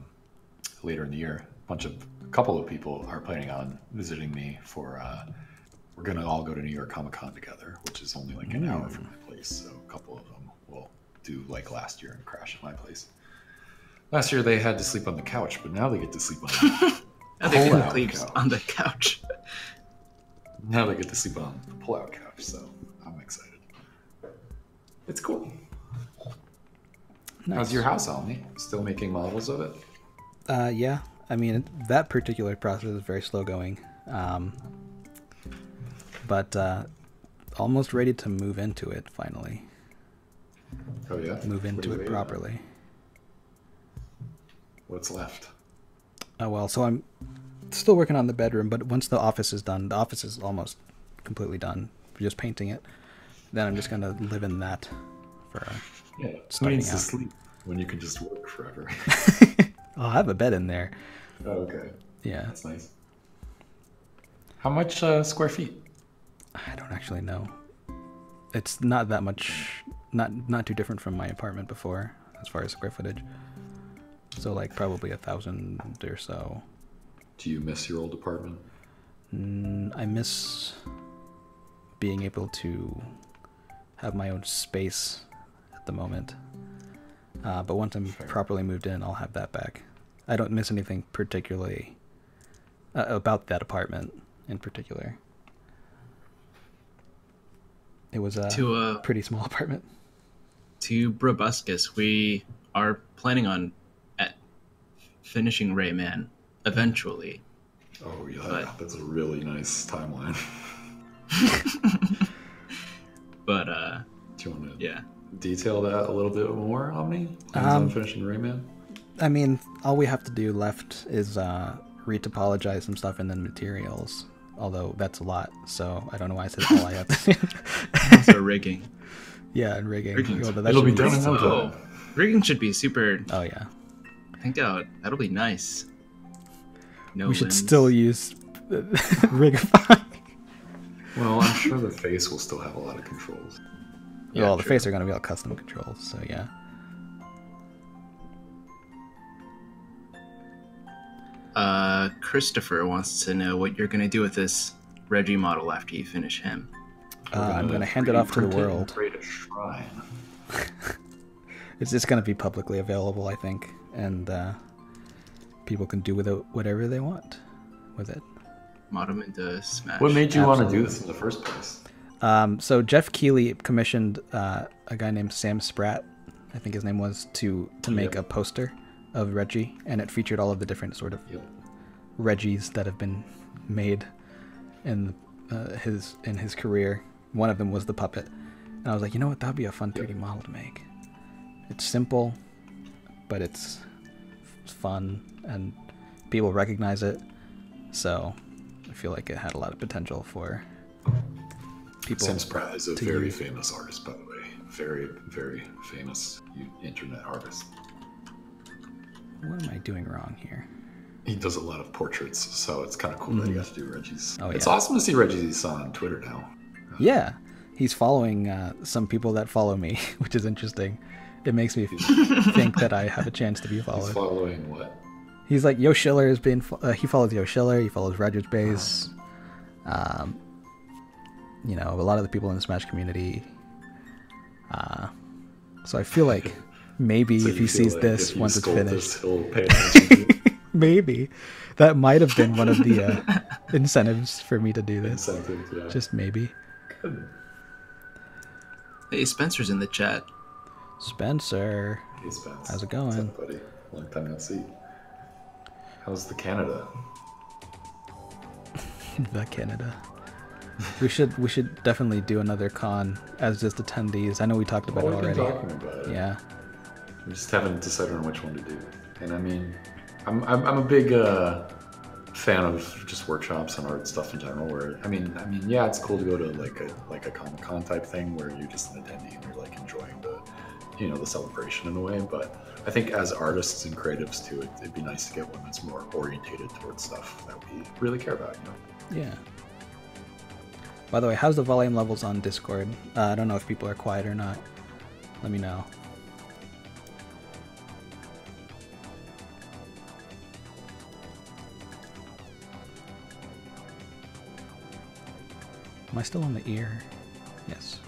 later in the year. A bunch of, a couple of people are planning on visiting me for. Uh, we're gonna all go to New York Comic Con together, which is only like an hour from my place. So a couple of them will do like last year and crash at my place. Last year they had to sleep on the couch, but now they get to sleep on. Now they Pull can sleep couch. on the couch. now they get to sleep on the pull-out couch. So I'm excited. It's cool. Nice. How's your house, Almy? Still making models of it? Uh, yeah. I mean, that particular process is very slow going. Um, but uh, almost ready to move into it finally. Oh yeah. Move into it properly. What's left? Oh well, so I'm still working on the bedroom, but once the office is done, the office is almost completely done. We're just painting it. Then I'm just gonna live in that for. A, Yeah. Who needs to sleep when you can just work forever? I'll have a bed in there. oh, okay. Yeah, That's nice. How much uh, square feet? I don't actually know. It's not that much, not not too different from my apartment before, as far as square footage. So like probably a thousand or so. Do you miss your old apartment? Mm, I miss being able to have my own space at the moment. Uh, but once I'm Fair. properly moved in, I'll have that back. I don't miss anything particularly uh, about that apartment in particular. It was a To uh, pretty small apartment. to Brobuscus, we are planning on at finishing Rayman eventually. Oh yeah, But- that's a really nice timeline. But uh, Do you want to yeah, detail that a little bit more, Omni? Plans on Um, finishing Rayman? I mean, all we have to do left is uh, retopologize some stuff and then materials. Although that's a lot, so I don't know why I said all I have to do. also rigging. yeah, and rigging. Rigging. Well, that It'll should be done in no Oh, time. rigging should be super. Oh yeah, I think that that'll be nice. No we should still use Rigify. Well, I'm sure the face will still have a lot of controls. well, the face are gonna be all custom controls, so yeah. Uh, Christopher wants to know what you're gonna do with this Reggie model after you finish him. Uh, I'm gonna hand it off to the 3D print world. Create a shrine. It's just gonna be publicly available, I think, and uh, people can do with it whatever they want with it. Mod him into Smash. What made you want to do this in the first place? Um, so Geoff Keighley commissioned uh, a guy named Sam Spratt, I think his name was, to to make Yep. a poster of Reggie, and it featured all of the different sort of Yep. Reggies that have been made in uh, his in his career. One of them was the puppet, and I was like, you know what, that'd be a fun 3D model to make. It's simple, but it's fun, and people recognize it. So I feel like it had a lot of potential for people. Sam Spratt is a very use. famous artist, by the way. Very, very famous internet artist. What am I doing wrong here? He does a lot of portraits, so it's kind of cool that he got to do Reggie's. Oh, yeah. it's awesome to see Reggie's on Twitter now. Yeah, he's following uh, some people that follow me, which is interesting. It makes me think that I have a chance to be He's followed. following what? He's like Yo Schiller has been. Uh, he follows Yo Schiller. He follows RogersBase. Um, you know, a lot of the people in the Smash community. Uh, so I feel like maybe So if he sees like this if you once it's finished, this, he'll pay attention to you. maybe that might have been one of the uh, incentives for me to do this. Yeah. Just maybe. Good. Hey, Spencer's in the chat. Spencer, Hey, Spence. How's it What's going? up, buddy? Long time no see. How's the Canada? the Canada. We should we should definitely do another con as just attendees. I know we talked about Oh, it already. talking about it. Yeah. We just haven't decided on which one to do. And I mean, I'm, I'm, I'm a big uh, fan of just workshops and art stuff in general. Where I mean, I mean, yeah, it's cool to go to like a like a Comic Con type thing where you're just an attendee and you're like enjoying the, you know, the celebration in a way. But I think as artists and creatives too, it, it'd be nice to get one that's more orientated towards stuff that we really care about. You know. Yeah. By the way, how's the volume levels on Discord? Uh, I don't know if people are quiet or not. Let me know. Am I still on the ear? Yes.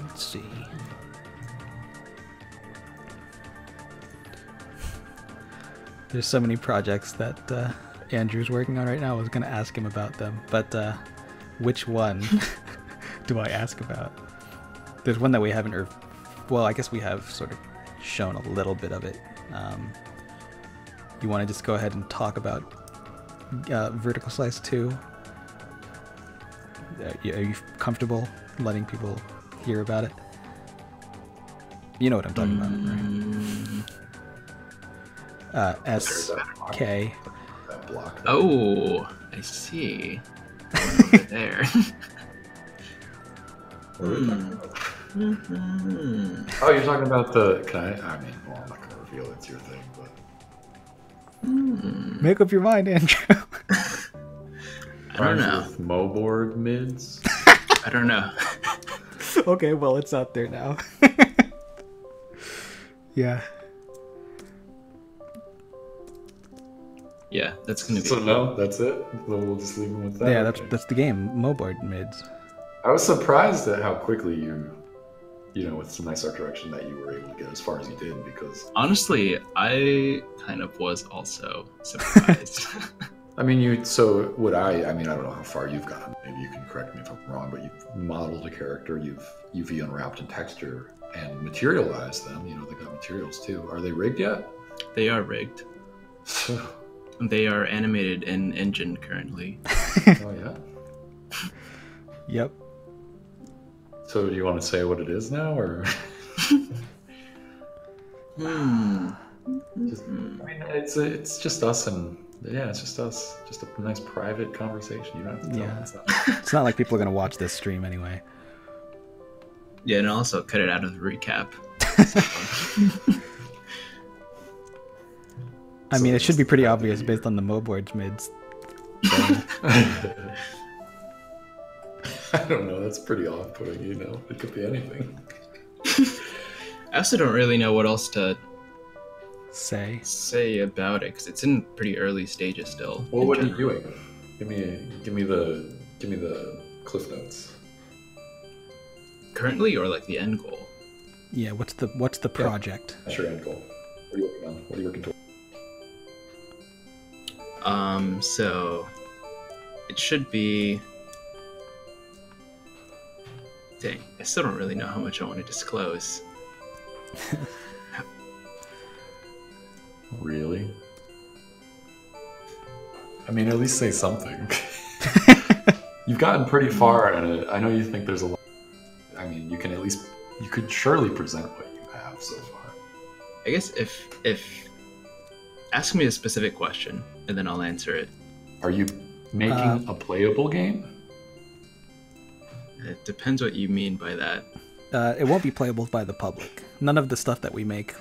Let's see. There's so many projects that uh, Andrew's working on right now. I was going to ask him about them, but uh, which one do I ask about? There's one that we haven't, or well, I guess we have sort of shown a little bit of it. Um, you want to just go ahead and talk about uh, Vertical Slice 2? Uh, y- Are you comfortable letting people hear about it? You know what I'm talking Mm. about, right? Uh, S K. Block. Oh, I see. One over there. Hmm. Mhm. Oh, you're talking about the. Can I? I mean, well, I'm not going to reveal it's your thing, but Make up your mind, Andrew. I don't know. With Moboard mids. I don't know. okay, well, it's out there now. yeah. Yeah, that's gonna be. so no, that's it. We'll just leave them with that. Yeah, that's Okay. that's the game. Moboard mids. I was surprised at how quickly you, you know, with some nice art direction that you were able to get as far as you did because Honestly, I kind of was also surprised. I mean, you. So would I? I mean, I don't know how far you've gotten. Maybe you can correct me if I'm wrong, but you've modeled a character, you've UV unwrapped and texture and materialized them. You know, they got materials too. Are they rigged yet? they are rigged. They are animated in Engine currently. Oh yeah. Yep. So do you want to say what it is now, or? Hmm. Just, I mean, it's it's just us and yeah, it's just us. Just a nice private conversation. You don't have to tell Yeah. them. It's It's not like people are gonna watch this stream anyway. Yeah, and also cut it out of the recap. I So mean, it should be pretty obvious year. based on the Moboard mids. I don't know. That's pretty off-putting. You know, it could be anything. I also don't really know what else to Say. say about it because it's in pretty early stages still. Well, in what are you doing? Give me, give me the, give me the cliff notes. Currently, or like the end goal? Yeah. What's the what's the project? That's your end goal. What are you working on? What are you working towards? Um, so it should be. Dang, I still don't really know how much I want to disclose. Really? I mean, at least say something. You've gotten pretty far, and I know you think there's a lot. I mean, you can at least, you could surely present what you have so far. I guess if if ask me a specific question and then I'll answer it. Are you making Uh, a playable game? It depends what you mean by that. Uh, it won't be playable by the public. None of the stuff that we make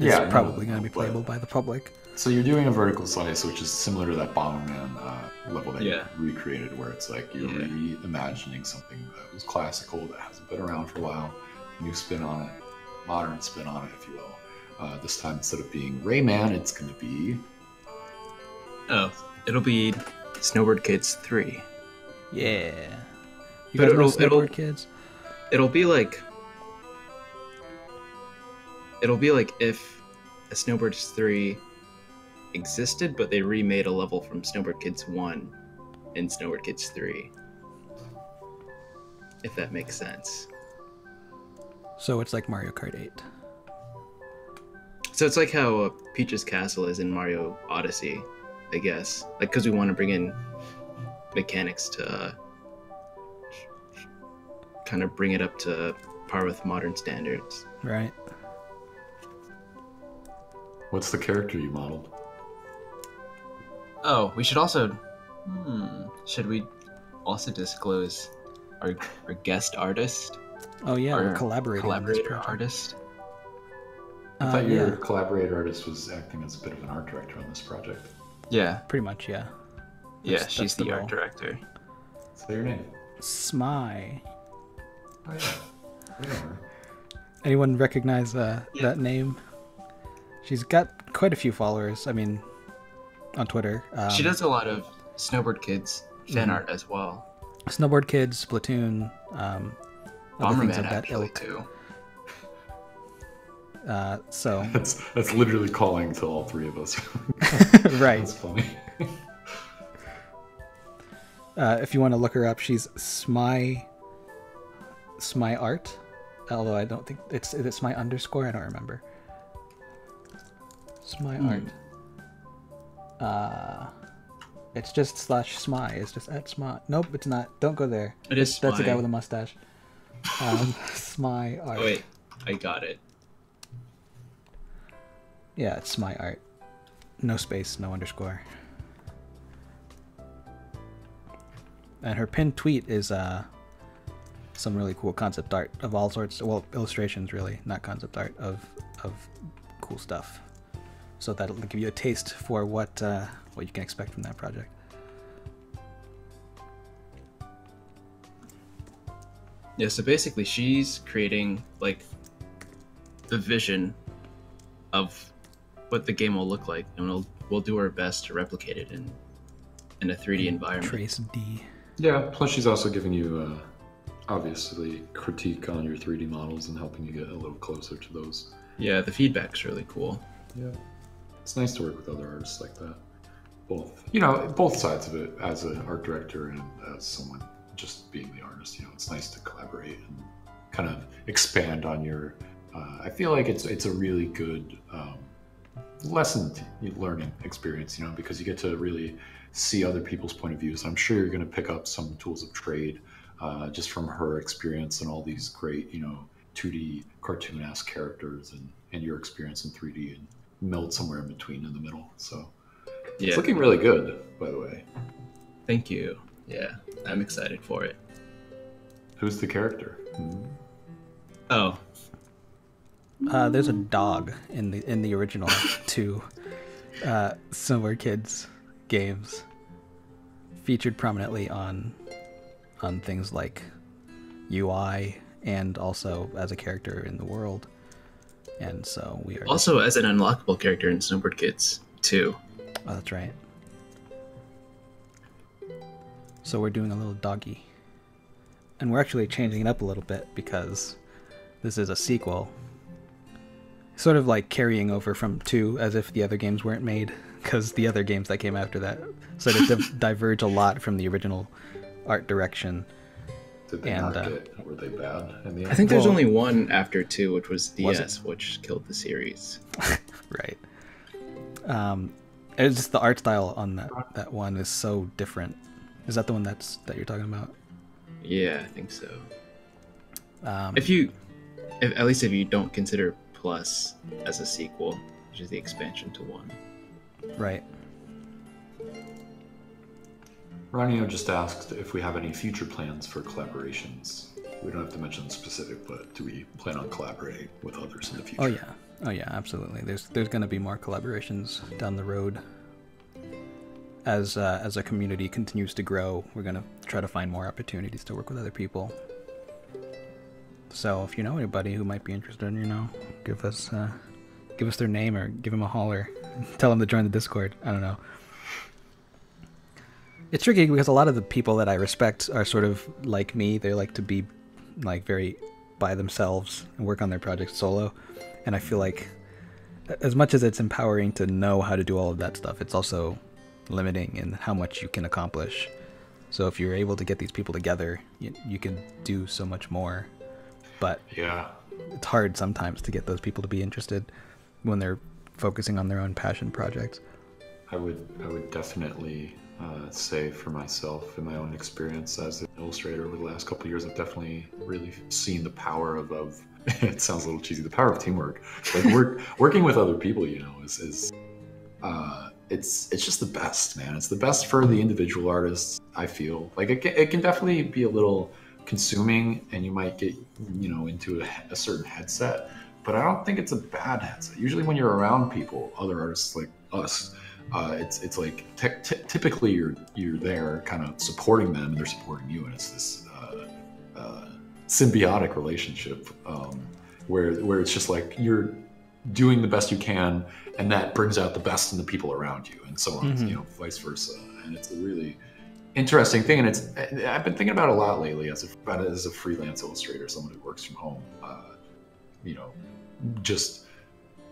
is Yeah, no, probably going to be but- playable by the public. So you're doing a vertical slice, which is similar to that Bomberman uh, level that Yeah. you recreated, where it's like you're Yeah. reimagining something that was classical, that hasn't been around for a while, new spin on it, modern spin on it, if you will. Uh, this time, instead of being Rayman, it's going to be Oh, it'll be Snowboard Kids three. Yeah. You But it'll- it'll- Snowboard Kids? It'll be like it'll be like if a Snowbirds 3 existed, but they remade a level from Snowboard Kids 1 in Snowboard Kids 3. If that makes sense. So it's like Mario Kart 8. So it's like how uh, Peach's Castle is in Mario Odyssey, I guess. Like, because we want to bring in mechanics to uh, kind of bring it up to par with modern standards. Right. what's the character you modeled? Oh, we should also. Hmm. Should we also disclose our, our guest artist? Oh yeah, we're our collaborating collaborator artist. I Uh, thought your yeah, collaborator artist was acting as a bit of an art director on this project. Yeah, pretty much. Yeah. yeah, That's- she's that's the the, art director. Say your name. Smy. Oh yeah. We know her. Anyone recognize uh, Yeah. that name? She's got quite a few followers. I mean, on Twitter. Um, she does a lot of Snowboard Kids fan Mhm. art as well. Snowboard Kids, Splatoon, um, other things Bomberman of that actually ilk. too. Uh, so That's that's literally calling to all three of us. right. That's funny. Uh, if you want to look her up, she's Smy Smy Art. Although I don't think it's it's my underscore. I don't remember. Smy Hmm. Art. Uh, it's just slash smy. It's just at smy. Nope, it's not. Don't go there. It is That's a guy with a mustache. Um, smy art. Oh, wait, I got it. Yeah, it's my art. No space, no underscore. And her pinned tweet is uh some really cool concept art of all sorts well illustrations really, not concept art of of cool stuff. So that'll give you a taste for what uh, what you can expect from that project. Yeah, so basically, she's creating like the vision of what the game will look like, and we'll we'll do our best to replicate it in in a 3D environment. Trace D. Yeah. Plus, she's also giving you, uh, obviously, critique on your 3D models and helping you get a little closer to those. Yeah, the feedback's really cool. Yeah. It's nice to work with other artists like that. Both, you know, both sides of it as an art director and as someone just being the artist. You know, it's nice to collaborate and kind of expand on your. Uh, I feel like it's it's a really good um, lesson t- learning experience. You know, because you get to really see other people's point of views. I'm sure you're going to pick up some tools of trade uh, just from her experience and all these great, you know, 2D cartoon-esque characters and, and your experience in 3D and meld somewhere in between in the middle. So Yeah, it's looking really good, by the way. thank you. Yeah, I'm excited for it. Who's the character? Hmm. Oh, Uh, there's a dog in the in the original two uh, Similar Kids games, featured prominently on on things like UI and also as a character in the world. And so we are. also as an unlockable character in Snowboard Kids too. Oh, that's right. So we're doing a little doggy. And we're actually changing it up a little bit because this is a sequel. Sort of like carrying over from 2 as if the other games weren't made because the other games that came after that sort of div- diverge a lot from the original art direction. Did they And, not uh, get? Were they bad? In the end? I think there's Well- only one after two, which was Was DS, which killed the series. Right. Um, it's just the art style on that, that one is so different. Is that the one that's that you're talking about? Yeah, I think so. Um, If you, if, at least if you don't consider Plus as a sequel, which is the expansion to one. right. Ronio just asked if we have any future plans for collaborations. We don't have to mention specific, but do we plan on collaborating with others in the future? Oh yeah, oh yeah, absolutely. There's there's going to be more collaborations down the road. As uh, as a community continues to grow, we're going to try to find more opportunities to work with other people. So if you know anybody who might be interested, you know, give us uh, give us their name or give them a holler. Tell them to join the Discord. I don't know. It's tricky because a lot of the people that I respect are sort of like me. They like to be like very by themselves and work on their projects solo. And I feel like as much as it's empowering to know how to do all of that stuff, it's also limiting in how much you can accomplish. So if you're able to get these people together, you, you can do so much more. But Yeah. it's hard sometimes to get those people to be interested when they're focusing on their own passion projects. I would I would definitely uh, say for myself in my own experience as an illustrator over the last couple of years, I've definitely really seen the power of, of it sounds a little cheesy, the power of teamwork. Like work working with other people, you know, is, is uh, it's it's just the best, man. It's the best for the individual artists. I feel like it can, it can definitely be a little consuming, and you might get you know into a, a certain headset. But I don't think it's a bad headset. Usually, when you're around people, other artists like us, uh, it's it's like t- t- typically you're you're there, kind of supporting them, and they're supporting you, and it's this uh, uh, symbiotic relationship um, where where it's just like you're doing the best you can, and that brings out the best in the people around you, and so on, Mhm. you know, vice versa. And it's a really interesting thing, and it's I've been thinking about a lot lately as a as a freelance illustrator, someone who works from home. Uh, you know, just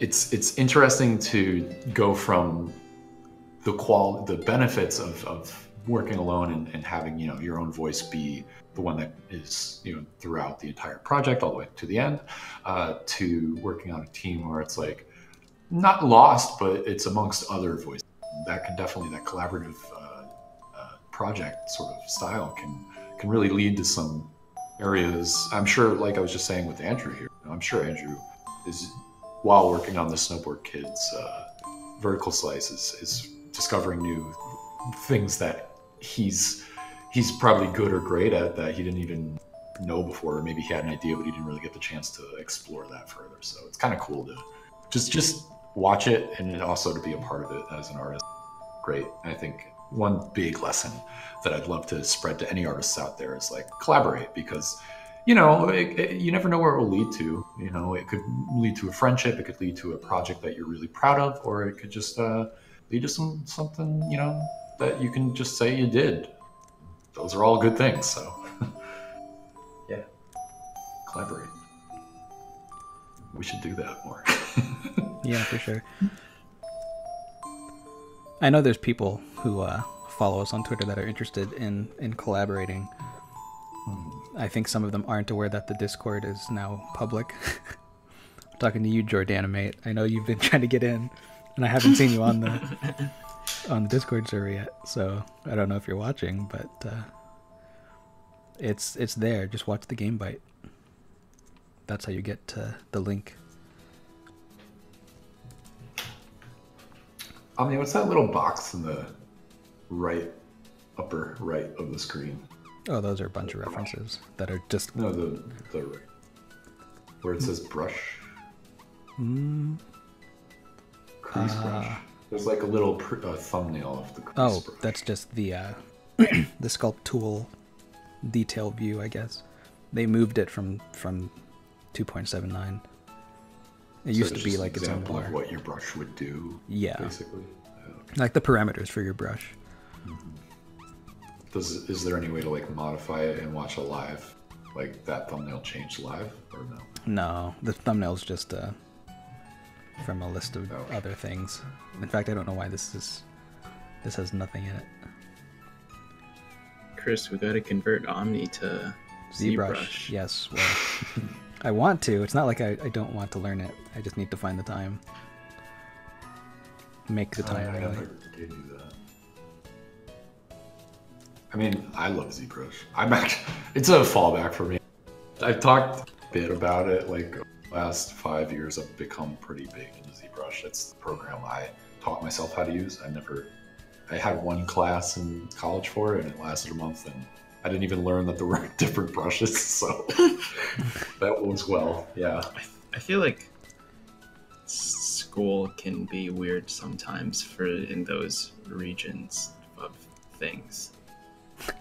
it's it's interesting to go from the qual the benefits of, of working alone and, and having you know your own voice be the one that is you know throughout the entire project all the way to the end uh, to working on a team where it's like not lost but it's amongst other voices that can definitely that collaborative uh, project sort of style can can really lead to some areas. I'm sure, like I was just saying with Andrew here, I'm sure Andrew is while working on the Snowboard Kids uh, vertical slice is, is discovering new things that he's he's probably good or great at that he didn't even know before. Or maybe he had an idea but he didn't really get the chance to explore that further. So it's kind of cool to just just watch it and also to be a part of it as an artist. Great. I think one big lesson that i'd love to spread to any artists out there is like collaborate because you know it, it, you never know where it will lead to you know? It could lead to a friendship it could lead to a project that you're really proud of or it could just uh, lead to some something you know that you can just say you did. Those are all good things so. Yeah. Collaborate. We should do that more. Yeah, for sure. I know there's people who uh, follow us on Twitter that are interested in in collaborating. I think some of them aren't aware that the Discord is now public. I'm talking to you, Jordanimate. I know you've been trying to get in, and I haven't seen you on the on the Discord server yet. So I don't know if you're watching, but uh, it's it's there. Just watch the game bite. That's how you get to the link. Omni, what's that little box in the right upper right of the screen? Oh, those are a bunch of references that are just No, the the right. Where it says brush. mm, Crease Uh, brush. There's like a little pr- uh, thumbnail of the crease Oh, brush. that's just the uh, the sculpt tool detail view, I guess. They moved it from from 2.79. It So used to be just an like its own example of what your brush would do. Yeah. Basically. Okay. Like the parameters for your brush. Does is there any way to like modify it and watch a live, like that thumbnail changed live or no? No, the thumbnail's just uh, from a list of Oh. other things. In fact, I don't know why this is. This has nothing in it. Chris, we gotta convert Omni to ZBrush. ZBrush. Yes. Well, I want to. It's not like I, I don't want to learn it. I just need to find the time. Make the time. I really. never did do that. I mean, I love ZBrush. I'm actually, it's a fallback for me. I've talked a bit about it. Like last five years, I've become pretty big into ZBrush. It's the program I taught myself how to use. I never, I had one class in college for it, and it lasted a month, and I didn't even learn that there were different brushes. So that was well, yeah. I feel like school can be weird sometimes for in those regions of things.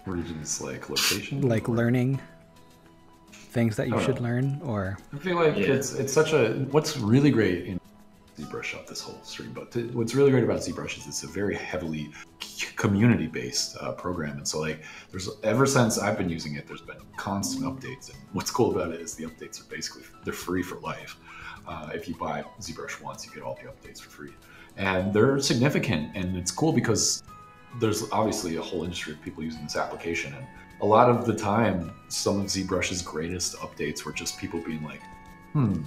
Regions like location, like or- learning things that you should learn or I feel like Yeah. it's it's such a what's really great in ZBrush up this whole stream, but th- what's really great about ZBrush is it's a very heavily community based uh, program, and so like there's ever since I've been using it, there's been constant updates, and what's cool about it is the updates are basically they're free for life. Uh, if you buy ZBrush once, you get all the updates for free, and they're significant, and it's cool because there's obviously a whole industry of people using this application, and a lot of the time, some of ZBrush's greatest updates were just people being like, "Hmm,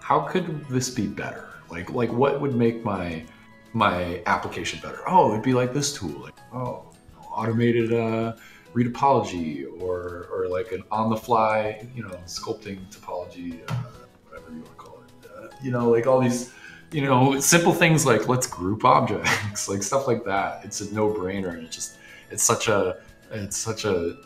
how could this be better? Like, like what would make my my application better? Oh, it'd be like this tool, like oh, automated uh, retopology, or or like an on the fly, you know, sculpting topology, uh, whatever you want to call it. Uh, you know, like all these." You know, simple things like let's group objects, like stuff like that. It's a no-brainer, and it just it's such a it's such a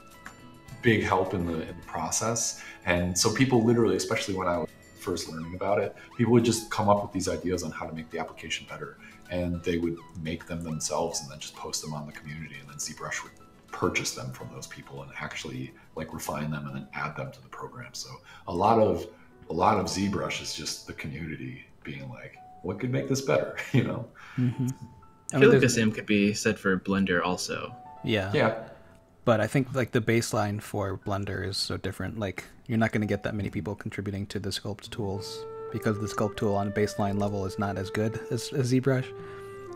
big help in the in the process. And so people literally, especially when I was first learning about it, people would just come up with these ideas on how to make the application better, and they would make them themselves and then just post them on the community, and then ZBrush would purchase them from those people and actually like refine them and then add them to the program. So a lot of a lot of ZBrush is just the community being like, what could make this better, you know? Mhm. I I feel like the same could be said for Blender also. yeah Yeah, but i think like the baseline for blender is so different like you're not going to get that many people contributing to the sculpt tools because the sculpt tool on a baseline level is not as good as, as zbrush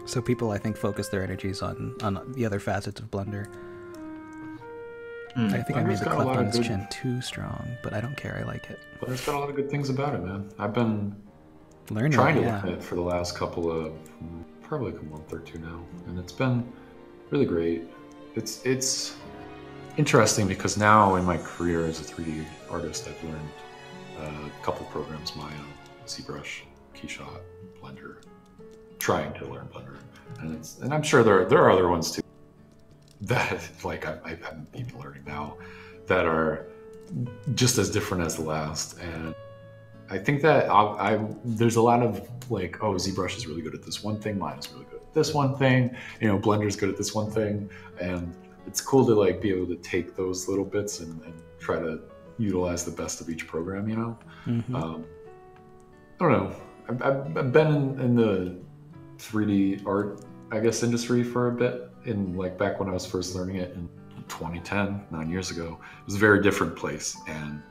so people i think focus their energies on on the other facets of blender Hmm. i think i made the got a clef lot on of his good- chin too strong but i don't care i like it but it's got a lot of good things about it, man. I've been learning trying to yeah learn it for the last couple of probably like a month or two now, and it's been really great. It's it's interesting because now in my career as a 3D artist, I've learned uh, a couple programs: Maya, ZBrush, Keyshot, Blender. Trying to learn Blender, and and I'm sure there there are other ones too that like I, I'm even learning now that are just as different as the last and I think that I, I, there's a lot of like, oh, ZBrush is really good at this one thing, Maya is really good at this one thing, you know, Blender's good at this one thing, and it's cool to like be able to take those little bits and, and try to utilize the best of each program, you know. Mhm. Um, I don't know. I've, I've, I've been in, in the 3D art, I guess, industry for a bit. In like back when I was first learning it in 2010, nine years ago, it was a very different place, and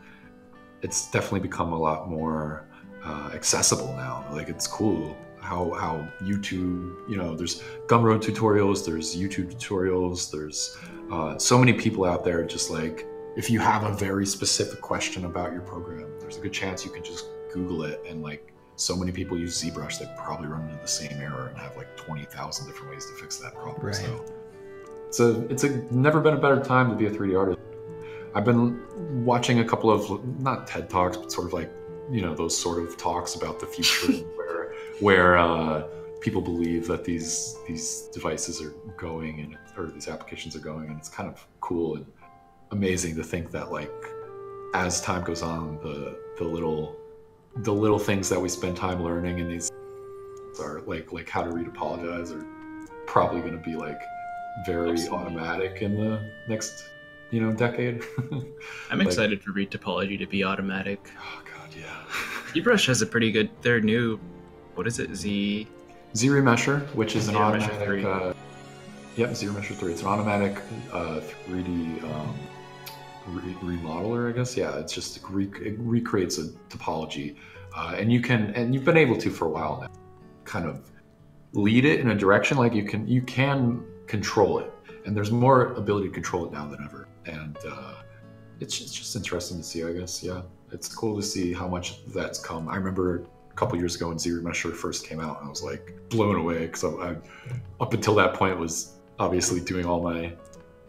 it's definitely become a lot more uh, accessible now. Like it's cool how how YouTube, you know, there's Gumroad tutorials, there's YouTube tutorials, there's uh, so many people out there. Just like if you have a very specific question about your program, there's a good chance you can just Google it and like. So many people use ZBrush, they probably run into the same error and have like twenty thousand different ways to fix that problem. Right. So it's a it's a never been a better time to be a 3D artist. I've been watching a couple of not TED talks, but sort of like you know those sort of talks about the future where where uh, people believe that these these devices are going and or these applications are going, and it's kind of cool and amazing to think that like as time goes on, the the little the little things that we spend time learning in these are like like how to retopologize are probably going to be like very Absolutely. automatic in the next you know decade. I'm Like- excited for retopology to be automatic. oh god, yeah. ZBrush has a pretty good. Their new, what is it? Z. Z Remesher, which is an automatic. 3. Uh, yep, Z Remesher three. It's an automatic uh, 3D um, re- remodeler, I guess. Yeah, it's just re- it recreates a topology, uh, and you can and you've been able to for a while now, kind of lead it in a direction. Like you can you can control it, and there's more ability to control it now than ever. And uh, it's just, it's just interesting to see, I guess. Yeah, it's cool to see how much that's come. I remember couple years ago when Z Remesher first came out, I was like blown away because I, I, up until that point was obviously doing all my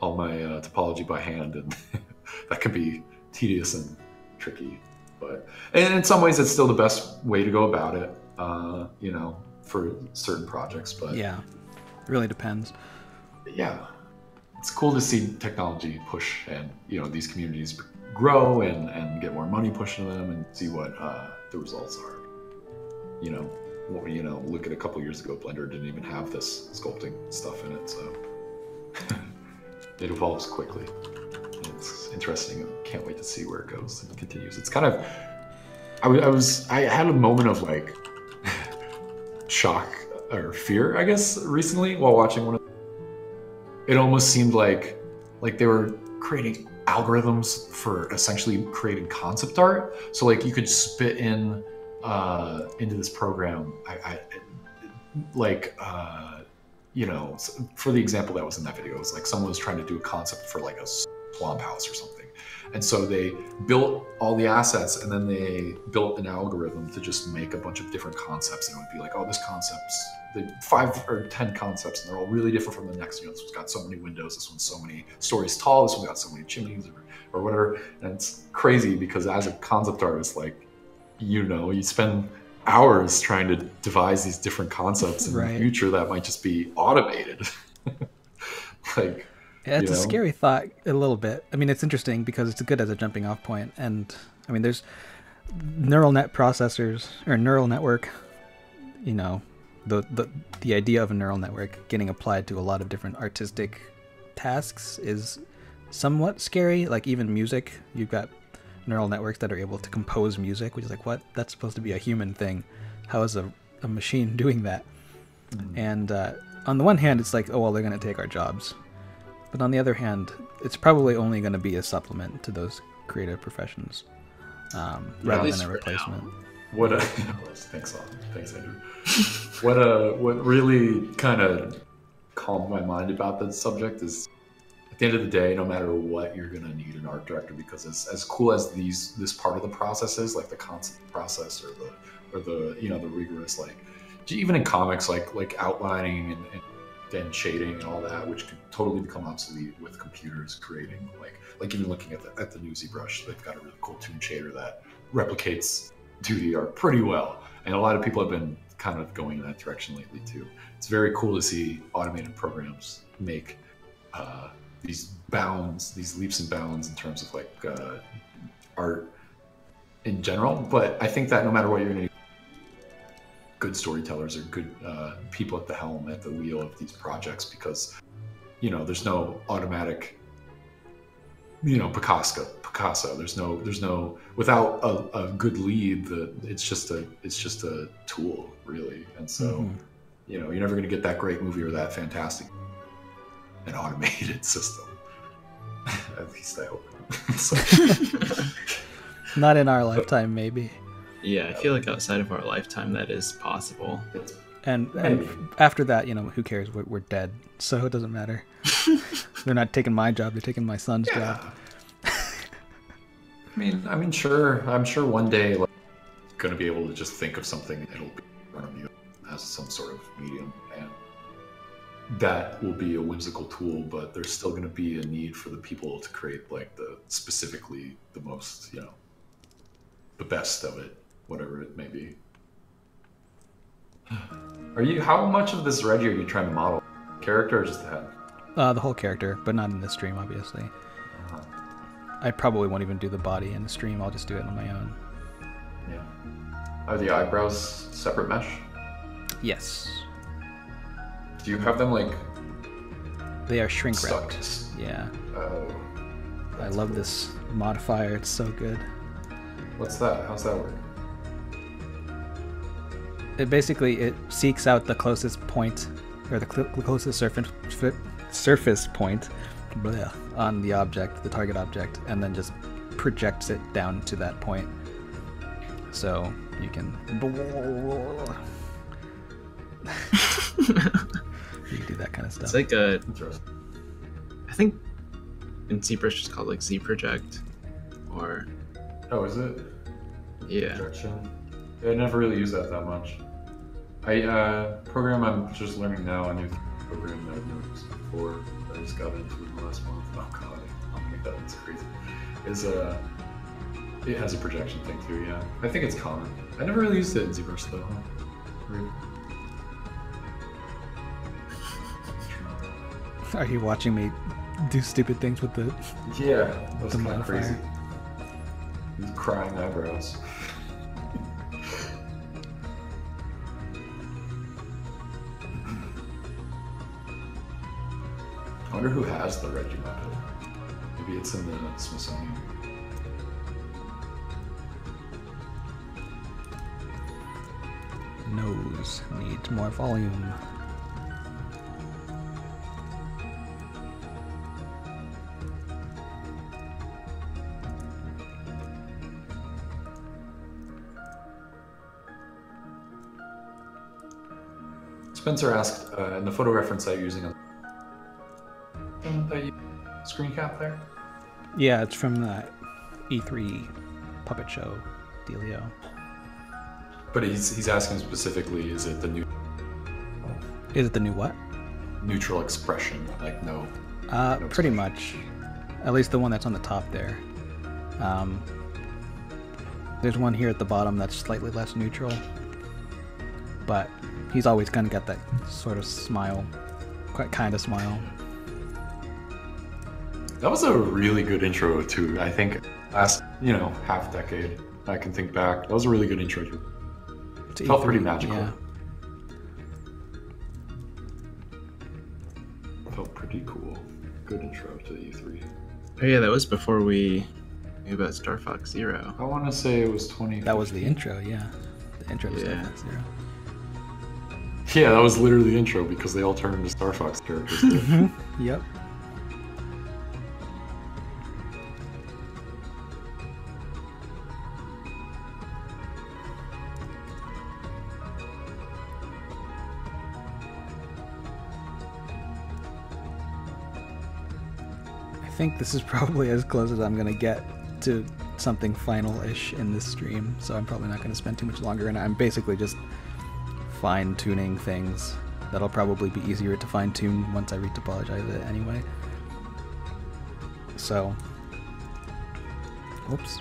all my uh, topology by hand, and that can be tedious and tricky. But and in some ways, it's still the best way to go about it. Uh, you know, for certain projects. But Yeah, it really depends. yeah, it's cool to see technology push and you know these communities grow and and get more money pushed into them and see what uh, the results are. You know, what- you know, look at a couple years ago, Blender didn't even have this sculpting stuff in it, so it evolves quickly. It's interesting. I can't wait to see where it goes and continues. It's kind of, I I was, I had a moment of like shock or fear, I guess, recently while watching one of it almost seemed like like they were creating algorithms for essentially creating concept art so like you could spit in uh into this program i, I like uh you know for the example that was in that video it was like someone was trying to do a concept for like a swamp house or something. And so they built all the assets and then they built an algorithm to just make a bunch of different concepts and it would be like oh this concept's the five or ten concepts and they're all really different from the next you know this one's got so many windows this one's so many stories tall this one's got so many chimneys or, or whatever. And it's crazy because as a concept artist like you know you spend hours trying to devise these different concepts in Right. the future that might just be automated like Yeah, it's you a scary thought a little bit. I mean, it's interesting because it's good as a jumping off point, and I mean, there's neural net processors or neural network. You know, the the the idea of a neural network getting applied to a lot of different artistic tasks is somewhat scary. Like even music, you've got neural networks that are able to compose music, which is like what? That's supposed to be a human thing. How is a a machine doing that? And uh, on the one hand, it's like, oh well, they're going to take our jobs. But on the other hand, it's probably only going to be a supplement to those creative professions, um, Yeah, rather at than a for now. replacement. What a thanks, Al. thanks, Andrew. what a what really kind of calmed my mind about the subject is the end of the day, no matter what, you're gonna need an art director because as, as cool as these this part of the process is, like the concept process or the or the you know the rigorous like even in comics, like like outlining and, and then shading and all that, which could totally become obsolete with computers creating like like even looking at the at the new ZBrush, they've got a really cool toon shader that replicates 2D art pretty well, and a lot of people have been kind of going in that direction lately too. It's very cool to see automated programs make uh, these bounds, these leaps and bounds in terms of like uh, art in general. But I think that no matter what you're going to good storytellers or good uh, people at the helm, at the wheel of these projects, because you know there's no automatic, you know, Picasso. Picasso. There's no. There's no. Without a, a good lead, the it's just a. It's just a tool, really. And so, mm-hmm. you know, you're never going to get that great movie or that fantastic, an automated system. at least I hope. Not in our lifetime, maybe. Yeah, I feel like outside of our lifetime, that is possible. And and after that, you know, who cares? We're, we're dead, so it doesn't matter. they're not taking my job; they're taking my son's yeah. job. I mean, I mean, sure. I'm sure one day, like, going to be able to just think of something. It'll be in front of you as some sort of medium, and that will be a whimsical tool. But there's still going to be a need for the people to create like the specifically the most, you know, the best of it whatever it may be. Are you? How much of this Reggie are you trying to model? Character or just the head? Uh, the whole character, but not in the stream, obviously. Uh-huh. I probably won't even do the body in the stream. I'll just do it on my own. Yeah. Are the eyebrows separate mesh? Yes. Do you have them like? They are shrink wrapped. Yeah. Oh. I love this modifier. It's so good. What's that? How's that work? it basically it seeks out the closest point or the cl- closest surface surface point bleh, on the object, the target object, and then just projects it down to that point. So you can you can do that kind of stuff. It's like a I think in ZBrush it's called like Z project or Oh, is it? Yeah. Projection. I never really use that that much. I uh, program I'm just learning now a new program that I've noticed before I just got into in the last month. Oh god, I'll make that it's crazy. Is uh it has a projection thing too, yeah. I think it's common. I never really used it in ZBrush though. Weird. Are you watching me do stupid things with the Yeah, that was kind of crazy. These crying eyebrows. I wonder who has the Muppet. Maybe it's in the Smithsonian. Nose needs more volume. Spencer asked uh, in the photo reference I'm using the screen cap there? Yeah, it's from the E3 puppet show dealio. But he's he's asking specifically, is it the new? Is it the new what? Neutral expression, like no. Uh, no pretty much. At least the one that's on the top there. Um, there's one here at the bottom that's slightly less neutral, but he's always gonna get that sort of smile, quite kind of smile. That was a really good intro to, I think, last, you know, half decade. I can think back. That was a really good intro to. to felt E3, pretty magical. Yeah. Felt pretty cool. Good intro to E3. Oh yeah, that was before we knew about Star Fox Zero. I want to say it was 20. That was the intro, yeah. The intro to yeah. Star Fox Zero. Yeah, that was literally the intro because they all turned into Star Fox characters. Mm-hmm. yep. I think this is probably as close as I'm gonna get to something final-ish in this stream, so I'm probably not gonna spend too much longer. And I'm basically just fine tuning things. That'll probably be easier to fine tune once I retopologize it anyway. So, whoops.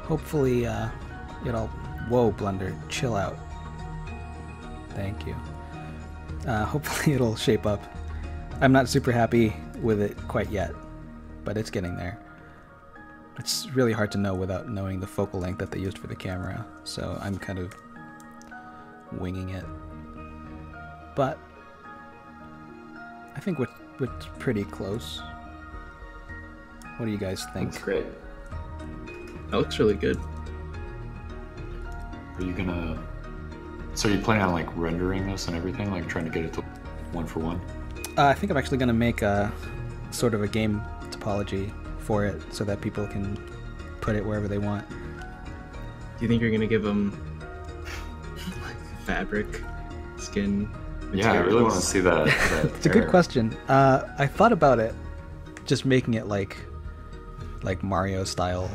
Hopefully, uh, it'll. Whoa, Blender, chill out. Thank you. Uh, hopefully, it'll shape up. I'm not super happy with it quite yet, but it's getting there. It's really hard to know without knowing the focal length that they used for the camera, so I'm kind of winging it. But I think we're, we're pretty close. What do you guys think? That's great. That looks really good. Are you gonna? So are you planning on like rendering this and everything, like trying to get it to one for one? Uh, I think I'm actually going to make a sort of a game topology for it so that people can put it wherever they want. Do you think you're gonna give them like fabric, skin? Yeah, I really want to see that. that It's a good question. Uh, I thought about it, just making it like, like Mario style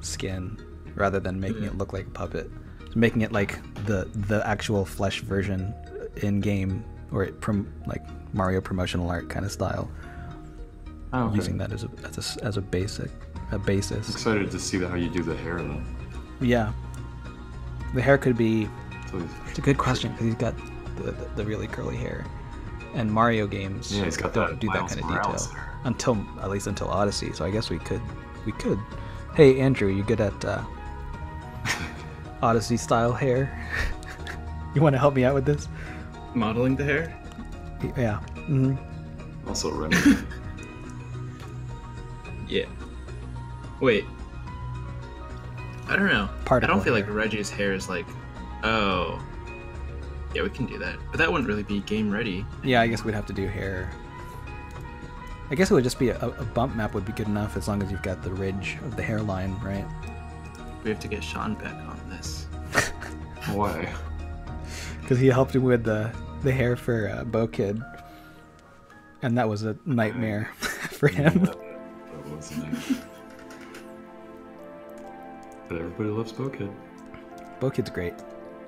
skin, rather than making it look like a puppet. Just making it like the the actual flesh version in game, or it prom- like Mario promotional art kind of style. Oh, okay. Using that as a as a as a basic a basis. Excited to see how you do the hair though. Yeah. The hair could be. So It's a good question because he's got the, the, the really curly hair, and Mario games. Yeah, he's got don't that do that kind of Morales detail hair. until at least until Odyssey. So I guess we could we could. Hey Andrew, you good at uh, Odyssey style hair? you want to help me out with this? modeling the hair. Y- Yeah. hmm Also rendering. Yeah. Wait. I don't know. I don't feel hair. like Reggie's hair is like, oh. Yeah, we can do that. But that wouldn't really be game ready. Yeah, I guess we'd have to do hair. I guess it would just be a, a bump map would be good enough as long as you've got the ridge of the hairline, right? We have to get Sean back on this. Why? because he helped him with the the hair for uh, Bow Kid, and that was a nightmare for him. That, that was nice. But everybody loves Bow Kid. Bow Kid's great.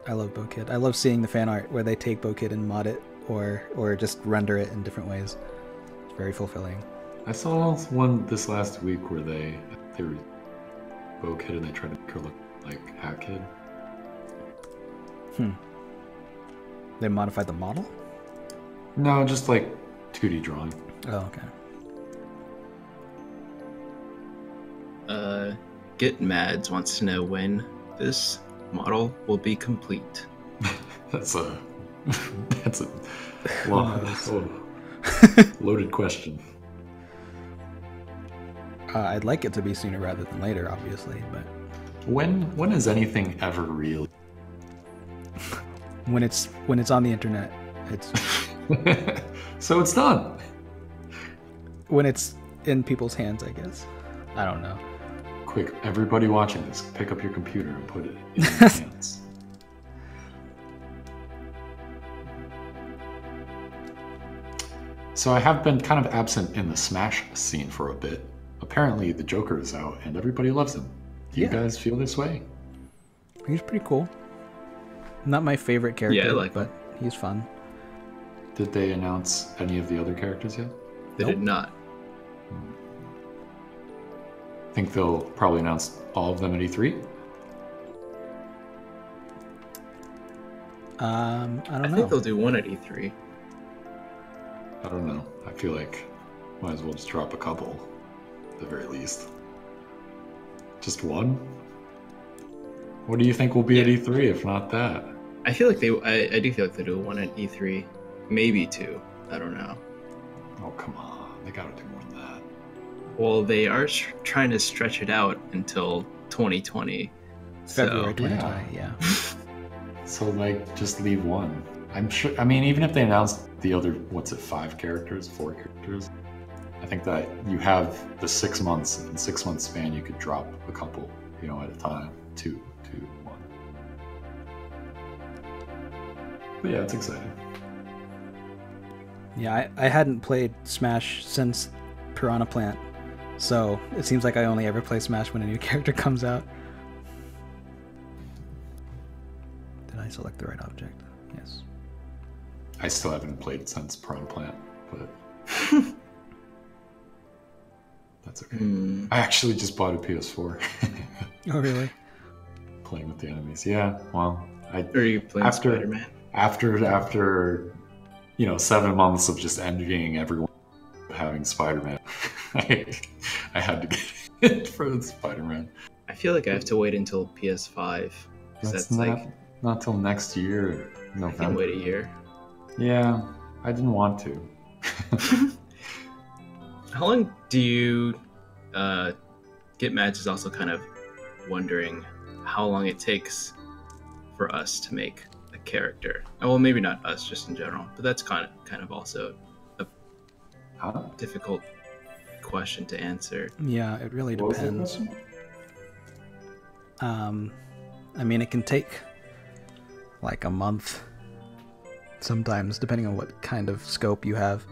I love Bow Kid. I love seeing the fan art where they take Bow Kid and mod it, or or just render it in different ways. It's very fulfilling. I saw one this last week where they they were Bow Kid and they tried to make her look like Hat Kid. Hmm. They modified the model. No, just like 2D drawing. Oh, okay. Uh, Get Mads wants to know when this model will be complete. That's a that's a long, oh, loaded question. Uh, I'd like it to be sooner rather than later, obviously, but When when is anything ever real? when it's when it's on the internet, it's so it's done. when it's in people's hands, I guess. I don't know. Quick, everybody watching this, pick up your computer and put it in your hands. So I have been kind of absent in the Smash scene for a bit. Apparently, the Joker is out and everybody loves him. Do you Yeah. guys feel this way? He's pretty cool. Not my favorite character, Yeah, like but he's fun. Did they announce any of the other characters yet? They Nope. did not. Hmm. I think they'll probably announce all of them at E E3. Um, I I don't know. think they'll do one at E E3. I don't know. I feel like might as well just drop a couple, at the very least. Just one? What do you think will be at E3 if not that? I feel like they. I, I do feel like they do one at E3, maybe two. I don't know. Oh come on, they gotta do more than that. Well, they are tr- trying to stretch it out until 2020. February So, 2020, yeah. So like, just leave one. I'm sure. I mean, even if they announced the other, what's it, five characters, four characters? I think that you have the six months. In six months span, you could drop a couple, you know, at a time. Two, two, one. But yeah, it's exciting. Yeah, I, I hadn't played Smash since Piranha Plant, so it seems like I only ever play Smash when a new character comes out. Did I select the right object. Yes. I still haven't played since Piranha Plant, but that's okay. Hmm. I actually just bought a PS4, Oh, really? playing with the enemies. Yeah, well, I Or are you playing After- Spider Man? after after you know seven months of just envying everyone having Spider-Man, I, I had to get it for Spider-Man. I feel like I have to wait until PS5. That's, that's, not like, not till next year, I can wait a year. Yeah, I didn't want to. How long do you uh, get Mads is also kind of wondering how long it takes for us to make a character. Oh, well, maybe not us, just in general, but that's kind of kind of also a Huh? difficult question to answer. Yeah, it really What depends. Um, I mean, it can take like a month sometimes, depending on what kind of scope you have.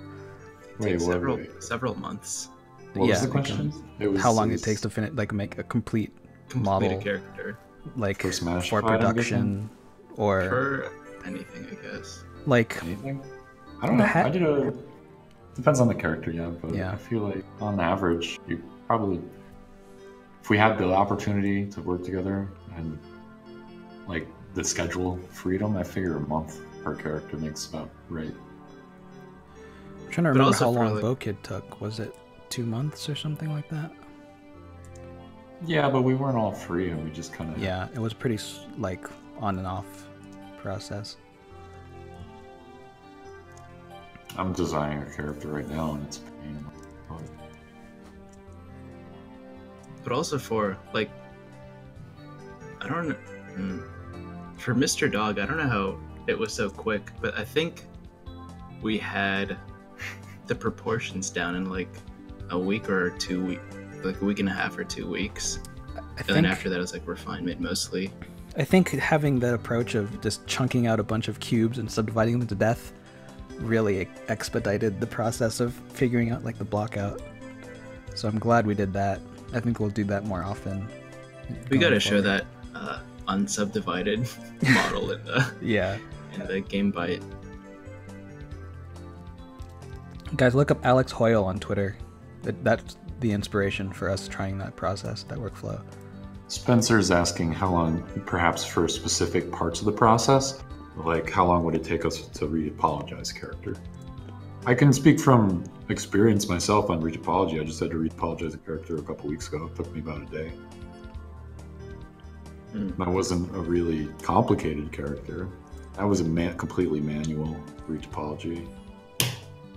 Wait, wait, several wait. several months What yeah, was the question? can- It was How long it was takes to finish, like, make a complete complete Model. a character like For Smash for production, or for anything, I guess. like anything. I don't know. ha- I did a. Depends on the character, yeah. But Yeah. I feel like on average, you probably, if we had the opportunity to work together and like the schedule freedom, I figure a month per character makes about right. I'm trying to remember how long like- Bow Kid took. Was it two months or something like that? Yeah, but we weren't all free, and we just kind of Yeah, it was pretty like on and off process. I'm designing a character right now, and it's a pain. in but also for like i don't know hmm. for mr dog i don't know how it was so quick but i think we had the proportions down in like a week or two week like a week and a half or two weeks I and think then after that it was like refinement mostly I think having that approach of just chunking out a bunch of cubes and subdividing them to death really expedited the process of figuring out like the block out. So I'm glad we did that. I think we'll do that more often. we gotta show that uh, unsubdivided model in the Yeah. in the game bite Guys, look up Alex Hoyle on Twitter. That, that's the inspiration for us trying that process, that workflow. Spencer's asking how long, perhaps for specific parts of the process, like how long would it take us to retopologize character? I can speak from experience myself on retopology. I just had to retopologize a character a couple weeks ago. It took me about a day. Hmm. That wasn't a really complicated character. That was a man- completely manual retopology.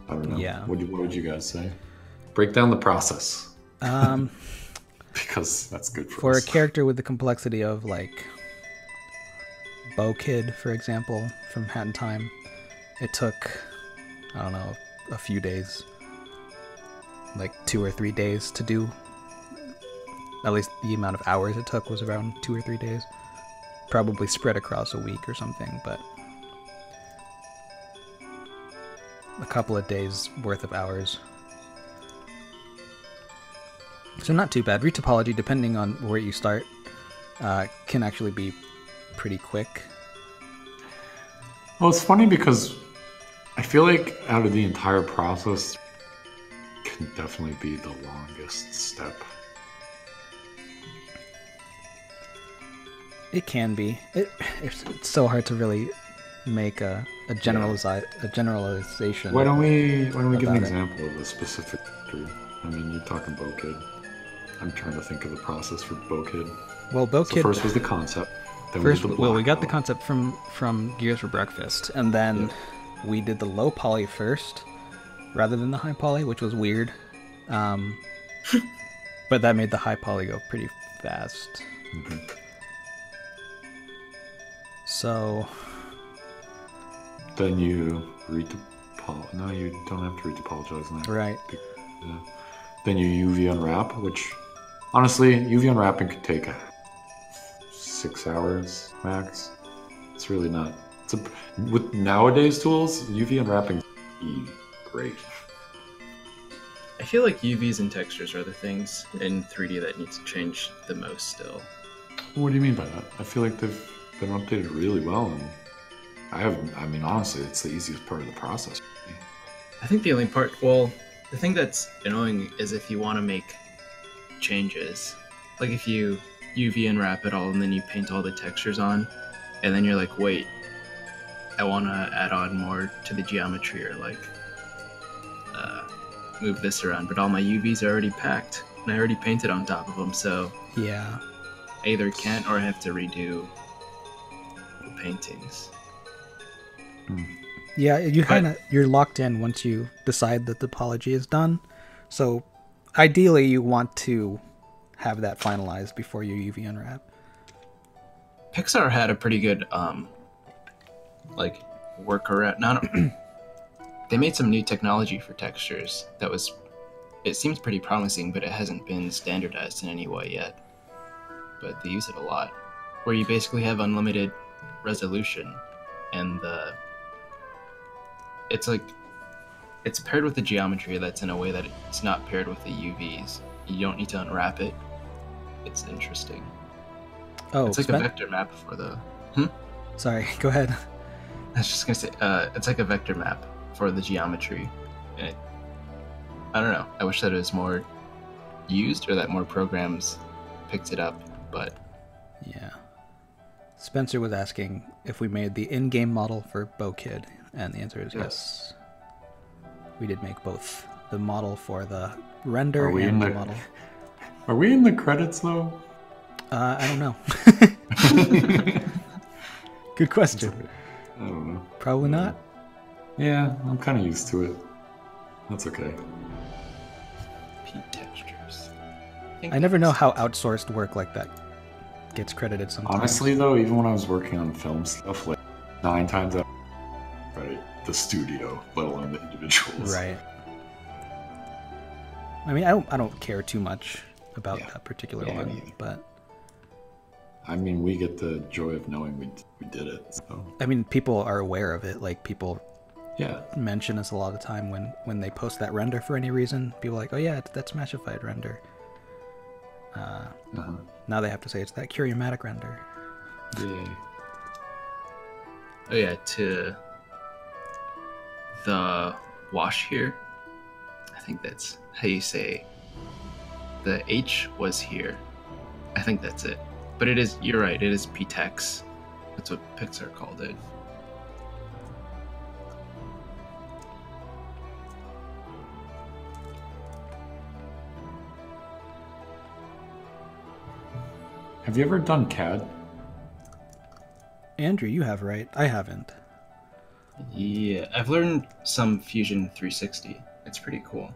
I don't know. Yeah. What, do- what would you guys say? Break down the process Um, because that's good for, for a character with the complexity of like Bow Kid, for example, from Hat in Time, it took I don't know a few days, like two or three days to do. At least the amount of hours it took was around two or three days, probably spread across a week or something, but a couple of days worth of hours. So not too bad. Retopology, depending on where you start, uh, can actually be pretty quick. Well, it's funny because I feel like out of the entire process can definitely be the longest step. It can be. It, it's, it's so hard to really make a a generalize a generalization. Why don't we why don't we give an About it. example of a specific character? I mean, you're talking Bow Kid. I'm trying to think of the process for Bow Kid. well, Bow So Kid first was the concept. First we well we got the concept from from Gears for Breakfast, and then we did the low poly first, rather than the high poly, which was weird. Um, but that made the high poly go pretty fast. Mhm. So Then you read the pol- No, you don't have to retopologize now. right, Yeah. Then you UV unwrap, which honestly, UV unwrapping could take six hours max. It's really not. It's a, with nowadays tools, UV unwrapping is great. i feel like uvs and textures are the things in 3d that need to change the most still What do you mean by that? I feel like they've been updated really well, and I have. I mean, honestly, it's the easiest part of the process. I think the only part, well, the thing that's annoying is if you want to make changes, like if you UV unwrap it all and then you paint all the textures on, and then you're like, wait, I want to add on more to the geometry or like uh, move this around, but all my UVs are already packed and I already painted on top of them, so Yeah. I either can't or I have to redo the paintings. Yeah, you kind of you're locked in once you decide that the topology is done. So, ideally, you want to have that finalized before you UV unwrap. Pixar had a pretty good um like workaround. Not they made some new technology for textures that was it seems pretty promising, but it hasn't been standardized in any way yet. But they use it a lot, where you basically have unlimited resolution, and the it's like it's paired with the geometry that's in a way that it's not paired with the UVs. You don't need to unwrap it. It's interesting. Oh, it's like Spen- a vector map for the. sorry. Go ahead. I was just gonna say, uh, it's like a vector map for the geometry, and it, I don't know. I wish that it was more used or that more programs picked it up. But Yeah. Spencer was asking if we made the in-game model for Bow Kid, and the answer is yes. We did make both the model for the render and the the- model. Are we in the credits though? Uh, I don't know. Good question. I don't know. Probably not. Yeah, I'm kind of used to it. That's okay. P textures. think I never know how outsourced work like that gets credited sometimes. Honestly, though, even when I was working on film stuff, like nine times out, right, the studio, let alone the individuals. Right. I mean, I don't, I don't care too much about Yeah. that particular Yeah, one, but I mean, we get the joy of knowing we we did it. So I mean, people are aware of it. Like people yeah, mention us a lot of the time when when they post that render for any reason. People are like, oh yeah, it's that Smashified render. Uh, uh-huh. now they have to say it's that Curiomatic render. yay. Oh yeah, to the wash here. I think that's how you say the H was here. I think that's it. But it is you're right, it is PTEX. That's what Pixar called it. Have you ever done CAD? Andrew, you have right. I haven't. Yeah, I've learned some Fusion 360. It's pretty cool.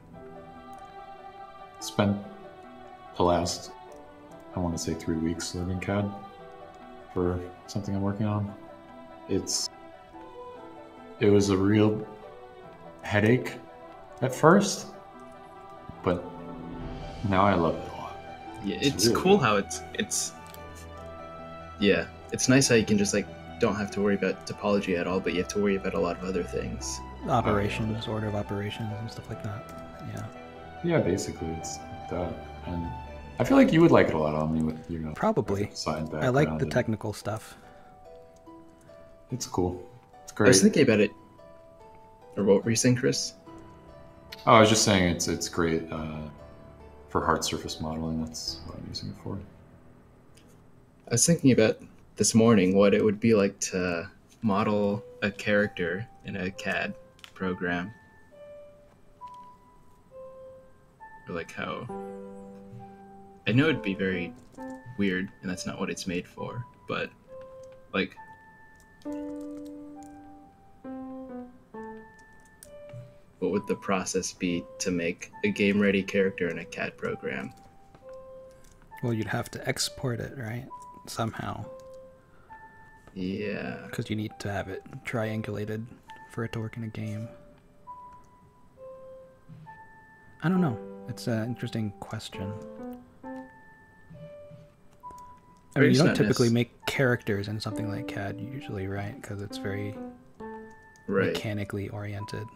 Spent the last, I want to say, three weeks learning CAD for something I'm working on. It's, it was a real headache at first, but now I love it a lot. Yeah, It's it's, really cool good. how it's it's yeah, it's nice how you can just like don't have to worry about topology at all, but you have to worry about a lot of other things. Operations, order of operations, and stuff like that. Yeah, Yeah, basically, it's like that. And I feel like you would like it a lot, Omni, with your Probably. I like the and technical stuff. It's cool. It's great. I was thinking about it. Or what were you saying, Chris? Oh, I was just saying it's it's great uh, for hard surface modeling. That's what I'm using it for. I was thinking about this morning what it would be like to model a character in a CAD program. Or like how I know it'd be very weird and that's not what it's made for, but like what would the process be to make a game ready character in a CAD program? Well, you'd have to export it, right? Somehow, Yeah. because you need to have it triangulated for it to work in a game. I don't know. It's an interesting question. I mean, you don't typically make characters in something like CAD usually, right? Because it's very Right. mechanically oriented.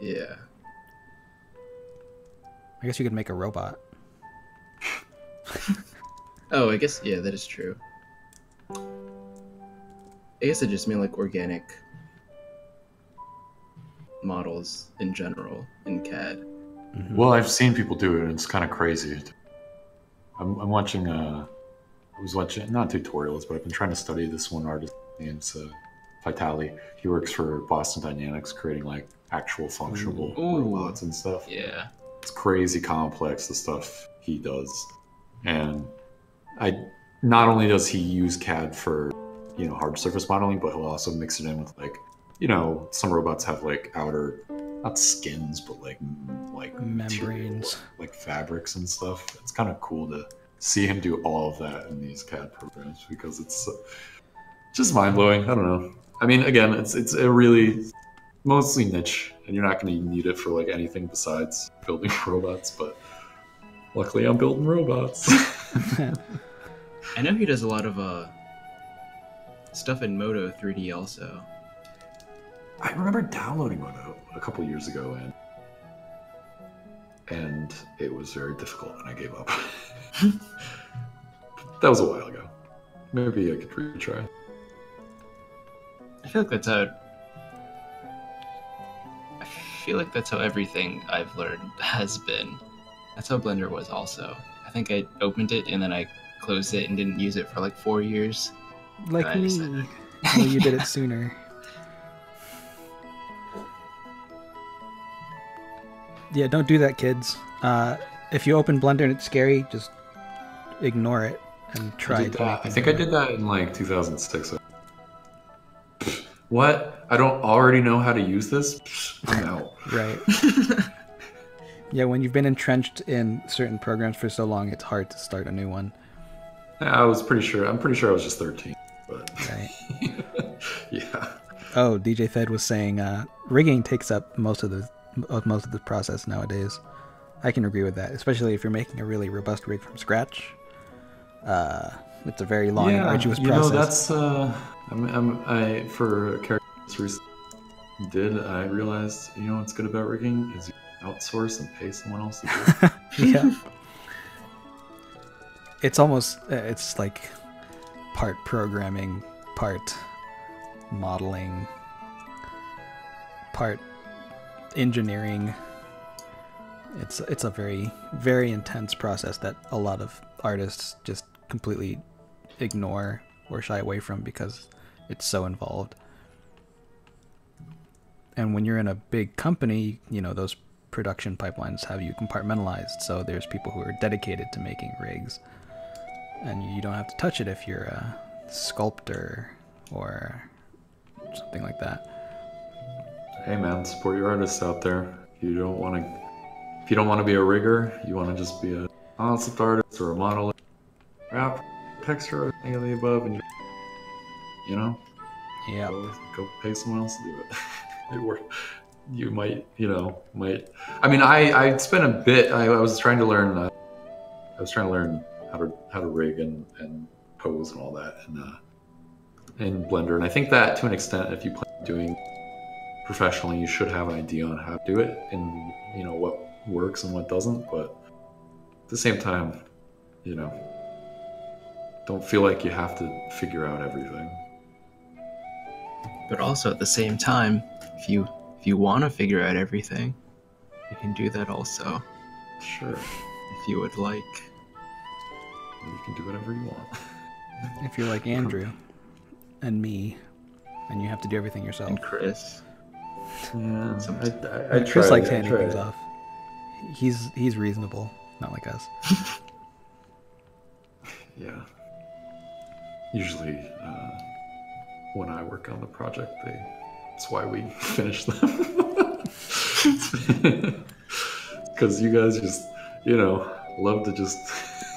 Yeah. I guess you could make a robot. Oh, I guess yeah, that is true. I guess I just mean like organic models in general in CAD. Mhm. Well, I've seen people do it, and it's kind of crazy. I'm, I'm watching. Uh, I was watching not tutorials, but I've been trying to study this one artist named uh, Vitaly. He works for Boston Dynamics, creating like actual functional Ooh. robots and stuff. Yeah. It's crazy complex the stuff he does, and I not only does he use CAD for you know hard surface modeling, but he'll also mix it in with like you know some robots have like outer not skins but like like Membranes. like fabrics and stuff. It's kind of cool to see him do all of that in these CAD programs because it's uh, just mind blowing. I don't know. I mean, again, it's it's a really mostly niche, and you're not going to need it for like anything besides building robots. But luckily, I'm building robots. I know he does a lot of uh stuff in Moto 3D also. I remember downloading a, a couple years ago, and and it was very difficult, and I gave up. that was a while ago. Maybe I could retry. I feel like that's how. I feel like that's how everything I've learned has been. That's how Blender was also. I think I opened it and then I closed it and didn't use it for like four years. Like I me. decided- well, you did it sooner. Yeah, don't do that, kids. Uh, if you open Blender and it's scary, just ignore it and try. I, did to that. I think I did that in like 2006. What? I don't already know how to use this? I'm out. Right. yeah, when you've been entrenched in certain programs for so long, it's hard to start a new one. I was pretty sure. I'm pretty sure I was just 13. But Right. yeah. Oh, DJ Fed was saying uh, rigging takes up most of the uh, most of the process nowadays. I can agree with that, especially if you're making a really robust rig from scratch. Uh, it's a very long and arduous you process. know that's uh, I'm, I'm, I for characters did I realized you know what's good about rigging is you outsource and pay someone else to do it. yeah. It's almost uh, it's like part programming, part modeling, part engineering. It's it's a very very intense process that a lot of artists just completely ignore or shy away from because it's so involved. And when you're in a big company, you know, those production pipelines have you compartmentalized. So there's people who are dedicated to making rigs. And you don't have to touch it if you're a sculptor or something like that. Hey man support your artists out there you don't want to if you don't want to be a rigger you want to just be a concept artist or a modeler rap texture any of the above and you you know Yeah. go, go pay someone else to do it. it work. You might, you know, might. I mean, I I spent a bit. I, I was trying to learn. Uh, I was trying to learn how to how to rig and and pose and all that and. uh, in Blender. And I think that to an extent, if you plan on doing professionally, you should have an idea on how to do it and you know what works and what doesn't. But at the same time, you know, don't feel like you have to figure out everything. But also at the same time, if you if you want to figure out everything, you can do that also Sure. if you would like. You can do whatever you want. If you're like Andrew and me, and you have to do everything yourself. And Chris, Yeah, I, I, I Chris likes handing things off. He's he's reasonable, not like us. Yeah. Usually, uh, when I work on the project, they that's why we finish them. Because you guys just, you know, love to just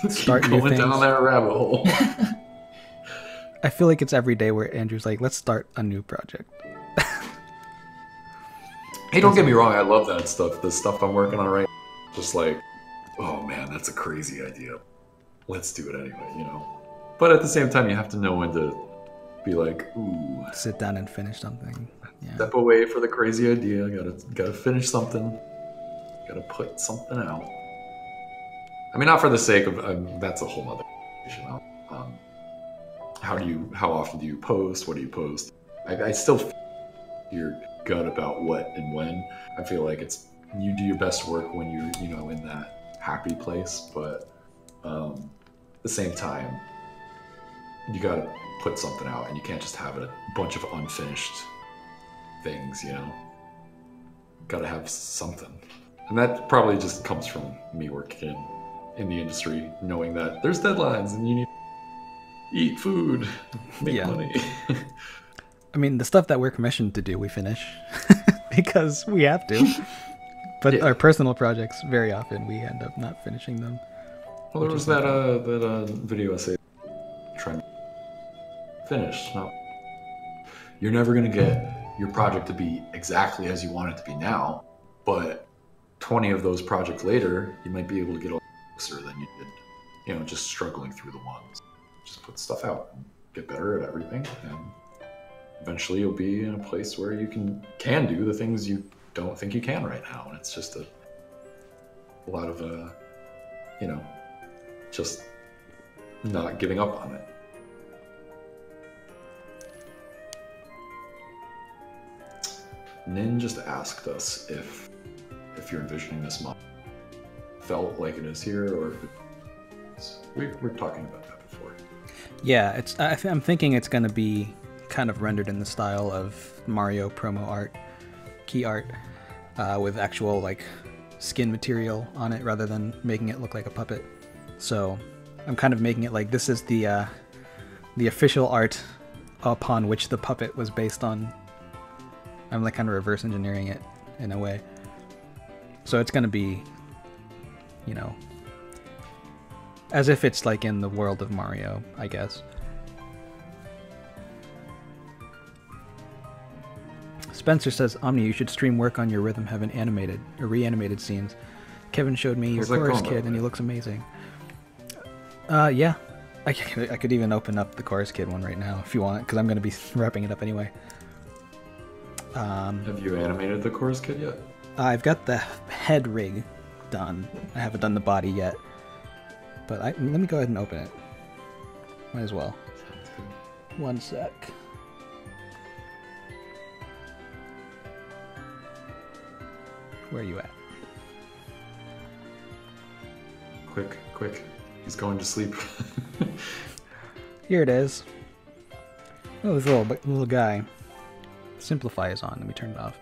Start keep going down that rabbit hole. I feel like it's every day where Andrew's like, "Let's start a new project." Hey, don't get me wrong, I love that stuff. The stuff I'm working on right now, just like, oh man, that's a crazy idea. Let's do it anyway, you know. But at the same time, you have to know when to be like, ooh, Sit down and finish something. Yeah. step away for the crazy idea. Gotta gotta finish something. Gotta put something out. I mean, not for the sake of um, that's a whole other issue. Um, how do you how often do you post? What do you post? I, I still feel your gut about what and when. I feel like it's you do your best work when you're you know in that happy place, but um, at the same time, you got to put something out, and you can't just have a bunch of unfinished things. You know, got to have something, and that probably just comes from me working in, in the industry, knowing that there's deadlines and you need to eat food, make Yeah. money. I mean, the stuff that we're commissioned to do, we finish because we have to. But Yeah. our personal projects, very often, we end up not finishing them. Well, there was that uh, that uh, video essay trying to finish. No, you're never gonna get your project to be exactly as you want it to be now, but 20 of those projects later, you might be able to get a closer than you did. You know, just struggling through the ones. Just put stuff out, and get better at everything, and eventually you'll be in a place where you can can do the things you don't think you can right now, and it's just a, a lot of uh, you know, just not giving up on it. Nin just asked us if if you're envisioning this mod felt like it is here or we, are talking about that before. Yeah, it's. I I'm thinking it's going to be kind of rendered in the style of Mario promo art, key art, uh, with actual like skin material on it rather than making it look like a puppet. So I'm kind of making it like this is the uh, the official art upon which the puppet was based on. I'm like kind of reverse engineering it in a way. So it's to be, you know, as if it's like in the world of Mario, I guess. Spencer says, Omni, you should stream work on your Rhythm Heaven animated or reanimated scenes. Kevin showed me your chorus kid and he looks amazing. Uh, yeah. I could, I could even open up the chorus kid one right now if you want, because I'm going to be wrapping it up anyway. Um, Have you animated the chorus kid yet? I've got the head rig done. I haven't done the body yet. But I, let me go ahead and open it. Might as well. One sec. Where are you at? Quick, quick. He's going to sleep. Here it is. Oh, this little little guy. Simplify is on. Let me turn it off.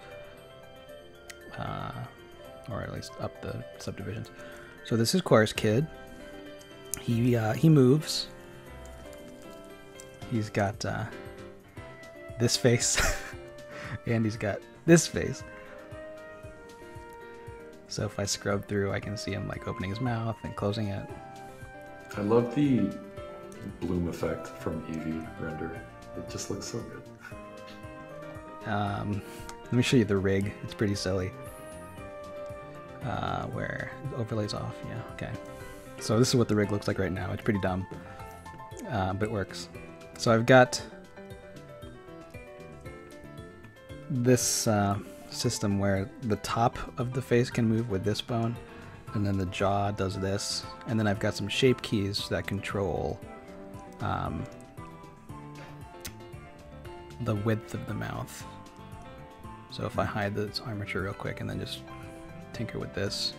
Uh, or at least up the subdivisions. So this is Chorus Kid. He uh, he moves. He's got uh, this face, and he's got this face. So if I scrub through, I can see him like opening his mouth and closing it. I love the bloom effect from Eevee render. It just looks so good. Um, let me show you the rig. It's pretty silly. Uh, where overlays off. Yeah, okay. So this is what the rig looks like right now. It's pretty dumb, uh, but it works. So I've got this uh, system where the top of the face can move with this bone, and then the jaw does this, and then I've got some shape keys that control um, the width of the mouth. So if I hide this armature real quick and then just tinker with this,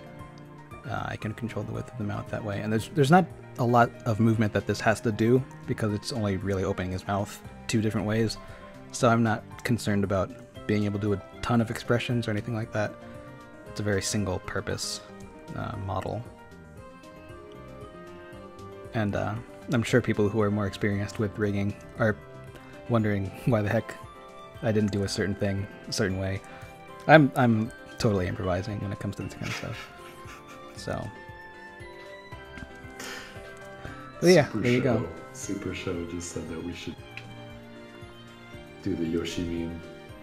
uh, I can control the width of the mouth that way. And there's there's not a lot of movement that this has to do because it's only really opening his mouth two different ways. So I'm not concerned about being able to ton of expressions or anything like that. It's a very single purpose uh, model. And uh, I'm sure people who are more experienced with rigging are wondering why the heck I didn't do a certain thing a certain way. I'm I'm totally improvising when it comes to this kind of stuff. So, but yeah, Super there you go. Super Show just said that we should do the Yoshi meme.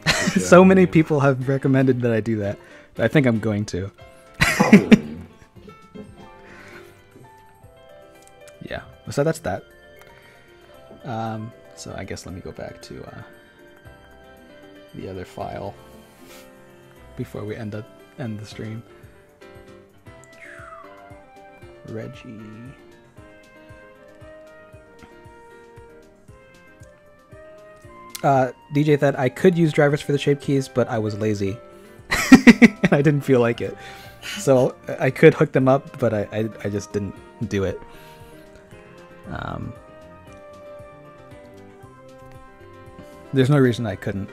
so many people have recommended that I do that. I think I'm going to. Probably a meme. Yeah. So that's that. Um, so I guess let me go back to uh, the other file before we end up end the stream. Reggie. Uh, DJ said I could use drivers for the shape keys, but I was lazy. and I didn't feel like it. So I could hook them up, but I, I, I just didn't do it. Um, there's no reason I couldn't,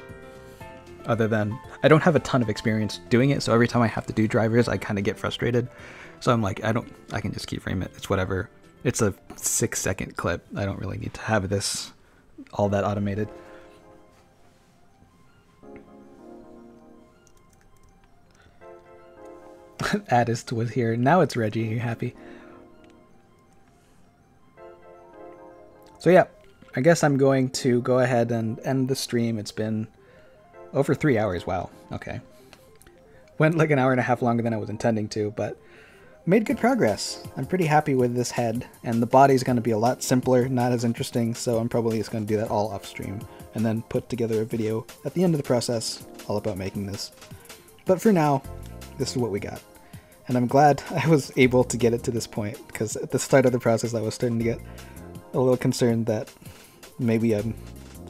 other than I don't have a ton of experience doing it. So every time I have to do drivers, I kind of get frustrated. So I'm like, I don't, I can just keyframe it. It's whatever. It's a six second clip. I don't really need to have this all that automated. Addist was here. Now it's Reggie. Are you happy? So yeah, I guess I'm going to go ahead and end the stream. It's been over three hours. Wow. Okay. Went like an hour and a half longer than I was intending to, but made good progress. I'm pretty happy with this head, and the body's going to be a lot simpler, not as interesting, so I'm probably just going to do that all upstream, and then put together a video at the end of the process all about making this. But for now, this is what we got. And I'm glad I was able to get it to this point, because at the start of the process I was starting to get a little concerned that maybe I'm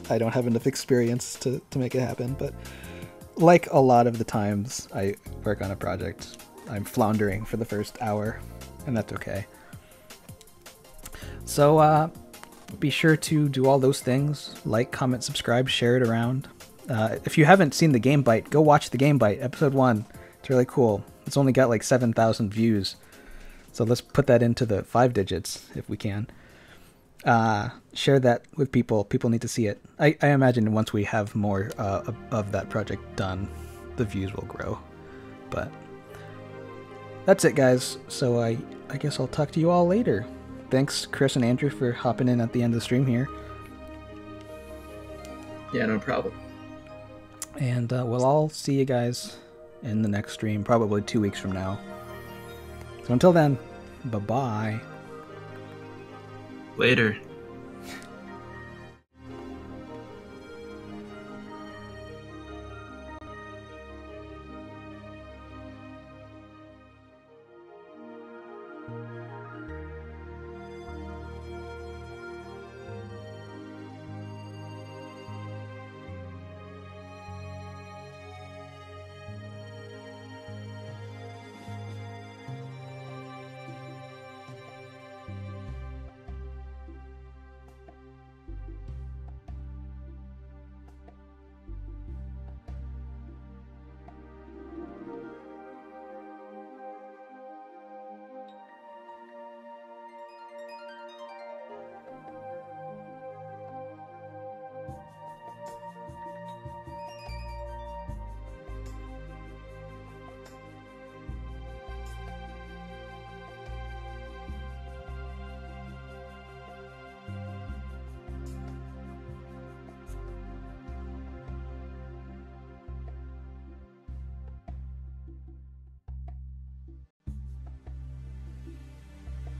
I don't have enough experience to, to make it happen, but like a lot of the times I work on a project, I'm floundering for the first hour, and that's okay. So uh, be sure to do all those things like, comment, subscribe, share it around. Uh, if you haven't seen the Game Bite, go watch the Game Bite, episode one. It's really cool. It's only got like 7,000 views. So let's put that into the five digits if we can uh, share that with people. People need to see it. I, I imagine once we have more uh, of that project done, the views will grow. But that's it, guys. So I, I guess I'll talk to you all later. Thanks, Chris and Andrew, for hopping in at the end of the stream here. Yeah, no problem. And uh, we'll all see you guys in the next stream, probably two weeks from now. So until then, bye bye. Later.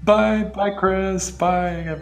Bye, bye, Chris. Bye.